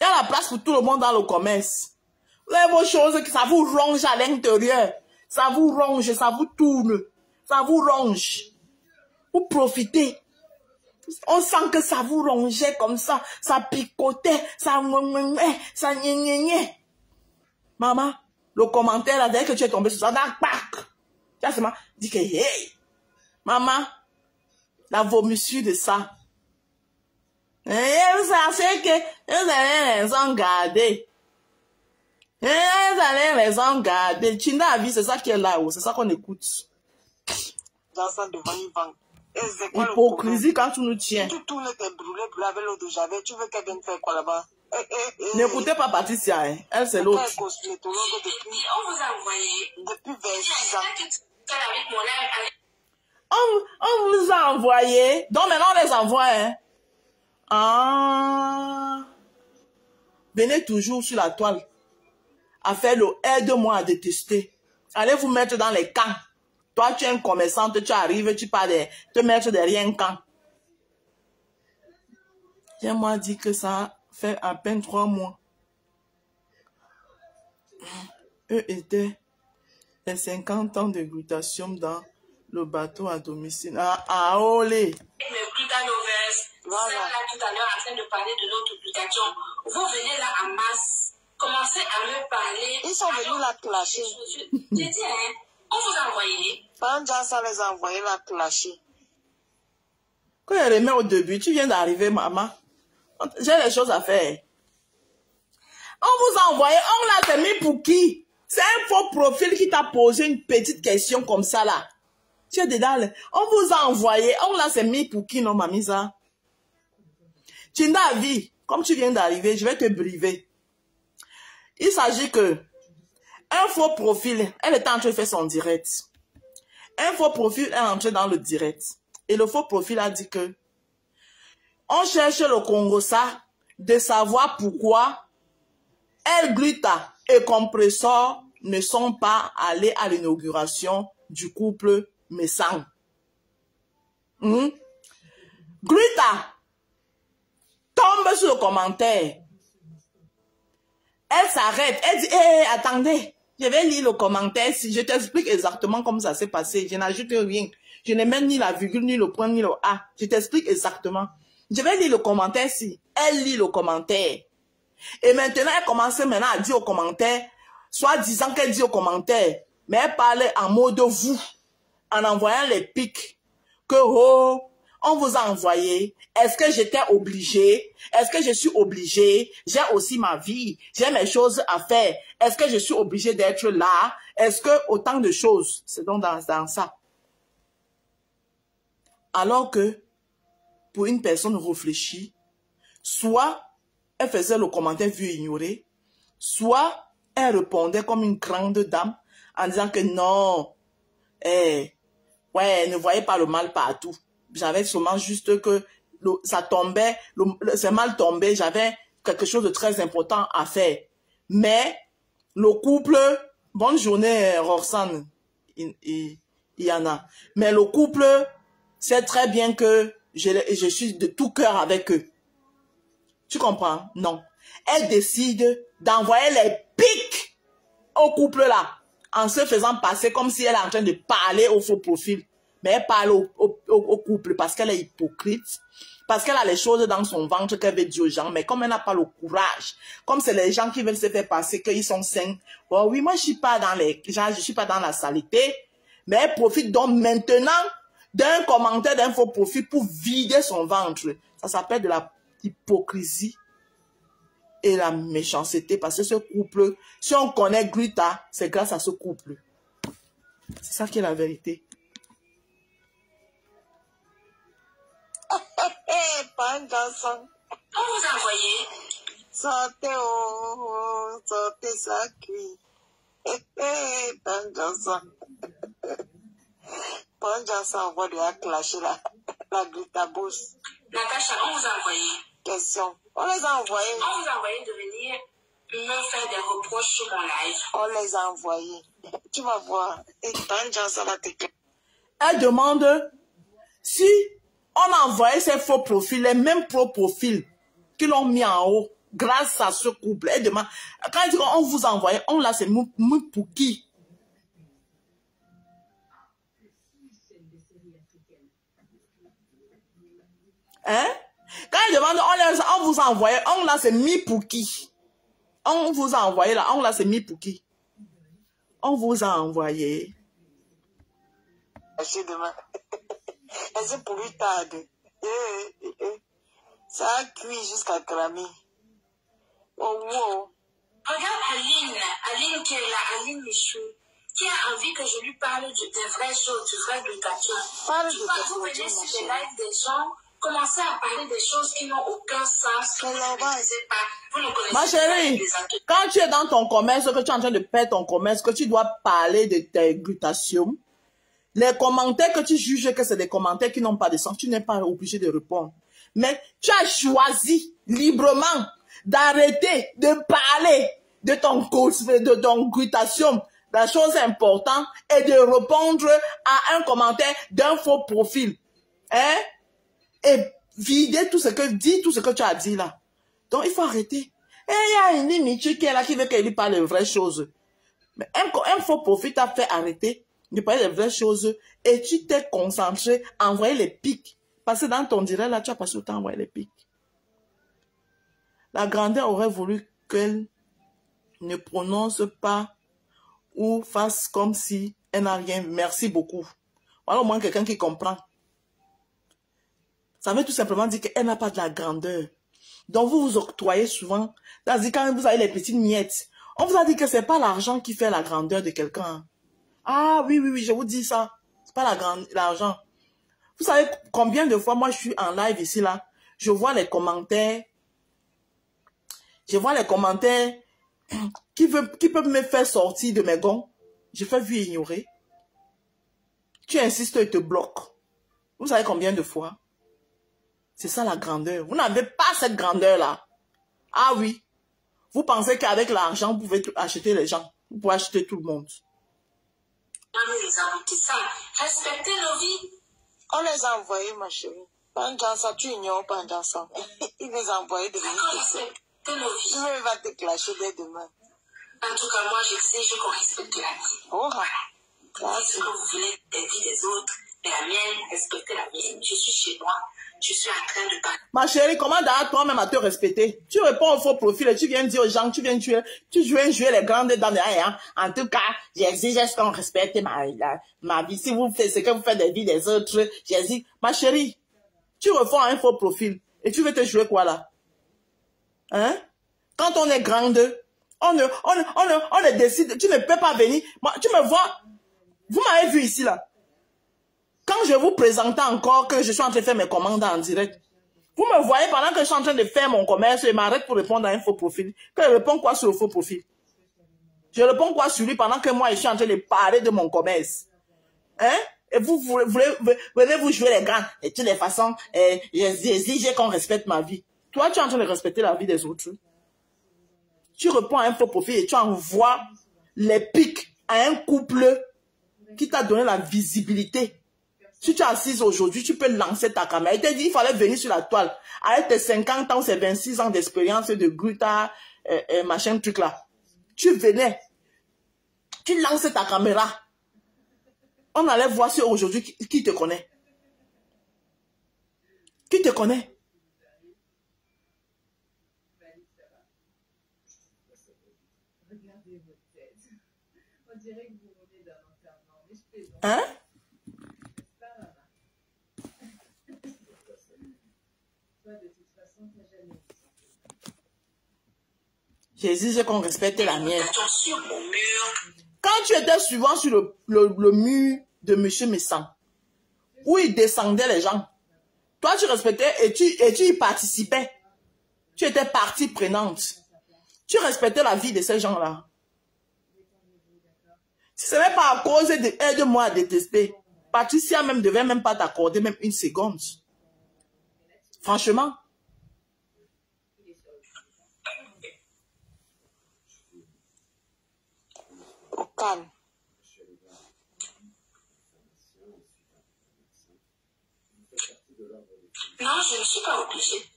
Il y a la place pour tout le monde dans le commerce. Vous avez vos choses ça vous ronge à l'intérieur. Ça vous ronge, ça vous tourne. Ça vous ronge. Vous profitez. On sent que ça vous rongeait comme ça. Ça picotait. Ça ça. Maman, le commentaire là, dès que tu es tombé sur ça, dans pack. Tu as seulement dit que, hey, maman, la vomissure de ça. Et vous savez que vous allez les en garder. Et vous allez les en garder. Chinda vie, c'est ça qui est là, c'est ça qu'on écoute. Dans ça devant c'est quoi le Hypocrisie quand tu nous tiens. Tu tournes tes brûlés, avec l'eau de Javel. Tu veux qu'elle vienne faire quoi là-bas? Eh, eh, eh. N'écoutez pas Patricia, hein. elle c'est l'autre. depuis, On vous a envoyé. depuis 26 ans. On, on vous a envoyé. Donc maintenant on les envoie, hein. Ah. Venez toujours sur la toile à faire le aide-moi à détester. Allez vous mettre dans les camps. Toi, tu es un commerçant, tu arrives, tu pars de, te mettre derrière un camp. J'ai-moi dit que ça fait à peine trois mois. Eux étaient les 50 ans de glutatium dans le bateau à domicile. Ah, ah, olé. mes glutanovers. Vous êtes là tout à l'heure en train de parler de notre glutation. Vous venez là en masse. Commencez à me parler. Ils sont venus la clasher. J'ai dit, hein, on vous a envoyé. Panja, ça les a envoyés la clasher. Quand elle remet au début, tu viens d'arriver, maman. J'ai des choses à faire. On vous a envoyé, on l'a mis pour qui? C'est un faux profil qui t'a posé une petite question comme ça là. Tu es dedans. On vous a envoyé, on l'a mis pour qui, non, mamisa Chinda vie, comme tu viens d'arriver, je vais te briver. Il s'agit que Un faux profil, elle était en train de faire son direct. Un faux profil est entré dans le direct. Et le faux profil a dit que on cherche le Congo ça de savoir pourquoi El Gluta et Compressor ne sont pas allés à l'inauguration du couple Messang. Hmm? Gluta tombe sur le commentaire. Elle s'arrête. Elle dit, attendez, je vais lire le commentaire. Si je t'explique exactement comment ça s'est passé, je n'ajoute rien. Je n'ai même ni la virgule, ni le point, ni le A. Je t'explique exactement. Je vais lire le commentaire si. Elle lit le commentaire. Et maintenant, elle commence maintenant à dire au commentaire, soit disant qu'elle dit au commentaire, mais elle parle en mode vous, en envoyant les pics, que oh, on vous a envoyé. Est-ce que j'étais obligée? Est-ce que je suis obligée? J'ai aussi ma vie. J'ai mes choses à faire. Est-ce que je suis obligée d'être là? Est-ce que autant de choses? C'est donc dans, dans ça. Alors que pour une personne réfléchie, soit elle faisait le commentaire vu ignoré, soit elle répondait comme une grande dame en disant que non, eh, ouais, ne voyez pas le mal partout. J'avais seulement juste que ça tombait, c'est mal tombé, j'avais quelque chose de très important à faire. Mais le couple, bonne journée Roxane, il, il, il y en a. Mais le couple sait très bien que je, suis de tout cœur avec eux. Tu comprends? Non. Elle décide d'envoyer les pics au couple là, en se faisant passer comme si elle est en train de parler au faux profil. Mais elle parle au, couple parce qu'elle est hypocrite, parce qu'elle a les choses dans son ventre qu'elle veut dire aux gens, mais comme elle n'a pas le courage, comme c'est les gens qui veulent se faire passer qu'ils sont sains, bon oui, moi je suis pas dans les, genre, je suis pas dans la saleté, mais elle profite donc maintenant d'un commentaire d'un faux profil pour vider son ventre. Ça s'appelle de la hypocrisie et la méchanceté parce que ce couple, si on connaît Gluta, c'est grâce à ce couple. C'est ça qui est la vérité. Pas un garçon. Vous a envoyé. Sortez, oh, oh, sortez, ça cuit. Eh, eh, pas un garçon. Un garçon, on va lui acclacher la, la glutabose. Natacha, on vous a envoyé. Question. On les a envoyés. On vous a envoyé de venir me faire des reproches sur mon live. On les a envoyés. Tu vas voir. Et garçon va te Elle demande si on a envoyé ces faux profils, les mêmes faux profils qui l'ont mis en haut grâce à ce couple. Elle demande, quand elle dit qu'on vous a envoyé, on l'a, c'est mou pour qui Hein? Quand elle demande, on, les, on vous a envoyé, on l'a, c'est mis pour qui? On vous a envoyé là, on l'a, c'est mis pour qui? On vous a envoyé. Merci demain. C'est pour lui tard. Eh, eh, eh. Ça a cuit jusqu'à cramer. Oh, wow. Regarde Aline, Aline qui est là, Aline Michou, qui a envie que je lui parle du, des vraies choses, du vrai glutathion. Parle Tu de ta vous photo, sur les lives des gens, commencer à parler des choses qui n'ont aucun sens, que vous ne pas. Vous ne connaissez Ma chérie, quand tu es dans ton commerce, que tu es en train de perdre ton commerce, que tu dois parler de tes glutations, les commentaires que tu juges que c'est des commentaires qui n'ont pas de sens, tu n'es pas obligé de répondre. Mais tu as choisi librement d'arrêter de parler de ton de ton glutation, la chose importante, et de répondre à un commentaire d'un faux profil. Hein? Et vider tout ce que, dis tout ce que tu as dit là. Donc, il faut arrêter. Et il y a une limite qui est là, qui veut qu'elle lui parle les vraies choses. Mais un, faux profil t'a fait arrêter de parler des vraies choses et tu t'es concentré à envoyer les pics. Parce que dans ton direct, là, tu as passé le temps à envoyer les pics. La grandeur aurait voulu qu'elle ne prononce pas ou fasse comme si elle n'a rien. Merci beaucoup. Voilà au moins quelqu'un qui comprend. Ça veut tout simplement dire qu'elle n'a pas de la grandeur. Donc vous vous octroyez souvent. C'est-à-dire quand vous avez les petites miettes, on vous a dit que c'est pas l'argent qui fait la grandeur de quelqu'un. Ah oui, oui, oui, je vous dis ça. C'est pas l'argent. Vous savez combien de fois moi je suis en live ici là, je vois les commentaires. Je vois les commentaires qui, veut, qui me faire sortir de mes gonds, je fais vu ignorer. Tu insistes et te bloques. Vous savez combien de fois? C'est ça la grandeur. Vous n'avez pas cette grandeur-là. Ah oui. Vous pensez qu'avec l'argent, vous pouvez acheter les gens. Vous pouvez acheter tout le monde. les aboutissants. Respectez nos vies. On les a envoyés, ma chérie. Pendant ça, tu ignores pendant ça. Il les a envoyés de Respectez nos vies. Tu veux, il va te clasher dès demain. En tout cas, moi, j'exige qu'on respecte la vie. Oh, Dites ce que vous voulez des vies des autres, mais la mienne, respectez la mienne. Je suis chez moi. Suis en train de. Ma chérie, comment d'ailleurs toi-même à te respecter? Tu réponds au faux profil et tu viens dire aux gens, tu viens tuer, tu viens jouer les grandes dames. Hein? En tout cas, j'exige qu'on respecte ma, ma vie. Si vous faites ce que vous faites des vies des autres, j'exige. Ma chérie, tu réponds à un faux profil et tu veux te jouer quoi là? Hein? Quand on est grande, on ne, on, on, ne décide, tu ne peux pas venir. Tu me vois, vous m'avez vu ici là. Quand je vous présente encore que je suis en train de faire mes commandes en direct, vous me voyez pendant que je suis en train de faire mon commerce, je m'arrête pour répondre à un faux profil. Que je réponds quoi sur le faux profil? Je réponds quoi sur lui pendant que moi je suis en train de parler de mon commerce? Hein? Et vous, voulez, vous jouer les gants. Et de toutes les façons, eh, j'exige qu'on respecte ma vie. Toi, tu es en train de respecter la vie des autres. Tu réponds à un faux profil et tu envoies les pics à un couple qui t'a donné la visibilité si tu es assise aujourd'hui, tu peux lancer ta caméra. Il t'a dit, il fallait venir sur la toile. Avec tes 50 ans, c'est 26 ans d'expérience de gruta, euh, euh, machin, truc là. Tu venais. Tu lances ta caméra. On allait voir si aujourd'hui, qui, qui te connaît. Qui te connaît? Hein? J'exige qu'on respecte la mienne. Quand tu étais souvent sur le, le, mur de M. Messan, où il descendait les gens, toi tu respectais et tu, et tu y participais. Tu étais partie prenante. Tu respectais la vie de ces gens-là. Si ce n'est pas à cause de aide-moi à détester, Patricia même devait même pas t'accorder même une seconde. Franchement. Calme. Non, je ne suis pas obligée.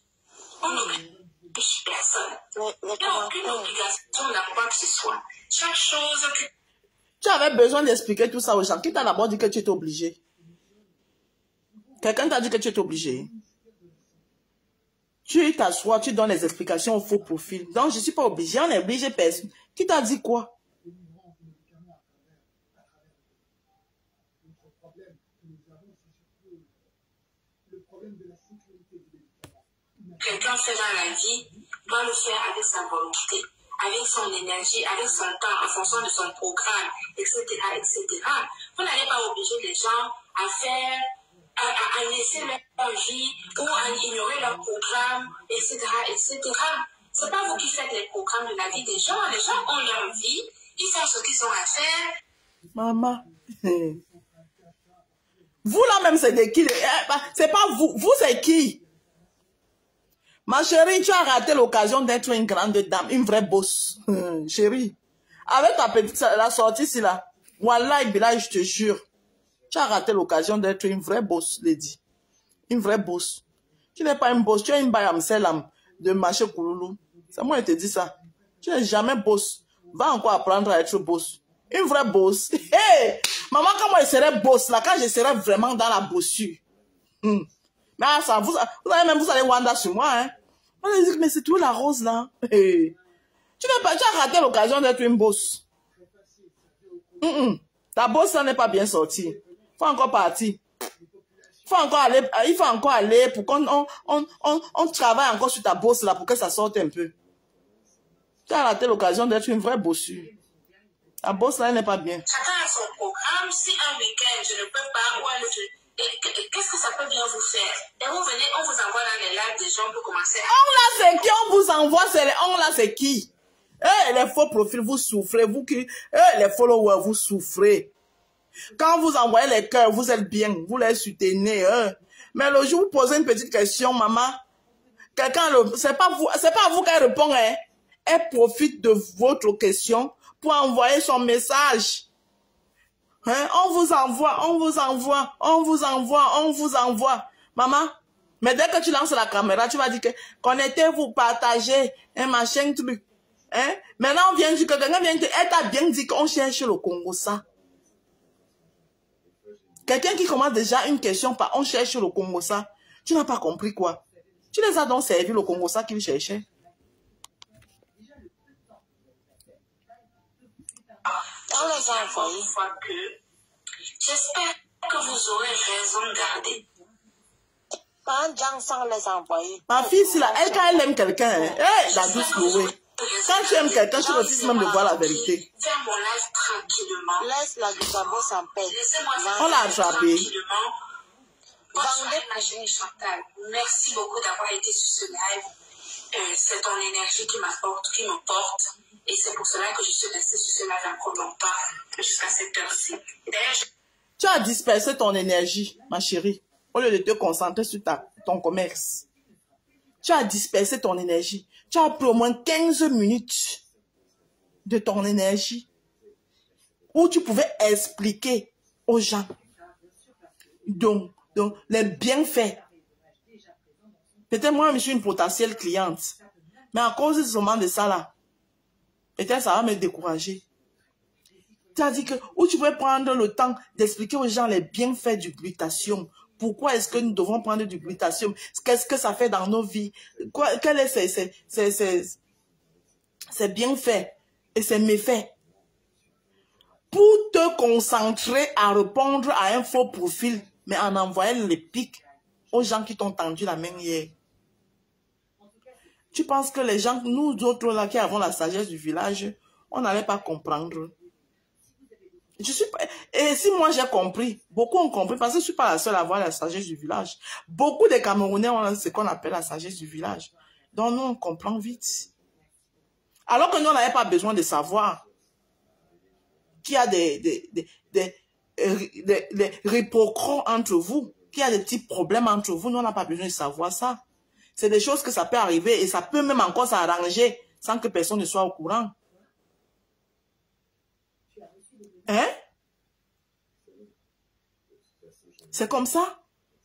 On n'oblige personne. Il n'y a aucune obligation à quoi que ce soit. Chaque chose que... Tu avais besoin d'expliquer tout ça aux gens. Qui t'a d'abord dit que tu étais obligé? Quelqu'un t'a dit que tu étais obligé Tu t'assois, tu donnes les explications au faux profil. Donc, je ne suis pas obligé. On est obligé personne. Qui t'a dit quoi? Quelqu'un fait dans la vie doit le faire avec sa volonté, avec son énergie, avec son temps, en fonction de son programme, etc., etc. Vous n'allez pas obliger les gens à faire, à, à, laisser leur vie ou à ignorer leur programme, etc., etc. C'est pas vous qui faites les programmes de la vie des gens. Les gens ont leur vie, ils font ce qu'ils ont à faire. Maman. Vous là même, c'est de qui eh, bah, C'est pas vous. Vous, c'est qui? Ma chérie, tu as raté l'occasion d'être une grande dame, une vraie bosse. chérie, avec ta petite, la sortie ici là, Wallah, je te jure, tu as raté l'occasion d'être une vraie bosse, lady. Une vraie bosse. Tu n'es pas une bosse, tu es une bayamselam de marché Kouloulou. C'est moi qui te dis ça. Tu n'es jamais bosse. Va encore apprendre à être bosse. Une vraie bosse. Hé, maman, comment je serais bosse là, quand je serais vraiment dans la bossure. Hmm. Mais ça, vous, vous allez même, vous allez Wanda sur moi, hein. On a dit, mais c'est tout la rose, là. Tu pas, tu as raté l'occasion d'être une bosse. Ta bosse, ça n'est pas bien sortie. Faut encore partir. Faut encore aller, il faut encore aller pour qu'on, on, on, on, travaille encore sur ta bosse, là, pour que ça sorte un peu. Tu as raté l'occasion d'être une vraie bossure. Ta bosse, là, elle n'est pas bien. Chacun a son programme. Si un week-end, je ne peux pas, Qu'est-ce que ça peut bien vous faire? Et vous venez, on vous envoie dans les lives des gens pour commencer. On là, c'est qui On vous envoie, c'est on là, c'est qui? Eh, les faux profils, vous souffrez. Vous qui, eh, les followers, vous souffrez. Quand vous envoyez les cœurs, vous êtes bien. Vous les soutenez. Hein. Mais le jour où vous posez une petite question, maman, quelqu'un, c'est pas vous, c'est pas vous qu'elle répond, hein. Elle profite de votre question pour envoyer son message. Hein? On vous envoie, on vous envoie, on vous envoie, on vous envoie. Maman, mais dès que tu lances la caméra, tu vas dire que connectez-vous, partagez, un machin, truc. Hein? Maintenant, on vient dire que quelqu'un vient dire, elle t'a bien dit qu'on cherche le Congo, ça. Quelqu'un qui commence déjà une question par on cherche le Congo, ça. Tu n'as pas compris quoi? Tu les as donc servi le Congo, ça qu'ils cherchaient. On les a envoyés. Une fois que j'espère que vous aurez raison de garder. Quand Sang les a envoyés. Ma fille, si là, elle, quand elle aime quelqu'un, hein, hey, la douce Chloé. Quand tu aimes quelqu'un, tu refuses même de voir la vérité. Faire mon live tranquillement. Laisse la Gustavo en paix. On l'a attrapé. chérie Chantal. Merci beaucoup d'avoir été sur ce live. Euh, c'est ton énergie qui m'apporte, qui me porte. Et c'est pour cela que je suis restée sur ce live encore longtemps, jusqu'à cette heure-ci. Tu as dispersé ton énergie, ma chérie, au lieu de te concentrer sur ta, ton commerce. Tu as dispersé ton énergie. Tu as pris au moins 15 minutes de ton énergie où tu pouvais expliquer aux gens donc, les bienfaits. Peut-être moi, je suis une potentielle cliente. Mais à cause seulement de ça là, peut-être ça va me décourager. Dit que, où tu peux prendre le temps d'expliquer aux gens les bienfaits du glutathium. Pourquoi est-ce que nous devons prendre du glutathium? Qu'est-ce que ça fait dans nos vies? Quoi, quel est ses bienfaits et ses méfaits? Pour te concentrer à répondre à un faux profil, mais en envoyant les pics aux gens qui t'ont tendu la main hier. Tu penses que les gens, nous autres là qui avons la sagesse du village, on n'allait pas comprendre? Je suis. Et si moi j'ai compris, beaucoup ont compris, parce que je ne suis pas la seule à avoir la sagesse du village. Beaucoup de Camerounais ont ce qu'on appelle la sagesse du village. Donc nous, on comprend vite. Alors que nous, on n'avait pas besoin de savoir qu'il y a des, des, des, des, des- des entre vous, qu'il y a des petits problèmes entre vous. Nous, on n'a pas besoin de savoir ça. C'est des choses que ça peut arriver et ça peut même encore s'arranger sans que personne ne soit au courant. Hein? C'est comme ça.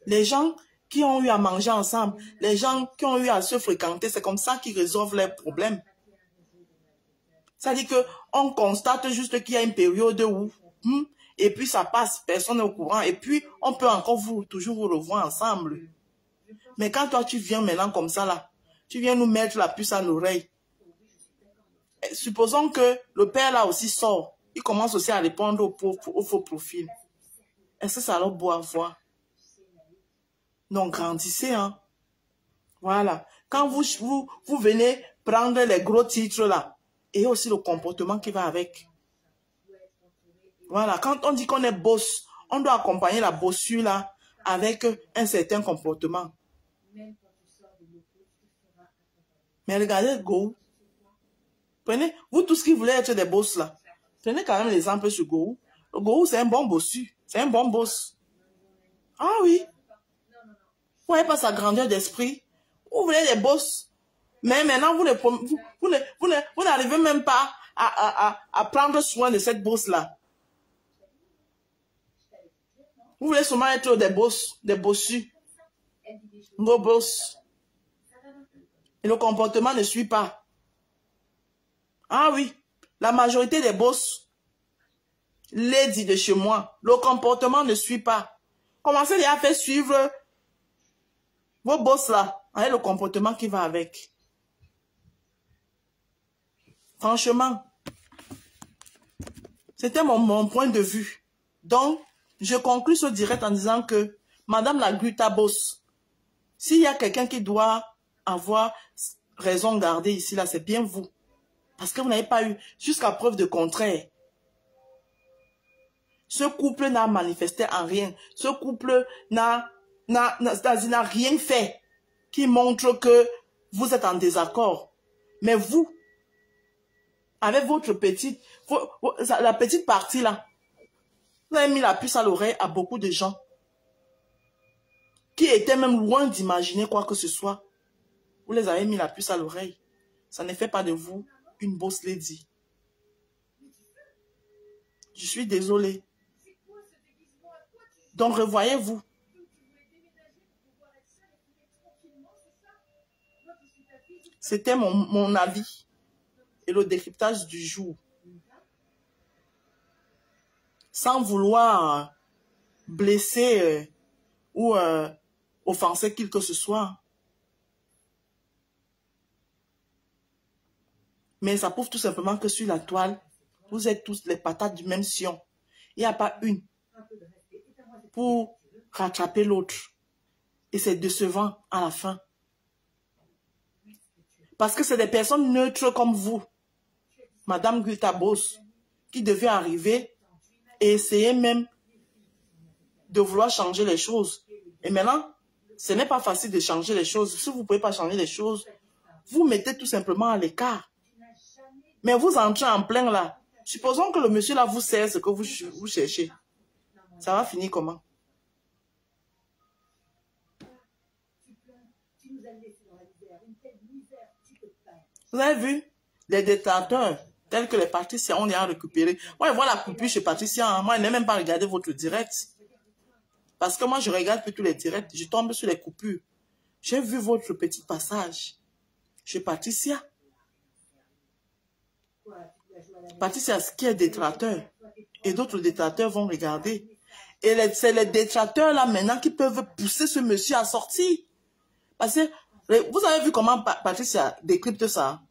Les gens qui ont eu à manger ensemble, les gens qui ont eu à se fréquenter, c'est comme ça qu'ils résolvent leurs problèmes. C'est-à-dire que on constate juste qu'il y a une période où, hmm, et puis ça passe, personne n'est au courant, et puis on peut encore vous, toujours vous revoir ensemble. Mais quand toi tu viens maintenant comme ça là, tu viens nous mettre la puce à l'oreille. Eh, Supposons que le père là aussi sort, il commence aussi à répondre au, faux- au faux profil. Est-ce que ça leur beau à voir? Non, grandissez, hein. Voilà. Quand vous, vous, vous venez prendre les gros titres là, et aussi le comportement qui va avec. Voilà. Quand on dit qu'on est boss, on doit accompagner la bossure là avec un certain comportement. Mais regardez Go. Prenez, vous tous qui voulez être des boss là, prenez quand même l'exemple sur Go. Le Go, c'est un bon bossu. C'est un bon boss. Ah oui. Vous n'avez pas sa grandeur d'esprit. Vous voulez des boss. Mais maintenant, vous vous, vous vous n'arrivez même pas à, à, à, à prendre soin de cette boss-là. Vous voulez seulement être des boss, des bossus. Vos boss. Et le comportement ne suit pas. Ah oui, la majorité des boss, lady de chez moi, le comportement ne suit pas. Commencez à faire suivre vos boss là, avec le comportement qui va avec. Franchement, c'était mon, mon point de vue. Donc, je conclus ce direct en disant que Madame la Gluta boss, s'il y a quelqu'un qui doit avoir raison gardée ici, là, c'est bien vous. Parce que vous n'avez pas eu, jusqu'à preuve de contraire. Ce couple n'a manifesté en rien. Ce couple n'a, rien fait qui montre que vous êtes en désaccord. Mais vous, avec votre petite, la petite partie là, vous avez mis la puce à l'oreille à beaucoup de gens qui étaient même loin d'imaginer quoi que ce soit. Vous les avez mis la puce à l'oreille. Ça ne fait pas de vous une boss lady. Je suis désolée. Donc revoyez-vous. C'était mon, mon avis et le décryptage du jour. Sans vouloir blesser euh, ou euh, offenser qui que ce soit. Mais ça prouve tout simplement que sur la toile, vous êtes tous les patates du même sion. Il n'y a pas une pour rattraper l'autre. Et c'est décevant à la fin. Parce que c'est des personnes neutres comme vous, Madame Gultabos, qui devait arriver et essayer même de vouloir changer les choses. Et maintenant, ce n'est pas facile de changer les choses. Si vous ne pouvez pas changer les choses, vous mettez tout simplement à l'écart. Mais vous entrez en plein là. Supposons que le monsieur là vous sert ce que vous, cherchez. Ça va finir comment? Vous avez vu? Les détenteurs tels que les Patriciens, on est à récupérer. Moi, je vois la coupure chez Patricia. hein. Moi, je n'ai même pas regardé votre direct. Parce que moi, je regarde plus tous les directs. Je tombe sur les coupures. J'ai vu votre petit passage chez Patricia. Patricia, ce qui est détracteur. Et d'autres détracteurs vont regarder. Et c'est les détracteurs là maintenant qui peuvent pousser ce monsieur à sortir. Parce que vous avez vu comment Pa- Patricia décrypte ça.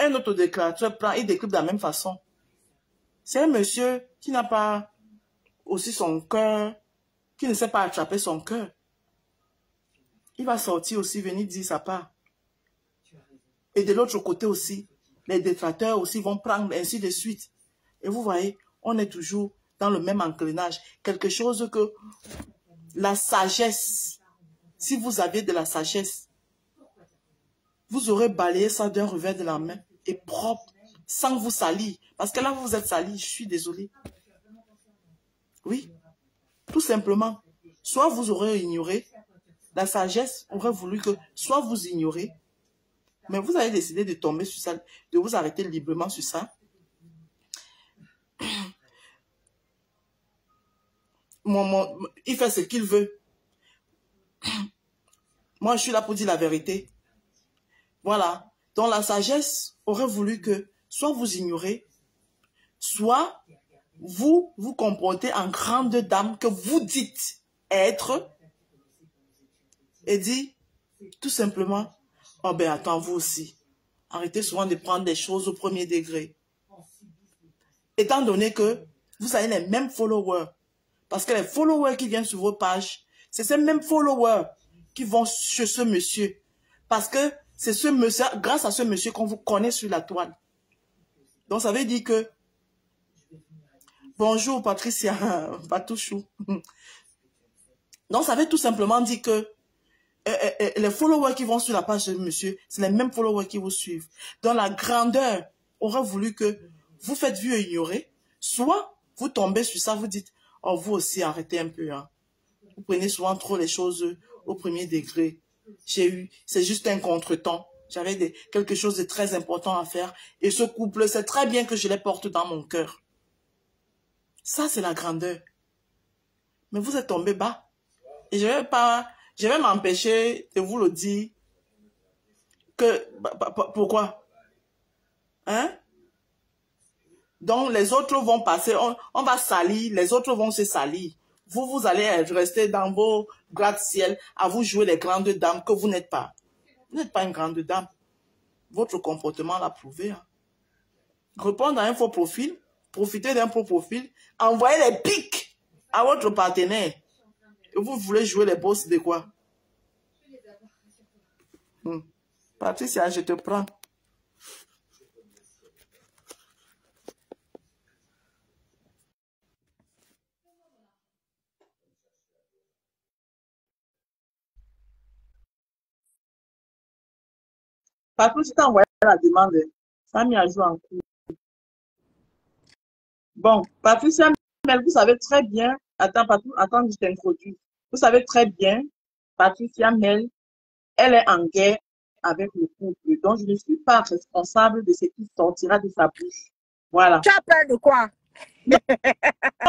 Un autre déclarateur prend, il décrypte de la même façon. C'est un monsieur qui n'a pas aussi son cœur, qui ne sait pas attraper son cœur. Il va sortir aussi, venir dire sa part. Et de l'autre côté aussi, les détracteurs aussi vont prendre ainsi de suite. Et vous voyez, on est toujours dans le même engrenage. Quelque chose que la sagesse, si vous aviez de la sagesse, vous aurez balayé ça d'un revers de la main et propre, sans vous salir. Parce que là, vous êtes sali, je suis désolée. Oui, tout simplement. Soit vous aurez ignoré, la sagesse aurait voulu que soit vous ignorez, mais vous avez décidé de tomber sur ça, de vous arrêter librement sur ça. Mon- il fait ce qu'il veut. Moi, je suis là pour dire la vérité. Voilà. Donc, la sagesse aurait voulu que soit vous ignorez, soit vous vous comportez en grande dame que vous dites être et dit tout simplement, oh ben attends, vous aussi. Arrêtez souvent de prendre des choses au premier degré. Étant donné que vous avez les mêmes followers, parce que les followers qui viennent sur vos pages, c'est ces mêmes followers qui vont chez ce monsieur. Parce que c'est ce monsieur, grâce à ce monsieur qu'on vous connaît sur la toile. Donc ça veut dire que Bonjour Patricia, Patouchou. Donc ça veut tout simplement dire que euh, euh, euh, les followers qui vont sur la page de monsieur, c'est les mêmes followers qui vous suivent. Dans la grandeur, aurait voulu que vous faites vu et ignorer, soit vous tombez sur ça, vous dites, oh vous aussi arrêtez un peu. Hein. Vous prenez souvent trop les choses au premier degré. J'ai eu, c'est juste un contretemps. J'avais quelque chose de très important à faire. Et ce couple, c'est très bien que je les porte dans mon cœur. Ça, c'est la grandeur. Mais vous êtes tombé bas. Et je vais pas, je vais m'empêcher de vous le dire. Que, bah, bah, bah, pourquoi? Hein? Donc, les autres vont passer, on, va salir, les autres vont se salir. Vous, vous allez rester dans vos gratte-ciel à vous jouer les grandes dames que vous n'êtes pas. Vous n'êtes pas une grande dame. Votre comportement l'a prouvé. hein. Répondre à un faux profil, profiter d'un faux profil, envoyer les pics à votre partenaire. Et vous voulez jouer les boss de quoi? Hmm. Patricia, je te prends. Patricia, envoyé la demande. Ça a mis en cours. Bon, Patricia Mel, vous savez très bien, attends, attends, je t'introduis. Vous savez très bien, Patricia Mel, elle est en guerre avec le couple. Donc, je ne suis pas responsable de ce qui sortira de sa bouche. Voilà. Tu as peur de quoi? Non,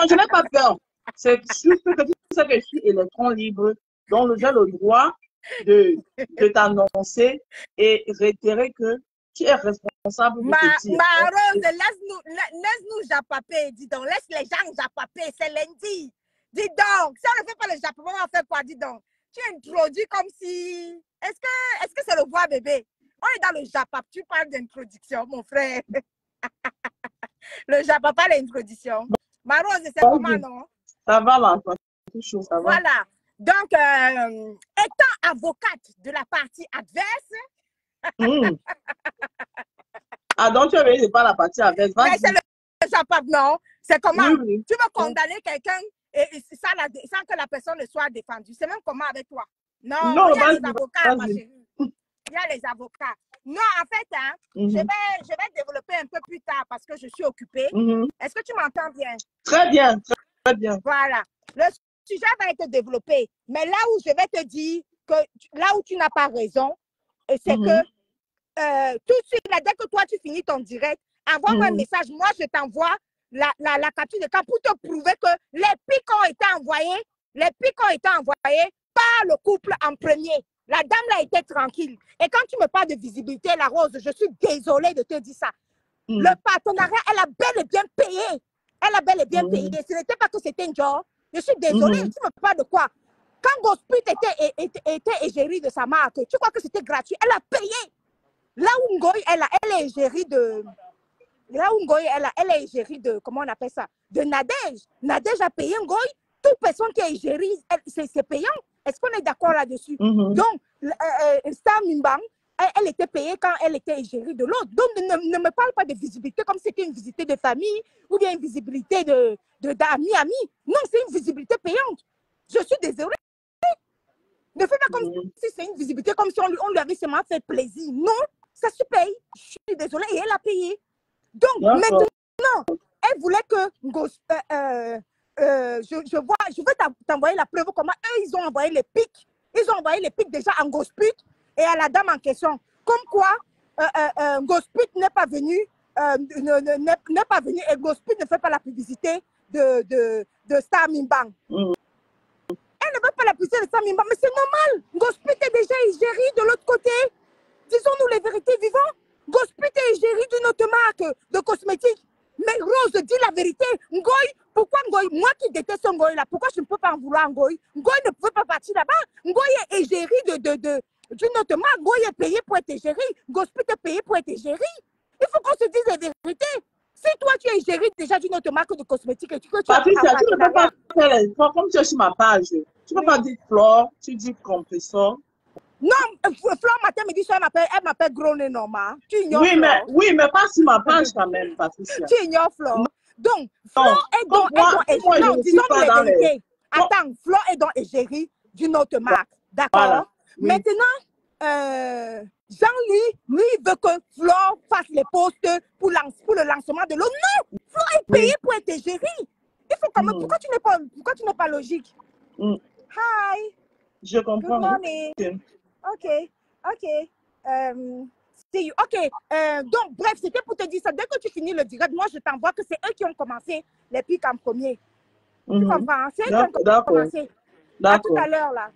je n'ai pas peur. C'est juste que tu sais que je suis électron libre. Donc, j'ai le droit de, de t'annoncer et réitérer que tu es responsable de Ma, Rose, laisse-nous la- laisse-nous japaper, dis donc. Laisse les gens japaper, c'est lundi. Dis donc, si on ne fait pas le japon, on va faire quoi, dis donc? Tu introduis comme si... Est-ce que c'est le voix bébé? On est dans le japap, tu parles d'introduction, mon frère. le japap, pas l'introduction. Ma Rose, c'est comment, non? Ça va, là, toi, c'est chaud, ça va. Voilà. Donc, euh, étant avocate de la partie adverse, Hmm. Ah, donc tu venu de pas la partie avec. mais c'est le japap, non? C'est comment? Oui, oui. Tu veux condamner quelqu'un et, et ça, la- sans que la personne ne soit défendue. C'est même comment avec toi? Non, Non, il y a les avocats, ma chérie. Il y a les avocats. Non, en fait, hein, je, Mhm. vais, je vais développer un peu plus tard parce que je suis occupée. Mhm. Est-ce que tu m'entends bien? Très bien, très, très bien. Voilà. Le sujet va être développé. Mais là où je vais te dire que là où tu n'as pas raison, c'est Mhm. que euh, tout de suite, là, dès que toi tu finis ton direct, envoie-moi un Mhm. message. Moi, je t'envoie la, la, la capture de camp pour te prouver que les pics ont été envoyés, les pics ont été envoyés par le couple en premier. La dame là était tranquille. Et quand tu me parles de visibilité, la rose, je suis désolée de te dire ça. Mhm. Le partenariat, elle a bel et bien payé. Elle a bel et bien Mhm. payé. Ce n'était pas que c'était une job. Je suis désolée. Mhm. Tu me parles de quoi? Quand Gosput était, était, était égérie de sa marque, tu crois que c'était gratuit? Elle a payé. Là où Ngoy, elle, a- elle est égérie de. Là où Ngoy, elle, a- elle est égérie de. Comment on appelle ça De Nadège. Nadège a payé Ngoy. Toute personne qui est égérie, c'est payant. Est-ce qu'on est d'accord là-dessus? Mhm. Donc, euh, euh, Star Mimbang, elle, elle était payée quand elle était égérie de l'autre. Donc, ne, ne me parle pas de visibilité comme c'était une visibilité de famille ou bien une visibilité de de- d'amis, amis. Non, c'est une visibilité payante. Je suis désolée. Ne fais pas comme Mhm. si c'est une visibilité, comme si on lui, on lui avait seulement fait plaisir. Non, ça se paye. Je suis désolée et elle a payé. Donc, maintenant, elle voulait que euh, euh, euh, je, je vois, je t'en- t'envoyer la preuve comment eux, ils ont envoyé les pics. Ils ont envoyé les pics déjà en Gosput et à la dame en question. Comme quoi, euh, Gosput n'est pas venu, ne- ne- n'est pas venu et Gosput ne fait pas la publicité de, de, de Star Mimbang. Mhm. Elle ne veut pas la publicité de Star Mimbang, mais c'est normal. Gosput est déjà égérie de l'autre côté. Disons-nous les vérités vivantes. Gosput est égérie d'une autre marque de cosmétiques. Mais Rose, dis la vérité. Ngoy, pourquoi Ngoy? Moi qui déteste Ngoy là, pourquoi je ne peux pas en vouloir Ngoy? Ngoy ne pouvait pas partir là-bas. Ngoy est égérie de, de, de, d'une autre marque. Ngoy est payé pour être égérie. Gosput est payé pour être égérie. Il faut qu'on se dise la vérité. Si toi tu es égérie déjà d'une autre marque de cosmétiques et que tu Patricia, tu ne peux pas faire les comme tu es sur ma page. Tu ne peux pas dire flore, tu dis compresseur. Non, Flore matin, midi, soir, elle m'appelle, elle m'appelle gros nez normal. Tu ignores Oui, mais, oui, mais pas sur ma page quand même, Patricia. Tu ignores Flore. Donc, Flore est moi- est je non, disons dans les- vérités. Attends, Flore est donc égérie d'une autre marque. D'accord? Voilà, oui. Maintenant, euh, Jean-Louis, lui, il veut que Flore fasse les postes pour, lance- pour le lancement de l'eau. Non, Flore est payée pour être égérie. Il faut quand même. Mm. Pourquoi tu n'es pas, pourquoi tu n'es pas logique? Mm. Hi, Je good comprends. morning. Ok. Ok, you. Ok, euh, donc bref, c'était pour te dire ça. Dès que tu finis le direct, moi je t'envoie que c'est eux qui ont commencé les pics en premier. Tu Mhm. comprends? hein? C'est eux qui ont D'accord, commencé. À tout à l'heure là.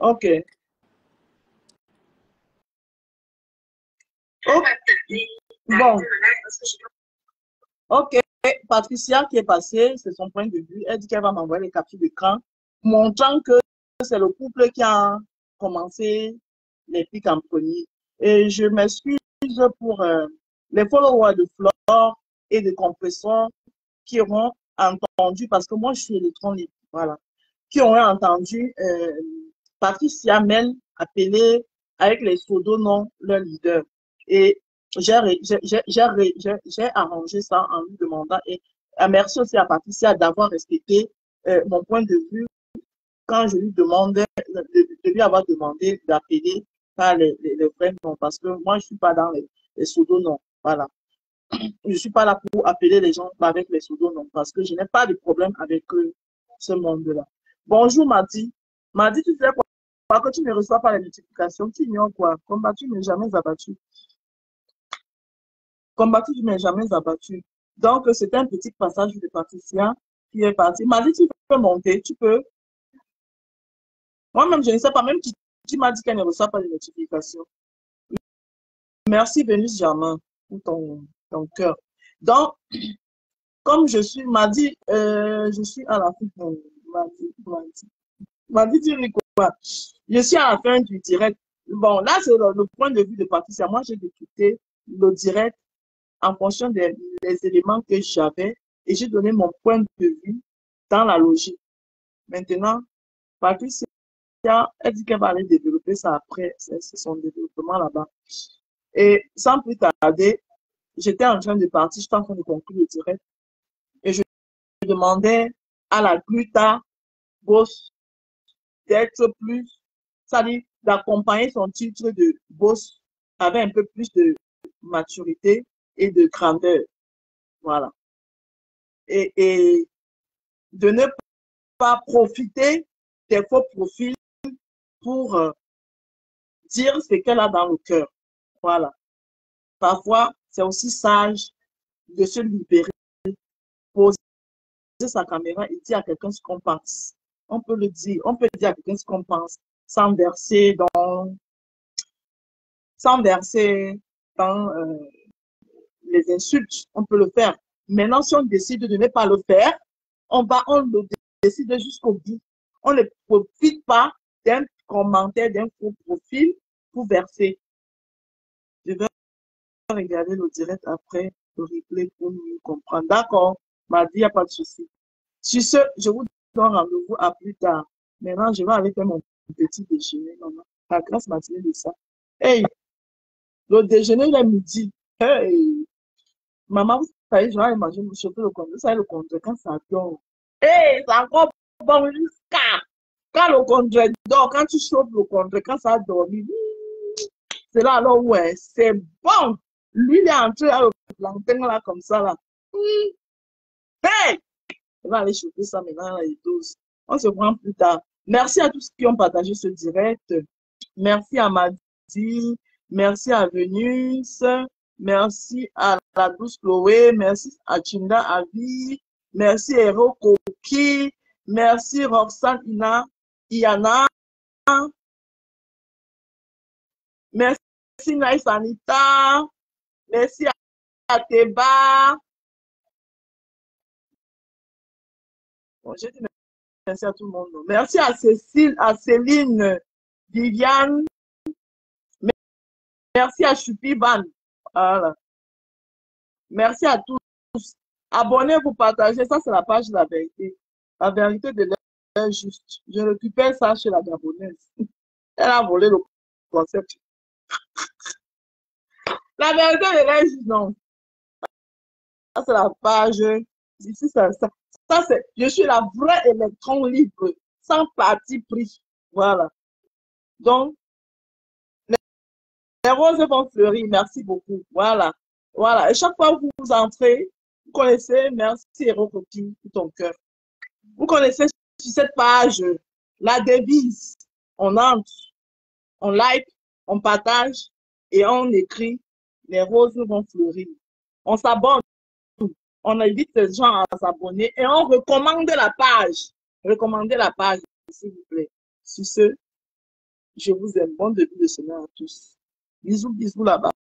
Ok. Oh, Bon, ok. Patricia qui est passée, c'est son point de vue. Elle dit qu'elle va m'envoyer les captures d'écran montrant que c'est le couple qui a commencé les pics en. Et je m'excuse pour euh, les followers de Flore et de Compressor qui auront entendu, parce que moi je suis électron libre, voilà, qui auraient entendu euh, Patricia Mel appeler avec les pseudo-noms leur leader. Et j'ai arrangé ça en lui demandant. Et euh, merci aussi à Patricia d'avoir respecté mon point de vue quand je lui demandais, de, de lui avoir demandé d'appeler par les, les, vrais noms, parce que moi, je suis pas dans les, les pseudo-noms. Voilà. je suis pas là pour appeler les gens avec les pseudos, non, parce que je n'ai pas de problème avec ce monde-là. Bonjour, Madi. Madi, tu sais quoi? Que tu ne reçois pas les notifications, tu ignores quoi? Combattu n'est jamais abattu. Combattu, tu n'es jamais abattu. Donc, c'était un petit passage de Patricia qui est parti. Madi, tu peux monter, tu peux. Moi-même, je ne sais pas, même tu, tu m'as dit qu'elle ne reçoit pas les notifications. Merci, Vénus Germain, pour ton, cœur. Donc, comme je suis, m'a dit, euh, je suis à la fin, m'a dit, m'a dit, m'a dit, tu ris quoi? Je suis à la fin du direct. Bon, là, c'est le, point de vue de Patricia. Moi, j'ai écouté le direct en fonction des, des éléments que j'avais et j'ai donné mon point de vue dans la logique. Maintenant, Patricia, elle dit qu'elle va aller développer ça après, c'est son développement là-bas. Et sans plus tarder, j'étais en train de partir, j'étais en train de conclure le direct et je demandais à la Gluta boss d'être plus, c'est-à-dire d'accompagner son titre de boss avec un peu plus de maturité et de grandeur. Voilà. Et de ne pas profiter des faux profils pour euh, dire ce qu'elle a dans le cœur. Voilà. Parfois, c'est aussi sage de se libérer, poser sa caméra et dire à quelqu'un ce qu'on pense. On peut le dire, on peut dire à quelqu'un ce qu'on pense sans verser dans, sans verser dans euh, les insultes. On peut le faire. Maintenant, si on décide de ne pas le faire, on va, on le décide jusqu'au bout. On ne profite pas d'un commentaire, d'un faux profil pour verser. Je vais regarder le direct après le replay pour mieux comprendre. D'accord, m'a dit, il n'y a pas de souci. Sur ce, je vous donne rendez-vous à plus tard. Maintenant, je vais aller faire mon petit déjeuner, maman. La grâce matinée de ça. Hey, le déjeuner, il est midi. Hey, maman, vous savez, je vais manger, choper le conduit. Vous savez, le conduit, quand ça dort. Hey, c'est encore bon jusqu'à quand le quand tu chauffes le conduit, quand ça dormi, c'est là alors ouais, c'est bon. Lui, il est entré à plantain là, comme ça là. Hey! On va aller chauffer ça maintenant, les. On se prend plus tard. Merci à tous qui ont partagé ce direct. Merci à Madi. Merci à Venus. Merci à la douce Chloé. Merci à Chinda Avi. Merci à Hero Koki. Merci Roxane Ina, Iana. Merci Naïs Anita. Merci à Teba. Bon, j'ai dit merci à tout le monde. Merci à Cécile, à Céline, Viviane. Merci à Chupiban. Voilà. Merci à tous. Abonnez-vous, partagez. Ça, c'est la page de la vérité. La vérité de juste. Je récupère ça chez la Gabonaise. Elle a volé le concept. La vérité de l'air juste, non. Ça, c'est la page. Ici, ça, ça, c'est, je suis la vraie électron libre, sans parti pris. Voilà. Donc, les, roses vont fleurir. Merci beaucoup. Voilà. Voilà. Et chaque fois que vous entrez, vous connaissez, merci Coquille, pour ton cœur. Vous connaissez sur cette page la devise. On entre, on like, on partage et on écrit les roses vont fleurir. On s'abonne, on invite les gens à s'abonner et on recommande la page. Recommandez la page, s'il vous plaît. Sur ce, je vous aime. Bon début de semaine à tous. Bisous, bisous là-bas.